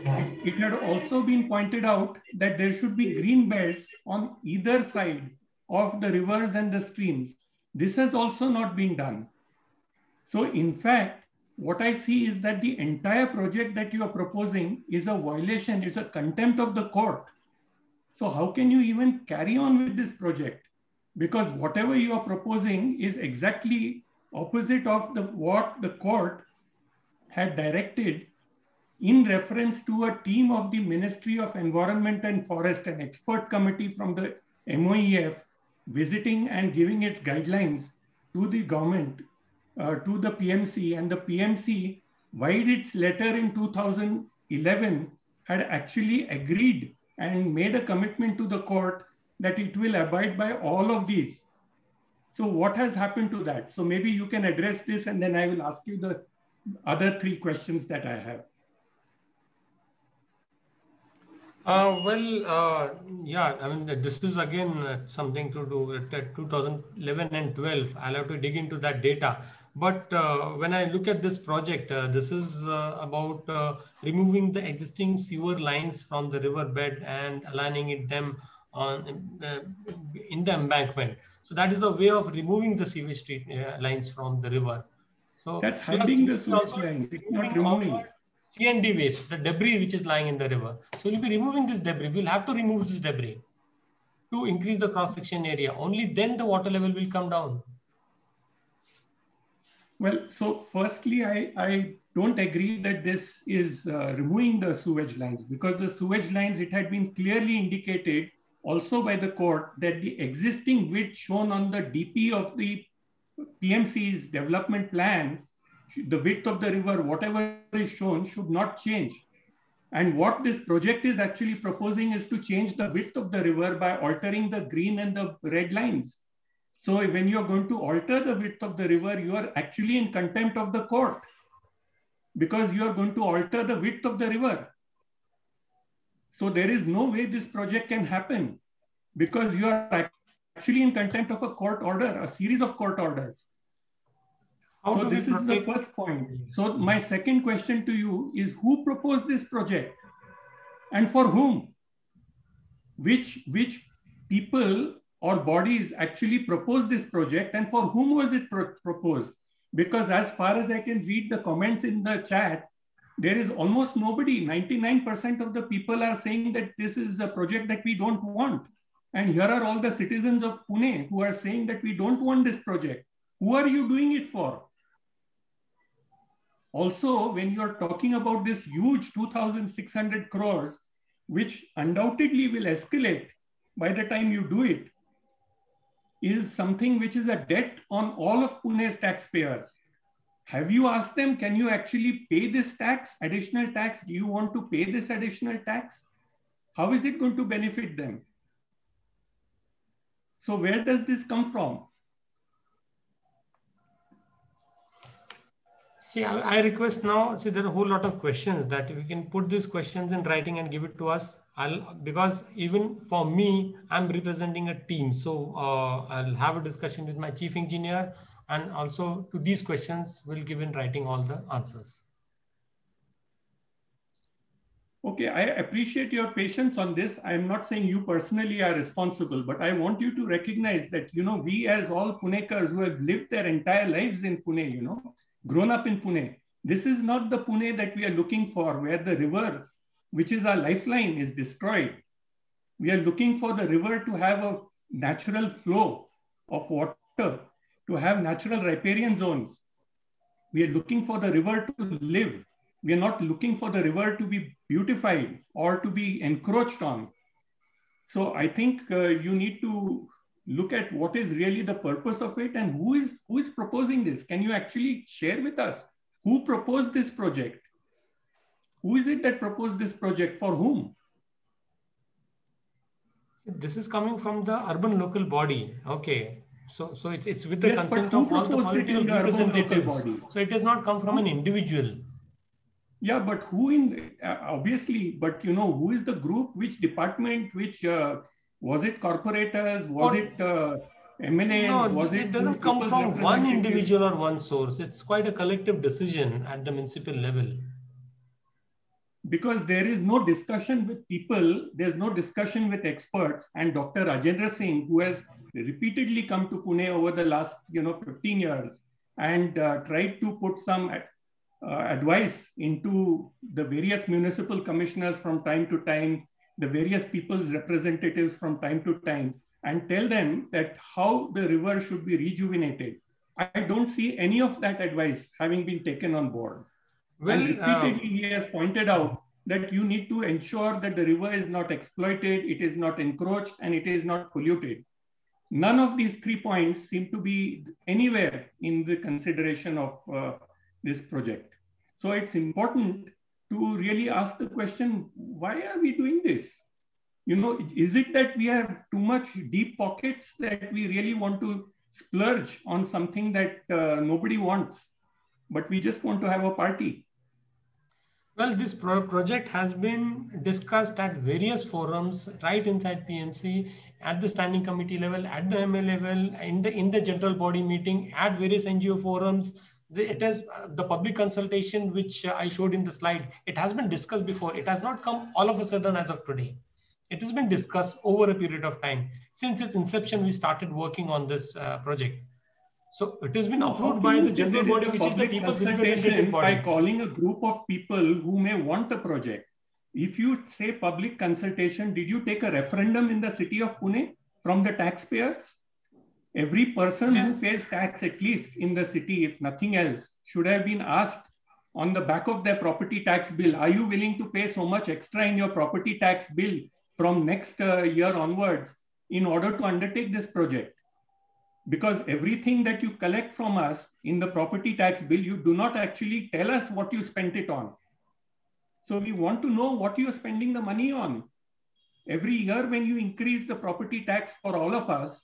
It, it had also been pointed out that there should be green belts on either side of the rivers and the streams. This has also not been done. So in fact, what I see is that the entire project that you are proposing is a violation, it's a contempt of the court. So how can you even carry on with this project? Because whatever you are proposing is exactly opposite of the what the court had directed in reference to a team of the Ministry of Environment and Forest, an expert committee from the MOEF, visiting and giving its guidelines to the government, uh, to the PMC, and the PMC, via its letter in 2011, had actually agreed and made a commitment to the court that it will abide by all of these. So what has happened to that? So maybe you can address this and then I will ask you the other three questions that I have. Uh, well, uh, yeah, I mean, this is again uh, something to do with uh, 2011 and 12. I'll have to dig into that data. But uh, when I look at this project, uh, this is uh, about uh, removing the existing sewer lines from the riverbed and aligning it them on uh, in the embankment. So that is a way of removing the sewage street uh, lines from the river. So That's hiding the sewage lines, it's not removing all removing. the CND waste, the debris which is lying in the river. So we'll be removing this debris. We'll have to remove this debris to increase the cross section area. Only then the water level will come down. Well, so firstly, I, I don't agree that this is uh, removing the sewage lines because the sewage lines, it had been clearly indicated also by the court that the existing width shown on the DP of the PMC's development plan, the width of the river, whatever is shown, should not change. And what this project is actually proposing is to change the width of the river by altering the green and the red lines. So when you're going to alter the width of the river, you are actually in contempt of the court because you are going to alter the width of the river. So there is no way this project can happen because you are actually in contempt of a court order, a series of court orders. How so this is the first point. So my second question to you is who proposed this project and for whom? Which, which people or bodies actually proposed this project and for whom was it pro- proposed? Because as far as I can read the comments in the chat, there is almost nobody, 99% of the people are saying that this is a project that we don't want. And here are all the citizens of Pune who are saying that we don't want this project. Who are you doing it for? Also, when you're talking about this huge 2,600 crores, which undoubtedly will escalate by the time you do it, is something which is a debt on all of Pune's taxpayers. Have you asked them, can you actually pay this tax, additional tax? Do you want to pay this additional tax? How is it going to benefit them? So where does this come from? See, I, I, request now, see, there are a whole lot of questions that we can put these questions in writing and give it to us. I'll, because even for me, I'm representing a team. So uh, I'll have a discussion with my chief engineer and also to these questions, we'll give in writing all the answers. Okay, I appreciate your patience on this. I'm not saying you personally are responsible, but I want you to recognize that, you know, we as all Punekars who have lived their entire lives in Pune, you know, grown up in Pune. This is not the Pune that we are looking for, where the river, which is our lifeline, is destroyed. We are looking for the river to have a natural flow of water, to have natural riparian zones. We are looking for the river to live. We are not looking for the river to be beautified or to be encroached on. So I think uh, you need to look at what is really the purpose of it and who is who is proposing this can you actually share with us who proposed this project who is it that proposed this project? For whom? This is coming from the urban local body. Okay. So so it's it's with the yes, consent of all the political representatives so it has not come from an individual. Yeah but who in uh, obviously but you know who is the group? Which department? Which uh, was it corporators? Was or, it uh, MNAs? No, was it, it doesn't come from one individual or one source. It's quite a collective decision at the municipal level. Because there is no discussion with people, there's no discussion with experts. And Dr. Rajendra Singh, who has repeatedly come to Pune over the last you know 15 years and uh, tried to put some uh, advice into the various municipal commissioners from time to time the various people's representatives from time to time and tell them that how the river should be rejuvenated. I don't see any of that advice having been taken on board. Well, and repeatedly um, he has pointed out that you need to ensure that the river is not exploited, it is not encroached, and it is not polluted. None of these three points seem to be anywhere in the consideration of uh, this project. So it's important to really ask the question, why are we doing this? You know, is it that we have too much deep pockets that we really want to splurge on something that uh, nobody wants, but we just want to have a party? Well, this pro project has been discussed at various forums, right inside PMC, at the standing committee level, at the MA level, in the in the general body meeting, at various NGO forums, it has uh, the public consultation which uh, i showed in the slide it has been discussed before. It has not come all of a sudden as of today. It has been discussed over a period of time. Since its inception we started working on this uh, project so it has been approved by the general body which is the people's representative body by calling a group of people who may want a project if you say public consultation did you take a referendum in the city of pune from the taxpayers Every person yes. who pays tax, at least in the city, if nothing else, should have been asked on the back of their property tax bill, are you willing to pay so much extra in your property tax bill from next uh, year onwards in order to undertake this project? Because everything that you collect from us in the property tax bill, you do not actually tell us what you spent it on. So we want to know what you're spending the money on. Every year when you increase the property tax for all of us,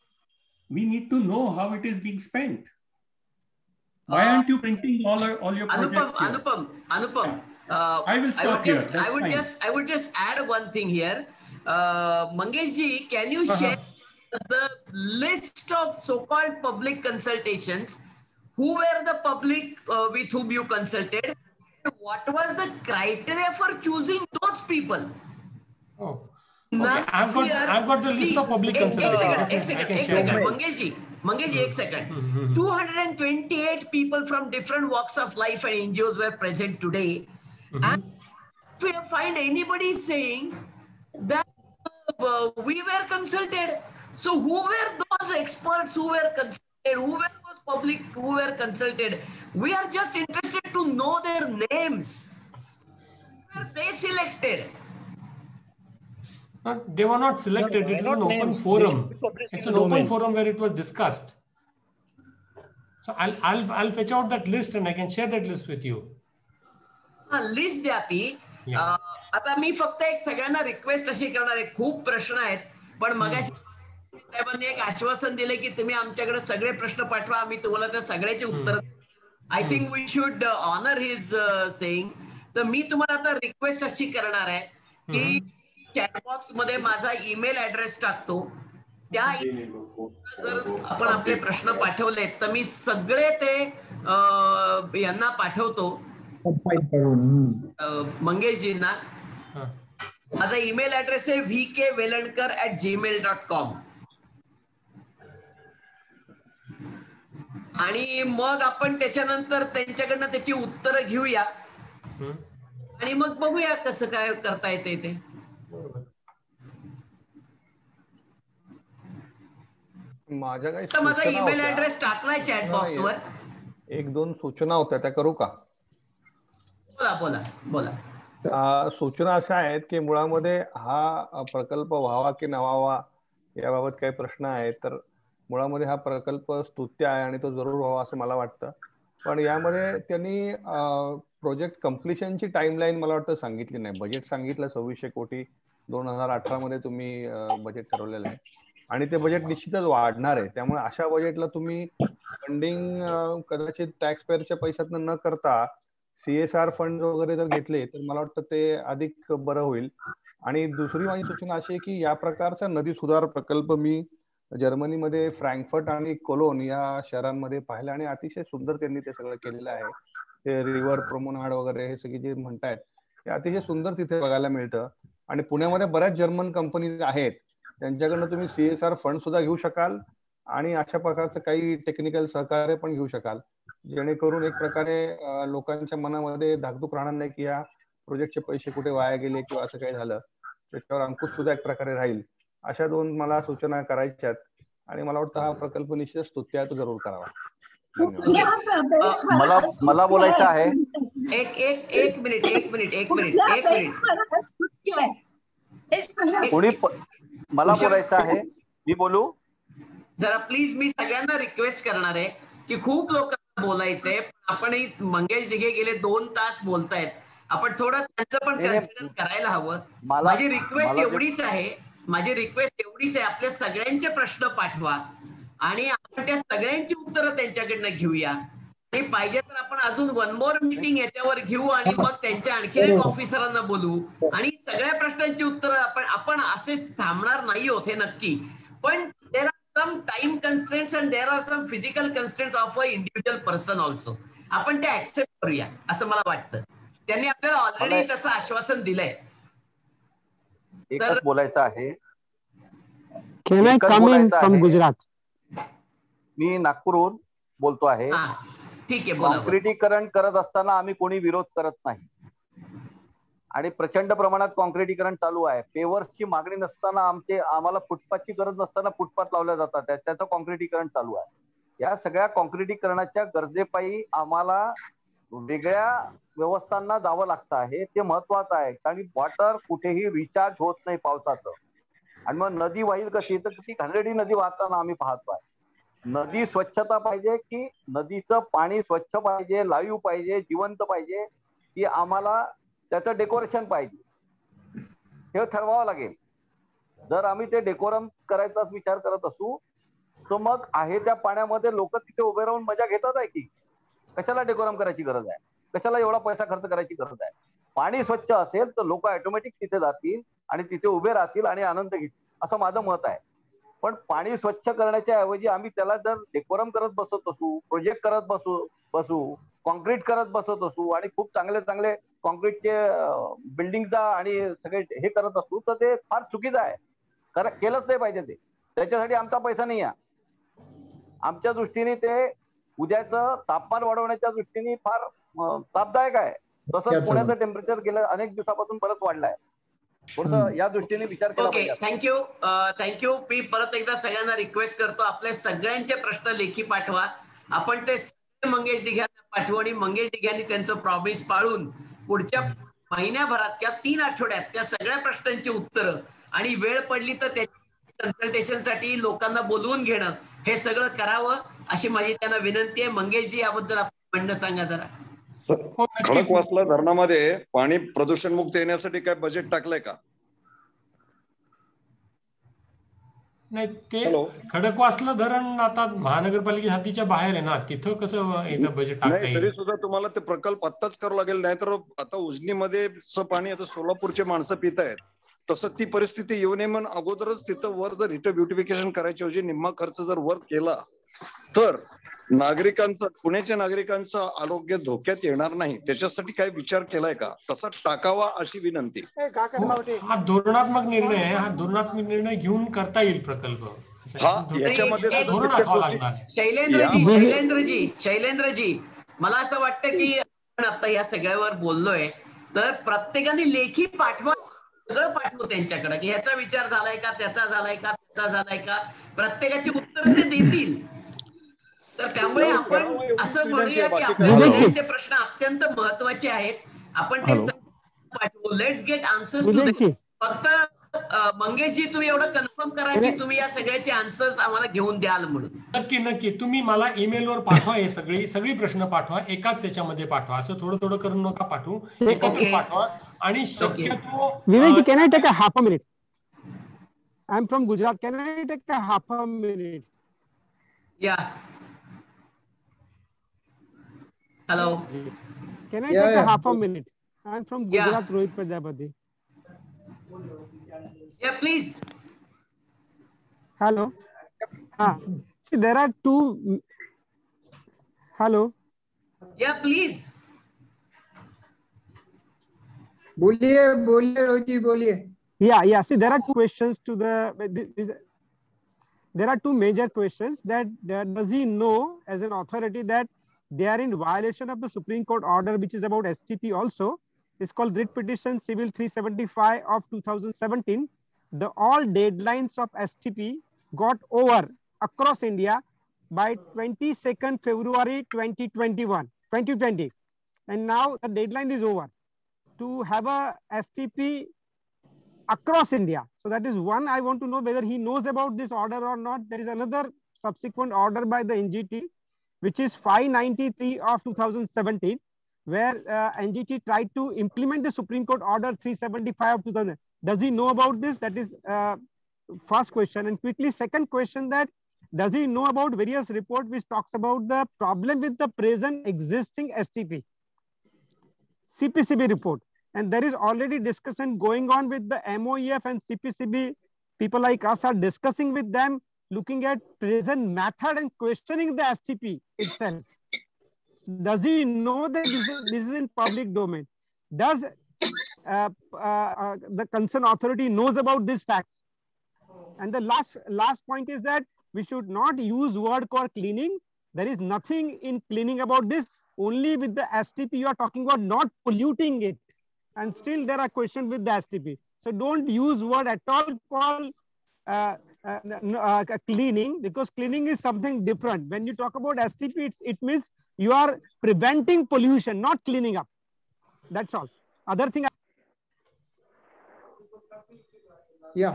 we need to know how it is being spent. Why uh, aren't you printing all, our, all your projects Anupam, here? Anupam, Anupam. Uh, I will stop I would here. Just, I would fine. just, I would just add one thing here. Uh, Mangesh can you uh-huh. share the list of so-called public consultations, who were the public uh, with whom you consulted, what was the criteria for choosing those people? Oh. Okay. I've, got, I've got the see, list of public eh, consultations. Eh, I can eh, ek Ek mm-hmm. second. Mm-hmm. 228 people from different walks of life and NGOs were present today. Mm-hmm. And if you find anybody saying that uh, we were consulted, So who were those experts who were consulted? Who were those public who were consulted? We are just interested to know their names. Were they selected? Uh, they were not selected. No, no, it is not an open names. forum. It's public It's an open domain. forum where it was discussed. So I'll I'll I'll fetch out that list and I can share that list with you. List द्या ती अं, आता मी फक्त एक सगळ्यांना request अशी करणार आहे खूप प्रश्न आहेत पण मगाशी साहेबांनी एक आश्वासन दिले की तुम्ही आमच्याकडे सगळे प्रश्न पाठवा आम्ही तुम्हाला त्या सगळ्याची उत्तर I think we should honour his saying तर मी तुम्हाला आता रिक्वेस्ट अशी करणार आहे की चॅटबॉक्समध्ये माझा ईमेल ऍड्रेस टाकतो. त्या जर आपण आपले प्रश्न पाठवले तर मी सगळे ते यांना पाठवतो. मंगेशजींना. माझा ईमेल ऍड्रेस आहे V K Velankar at Gmail dot com आणि मग आपण त्याच्यानंतर त्यांच्याकडनं त्याची उत्तरं घेऊया. आणि मग बघूया कसं काय करता येते ते. माझ्या काही तर माझा सूचना ईमेल होत्या. ऍड्रेस टाकलाय चॅट बॉक्सवर एक दोन सूचना होत्या त्या करू का? बोला बोला बोला. अ, सूचना अशा आहेत की मुळामध्ये हा प्रकल्प व्हावा की नव्हावा याबाबत काही प्रश्न आहेत तर मुळामध्ये हा प्रकल्प स्तुत्य आहे आणि तो जरूर व्हावा असं मला वाटतं. पण यामध्ये त्यांनी प्रोजेक्ट कम्प्लिशनची टाईमलाईन मला वाटतं सांगितली नाही. बजेट सांगितलं सव्वीसशे कोटी. दोन हजार अठरा मध्ये तुम्ही बजेट ठरवलेलं आहे. आणि ते बजेट निश्चितच वाढणार आहे. त्यामुळे अशा बजेटला तुम्ही फंडिंग कदाचित टॅक्स पेअरच्या पैशातनं न करता सीएसआर फंड वगैरे जर घेतले तर मला वाटतं ते अधिक बरं होईल. आणि दुसरी माझी सूचना अशी आहे की या प्रकारचा नदी सुधार प्रकल्प मी जर्मनीमध्ये फ्रँकफर्ट आणि कोलोन या शहरांमध्ये पाहिलं आणि अतिशय सुंदर त्यांनी ते सगळं केलेलं आहे. ते रिव्हर प्रोमोनाड वगैरे हे सगळे जे म्हणतायत ते अतिशय सुंदर तिथे बघायला मिळतं. आणि पुण्यामध्ये बऱ्याच जर्मन कंपनी आहेत. त्यांच्याकडनं तुम्ही सीएसआर फंड सुद्धा घेऊ शकाल आणि अशा प्रकारचं काही टेक्निकल सहकार्य पण घेऊ शकाल. जेणेकरून एक प्रकारे लोकांच्या मनामध्ये धाकधूक राहणार नाही की या प्रोजेक्टचे पैसे कुठे वाया गेले किंवा असं काही झालं. त्याच्यावर अंकुश सुद्धा एक प्रकारे राहील. अशा दोन मला सूचना करायच्यात. आणि मला वाटतं हा प्रकल्प निश्चित स्तुत्य आहे तो जरूर करावा मला मला बोलायचं आहे. एक एक एक मिनिट एक मिनिट एक मिनिट एक मिनिट. कोणी मला बोलायचं आहे? मी बोलू? जरा प्लीज मी सगळ्यांना रिक्वेस्ट करणार आहे की खूप लोकांना बोलायचंय आपणही मंगेश दिघे गेले दोन तास बोलतायत. आपण थोडं त्यांचं पण. कन्सिडर करायला हवं. मला- माझी रिक्वेस्ट एवढीच आहे माझी रिक्वेस्ट एवढीच आहे आपल्या सगळ्यांचे प्रश्न पाठवा. आणि आपण त्या सगळ्यांची उत्तरं त्यांच्याकडनं घेऊया. आणि पाहिजे तर आपण अजून वन मोर मीटिंग याच्यावर घेऊ आणि मग त्यांच्या आणखी एक ऑफिसरांना बोलू. आणि सगळ्या प्रश्नांची उत्तरं आपण आपण असेच थांबणार नाही होत हे नक्की. पण there are some time constraints and there are some physical constraints of a individual person also आपण ते ऍक्सेप्ट करूया असं मला वाटतं. त्यांनी आपल्याला ऑलरेडी तसं आश्वासन दिलंय. एकच बोलायचं आहे. Gujarat? मी नागपूरहून बोलतो आहे ठीक. कॉन्क्रिटीकरण करत असताना आम्ही कोणी विरोध करत नाही आणि प्रचंड प्रमाणात कॉन्क्रिटीकरण चालू आहे पेवर्सची मागणी नसताना आमचे आम्हाला फुटपाथची गरज नसताना फुटपाथ लावल्या जातात त्या- त्याचं कॉन्क्रिटीकरण चालू आहे या सगळ्या कॉन्क्रिटीकरणाच्या गरजेपायी आम्हाला वेगळ्या व्यवस्थांना जावं लागतं आहे. ते महत्वाचं आहे. कारण वॉटर कुठेही रिचार्ज होत नाही पावसाचं. आणि मग नदी वाहील कशी? तर ती घाणेरडी नदी वाहताना आम्ही पाहतो आहे. नदी स्वच्छता पाहिजे की नदीचं पाणी स्वच्छ पाहिजे लाईव्ह पाहिजे जिवंत पाहिजे की आम्हाला त्याचं डेकोरेशन पाहिजे. हे ठरवावं लागेल. जर आम्ही ते डेकोरम करायचाच विचार करत असू तर मग आहे त्या पाण्यामध्ये लोक तिथे उभे राहून मजा घेतात आहे की? कशाला डेकोरम करायची गरज आहे? कशाला एवढा पैसा खर्च करायची गरज आहे? पाणी स्वच्छ असेल तर लोक ऑटोमॅटिक तिथे जातील आणि तिथे उभे राहतील आणि आनंद घेतील. असं माझं मत आहे. पण पाणी स्वच्छ करण्याच्या ऐवजी आम्ही त्याला जर डेकोरम करत बसत असू प्रोजेक्ट करत बसू बसू कॉन्क्रीट करत बसत असू आणि खूप चांगले चांगले कॉन्क्रीटचे बिल्डिंगचा आणि सगळे हे करत असू तर ते फार चुकीचं आहे. कारण केलंच नाही पाहिजे ते. त्याच्यासाठी आमचा पैसा नाही आहे. आमच्या दृष्टीने ते उद्याचं तापमान वाढवण्याच्या दृष्टीने फार तापदायक आहे. तसंच पुण्याचं टेम्परेचर गेल्या अनेक दिवसापासून परत वाढलं आहे थोडस या दृष्टीने विचार केला ओके थँक्यू थँक्यू मी परत एकदा सगळ्यांना रिक्वेस्ट करतो आपले सगळ्यांचे प्रश्न लेखी पाठवा. आपण ते मंगेश दिघ्यांना पाठवू आणि मंगेश दिघ्यांनी त्यांचं प्रॉमिस पाळून पुढच्या महिन्याभरात किंवा तीन आठवड्यात त्या सगळ्या प्रश्नांची उत्तरं आणि वेळ पडली तर त्या कन्सल्टेशनसाठी लोकांना बोलवून घेणं हे सगळं करावं. अशी माझी त्यांना विनंती आहे. मंगेशजी याबद्दल आपण म्हणणं सांगा जरा. खडकवासला धरणामध्ये पाणी प्रदूषण मुक्त येण्यासाठी काय बजेट टाकलंय का? नाही ते खडकवासलं धरण आता महानगरपालिकेच्या हद्दीच्या बाहेर आहे ना. तिथं कसं बजेट तरी सुद्धा तुम्हाला ते प्रकल्प आत्ताच करावं लागेल. नाहीतर आता उजनीमध्ये पाणी आता सोलापूरचे माणसं पित आहेत. तसं ती परिस्थिती येऊ नये म्हणून अगोदरच तिथं वर जर इथं ब्युटिफिकेशन करायच्या ऐवजी निम्मा खर्च जर वर केला तर नागरिकांचं पुण्याच्या नागरिकांचं आरोग्य धोक्यात येणार नाही त्याच्यासाठी काय विचार केलाय का? तसा टाकावा अशी विनंती. हा धोरणात्मक निर्णय हा धोरणात्मक निर्णय घेऊन करता येईल प्रकल्प. हा याच्यामध्ये. शैलेंद्रजी शैलेंद्रजी शैलेंद्रजी मला असं वाटतं की आपण आता या सगळ्यावर बोललोय तर प्रत्येकाने लेखी पाठवा सगळं पाठवू त्यांच्याकडे. की ह्याचा विचार झालाय का त्याचा झालाय का त्याचा झालाय का? प्रत्येकाची उत्तर ते देतील. तर त्यामुळे आपण असं म्हणूया की आपल्या विवेकजी. सगळ्यांचे प्रश्न अत्यंत महत्त्वाचे आहेत. आपण ते पाठवू. Let's get answers to Vivekji. फक्त अं, मंगेशजी तुम्ही एवढं कन्फर्म करा की तुम्ही या सगळ्याचे आन्सर्स आम्हाला घेऊन द्याल म्हणून. नक्की नक्की. तुम्ही मला ईमेलवर पाठवा हे सगळी सगळी प्रश्न पाठवा. एकाच याच्यामध्ये पाठवा. असं थोडं थोडं करून नका पाठवू. एकत्र. पाठवा. आणि शक्यतो Vivek ji, can I take a half a minute? I'm from Gujarat. Can I take a half a minute? Yeah hello Can I Yeah, take yeah. a half a minute? I'm from Gujarat, Yeah. Rohit Prajapati. Yeah please Hello. Ah, see, there are two. Hello. Yeah please बोलिए बोलिए रोजी बोलिए Yeah, yeah. See, there are two questions to the. this- There are two major questions. That uh, does he know, as an authority, that they are in violation of the Supreme Court order, which is about STP also. It's called Writ Petition Civil 375 of 2017. The all deadlines of STP got over across India by 22nd February 2021, 2020. And now the deadline is over to have a STP across India. So that is one I want to know whether he knows about this order or not. There is another subsequent order by the NGT, which is 593 of 2017, where uh, NGT tried to implement the Supreme Court order 375 of 2000. Does he know about this? That is uh, first question. And quickly, second question that does he know about various report which talks about the problem with the present existing STP? CPCB report. And there is already discussion going on with the MOEF and CPCB. People like us are discussing with them, looking at present method and questioning the STP itself. Does he know that this is, this in public domain? Does uh, uh, uh, the concerned authority knows about these facts? And the last last point is that we should not use word called cleaning. There is nothing in cleaning about this. Only with the STP you are talking about not polluting it, and still there are questions with the STP. So don't use word at all called uh, uh, uh, cleaning because cleaning is something different. When you talk about STP, it's, it means you are preventing pollution, not cleaning up. That's all. Other thing. या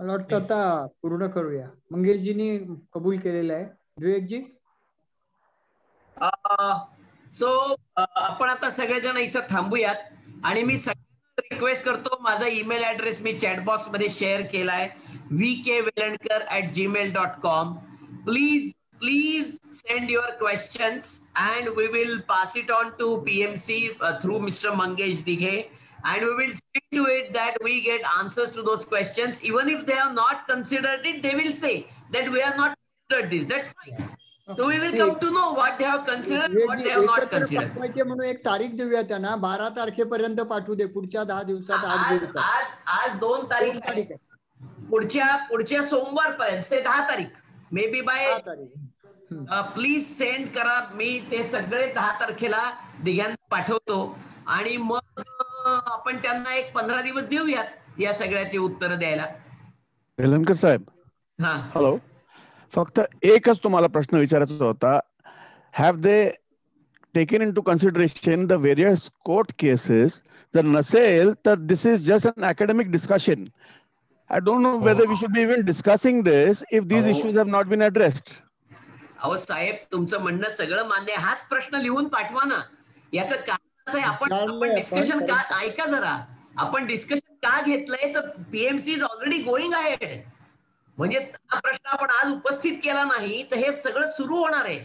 मला वाटतं आता पूर्ण करूया मंगेशजींनी कबूल केलेलं आहे विवेकजी सो आपण आता सगळेजण इथं थांबूयात आणि मी सगळ्यांना रिक्वेस्ट करतो माझा ईमेल ऍड्रेस मी चॅटबॉक्स मध्ये शेअर केलाय V K Velankar at Gmail dot com please please send your questions and we will pass it on to PMC through mister Mangesh Dighe and we will stick to it that we get answers to those questions even if they have not considered it they will say that we have not considered this that's fine so we will come to know what they have considered what they have not एकत्र considered पाठवायचे म्हणून एक तारीख देऊया त्यांना बारा तारखेपर्यंत पाठवू दे पुढच्या दहा दिवसात आठ आज दिवसात आज आज दोन तारीख आहे पुढच्या पुढच्या सोमवार पर्यंत से दहा तारीख. Maybe by please send करा. मी ते सगळे दहा तारखेला दिघ्यांना पाठवतो. आणि मग आपण त्यांना एक पंधरा दिवस देऊयात या सगळ्याची उत्तर द्यायला. वेलणकर साहेब. हा. हॅलो फक्त एकच तुम्हाला प्रश्न विचारायचा होता. Have they taken into consideration the various court cases जर नसेल तर this is just an academic discussion I don't know whether we should be even discussing this if these अहो. Issues have not been addressed अहो साहेब तुमचं म्हणणं सगळं मान्य. हाच प्रश्न लिहून पाठवा ना. याचं कारण असं आहे आपण आपण डिस्कशन का ऐका जरा. आपण डिस्कशन का घेतलंय? तर पीएमसी इज ऑलरेडी गोईंग आहे म्हणजे हा प्रश्न आपण आज उपस्थित केला नाही तर हे सगळं सुरू होणार आहे.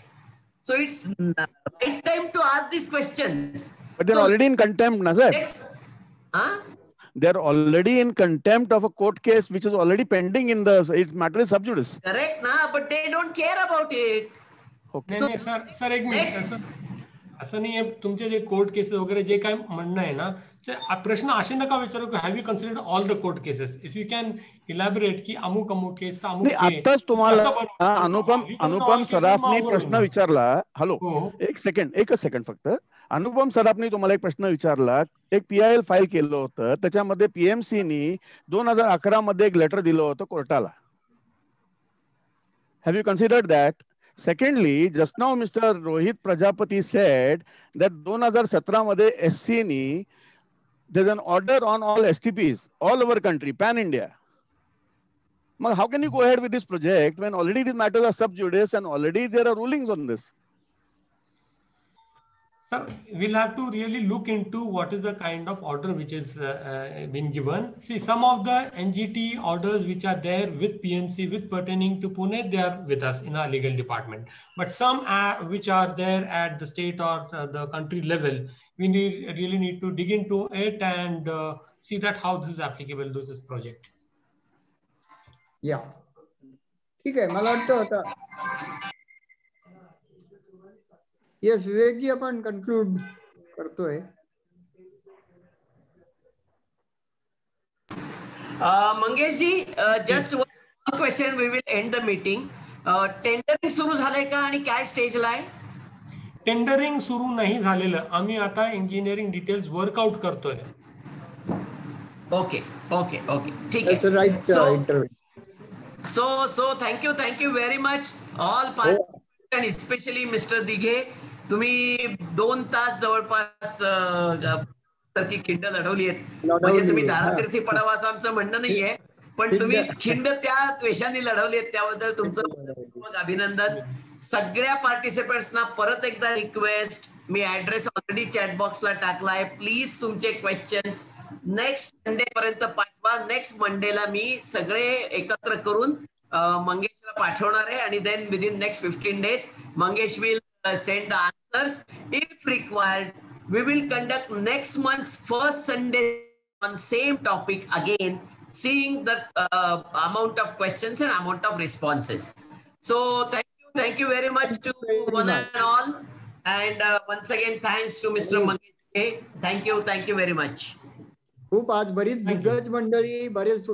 So it's right time to ask this question But they're already in contempt, na sir. They're already in contempt of a court case which is already pending in the its matter is sub judice. ना but they don't care about it नाही नाही sir sir एक minute Next. असं असं नाहीये तुमचे जे court cases वगैरे जे काय म्हणणं आहे ना प्रश्न असे नका विचारू की have you considered all the court cases if you can elaborate की अमुक अमुक केस अमुक आताच तुम्हाला अनुपम don't अनुपम सराफनी. प्रश्न विचारला. हॅलो एक सेकंड एकच सेकंड फक्त. अनुपम सराफनी तुम्हाला एक प्रश्न विचारला एक पी आय एल फाईल केलं होतं त्याच्यामध्ये पीएमसीनी दोन हजार अकरा मध्ये एक लेटर दिलं होतं कोर्टाला have you considered that secondly just now mister Rohit Prajapati said that दोन हजार सतरा मध्ये एस नी there's an order on all STPs all over country, pan India. Well, how can you go ahead with this project when already these matters are sub judice and already there are rulings on this? Sir, we'll have to really look into what is the kind of order which is uh, uh, been given. See, some of the NGT orders which are there with PMC, with pertaining to Pune, they are with us in our legal department. But some uh, which are there at the state or uh, the country level, we need really need to dig into it and uh, see that how this is applicable to this project. या ठीक आहे मला वाटतं yes Vivekji आपण conclude करतोय Uh, Mangesh ji just one question we will end the meeting tendering सुरू झालंय का आणि काय स्टेजला आहे? टेंडरिंग सुरू नाही झालेलं. आम्ही आता इंजिनिअरिंग डिटेल्स वर्कआउट करतोय. ओके ओके ओके ठीक आहे. Thank you, thank you very much, all participants and especially Mr. Dighe तुम्ही दोन तास जवळपास की खिंड लढवली आहेत. म्हणजे तुम्ही धारातीर्थी पडावा असं आमचं म्हणणं नाहीये पण. तुम्ही खिंड त्या द्वेषाने लढवली आहेत त्याबद्दल तुमचं अभिनंदन. सगळ्या पार्टिसिपंट्सना परत एकदा रिक्वेस्ट मी ऍड्रेस ऑलरेडी चॅट बॉक्सला टाकलाय प्लीज तुमचे क्वेश्चन्स नेक्स्ट संडे पर्यंत पाठवा. नेक्स्ट मंडेला मी सगळे एकत्र करून मंगेशला पाठवणार आहे. आणि then within next fifteen days Mangesh will send the answers if required we will conduct next month's first Sunday on same topic again, seeing the uh, amount of questions and amount of responses. So thank you, thank you very much to one and all, and uh, once again thanks to Mr. Mangesh. K. Thank you, thank you very much. खूप आज बरीच दिग्गज मंडळी बरेच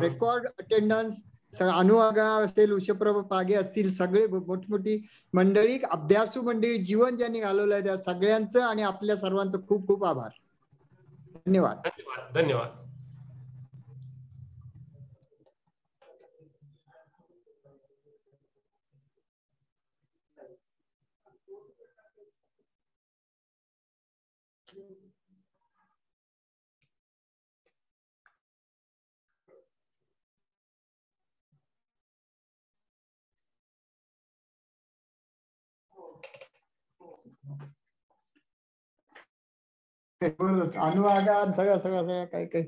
record attendance अनुवागा असेल उषप्रभ पागे असतील सगळे मोठमोठी मंडळी अभ्यासू मंडळी जीवन ज्यांनी घालवलंय त्या सगळ्यांचं आणि आपल्या सर्वांचं खूप खूप आभार. धन्यवाद. धन्यवाद. धन्यवाद. अनुवागा सगळं सगळं सगळं काही काही.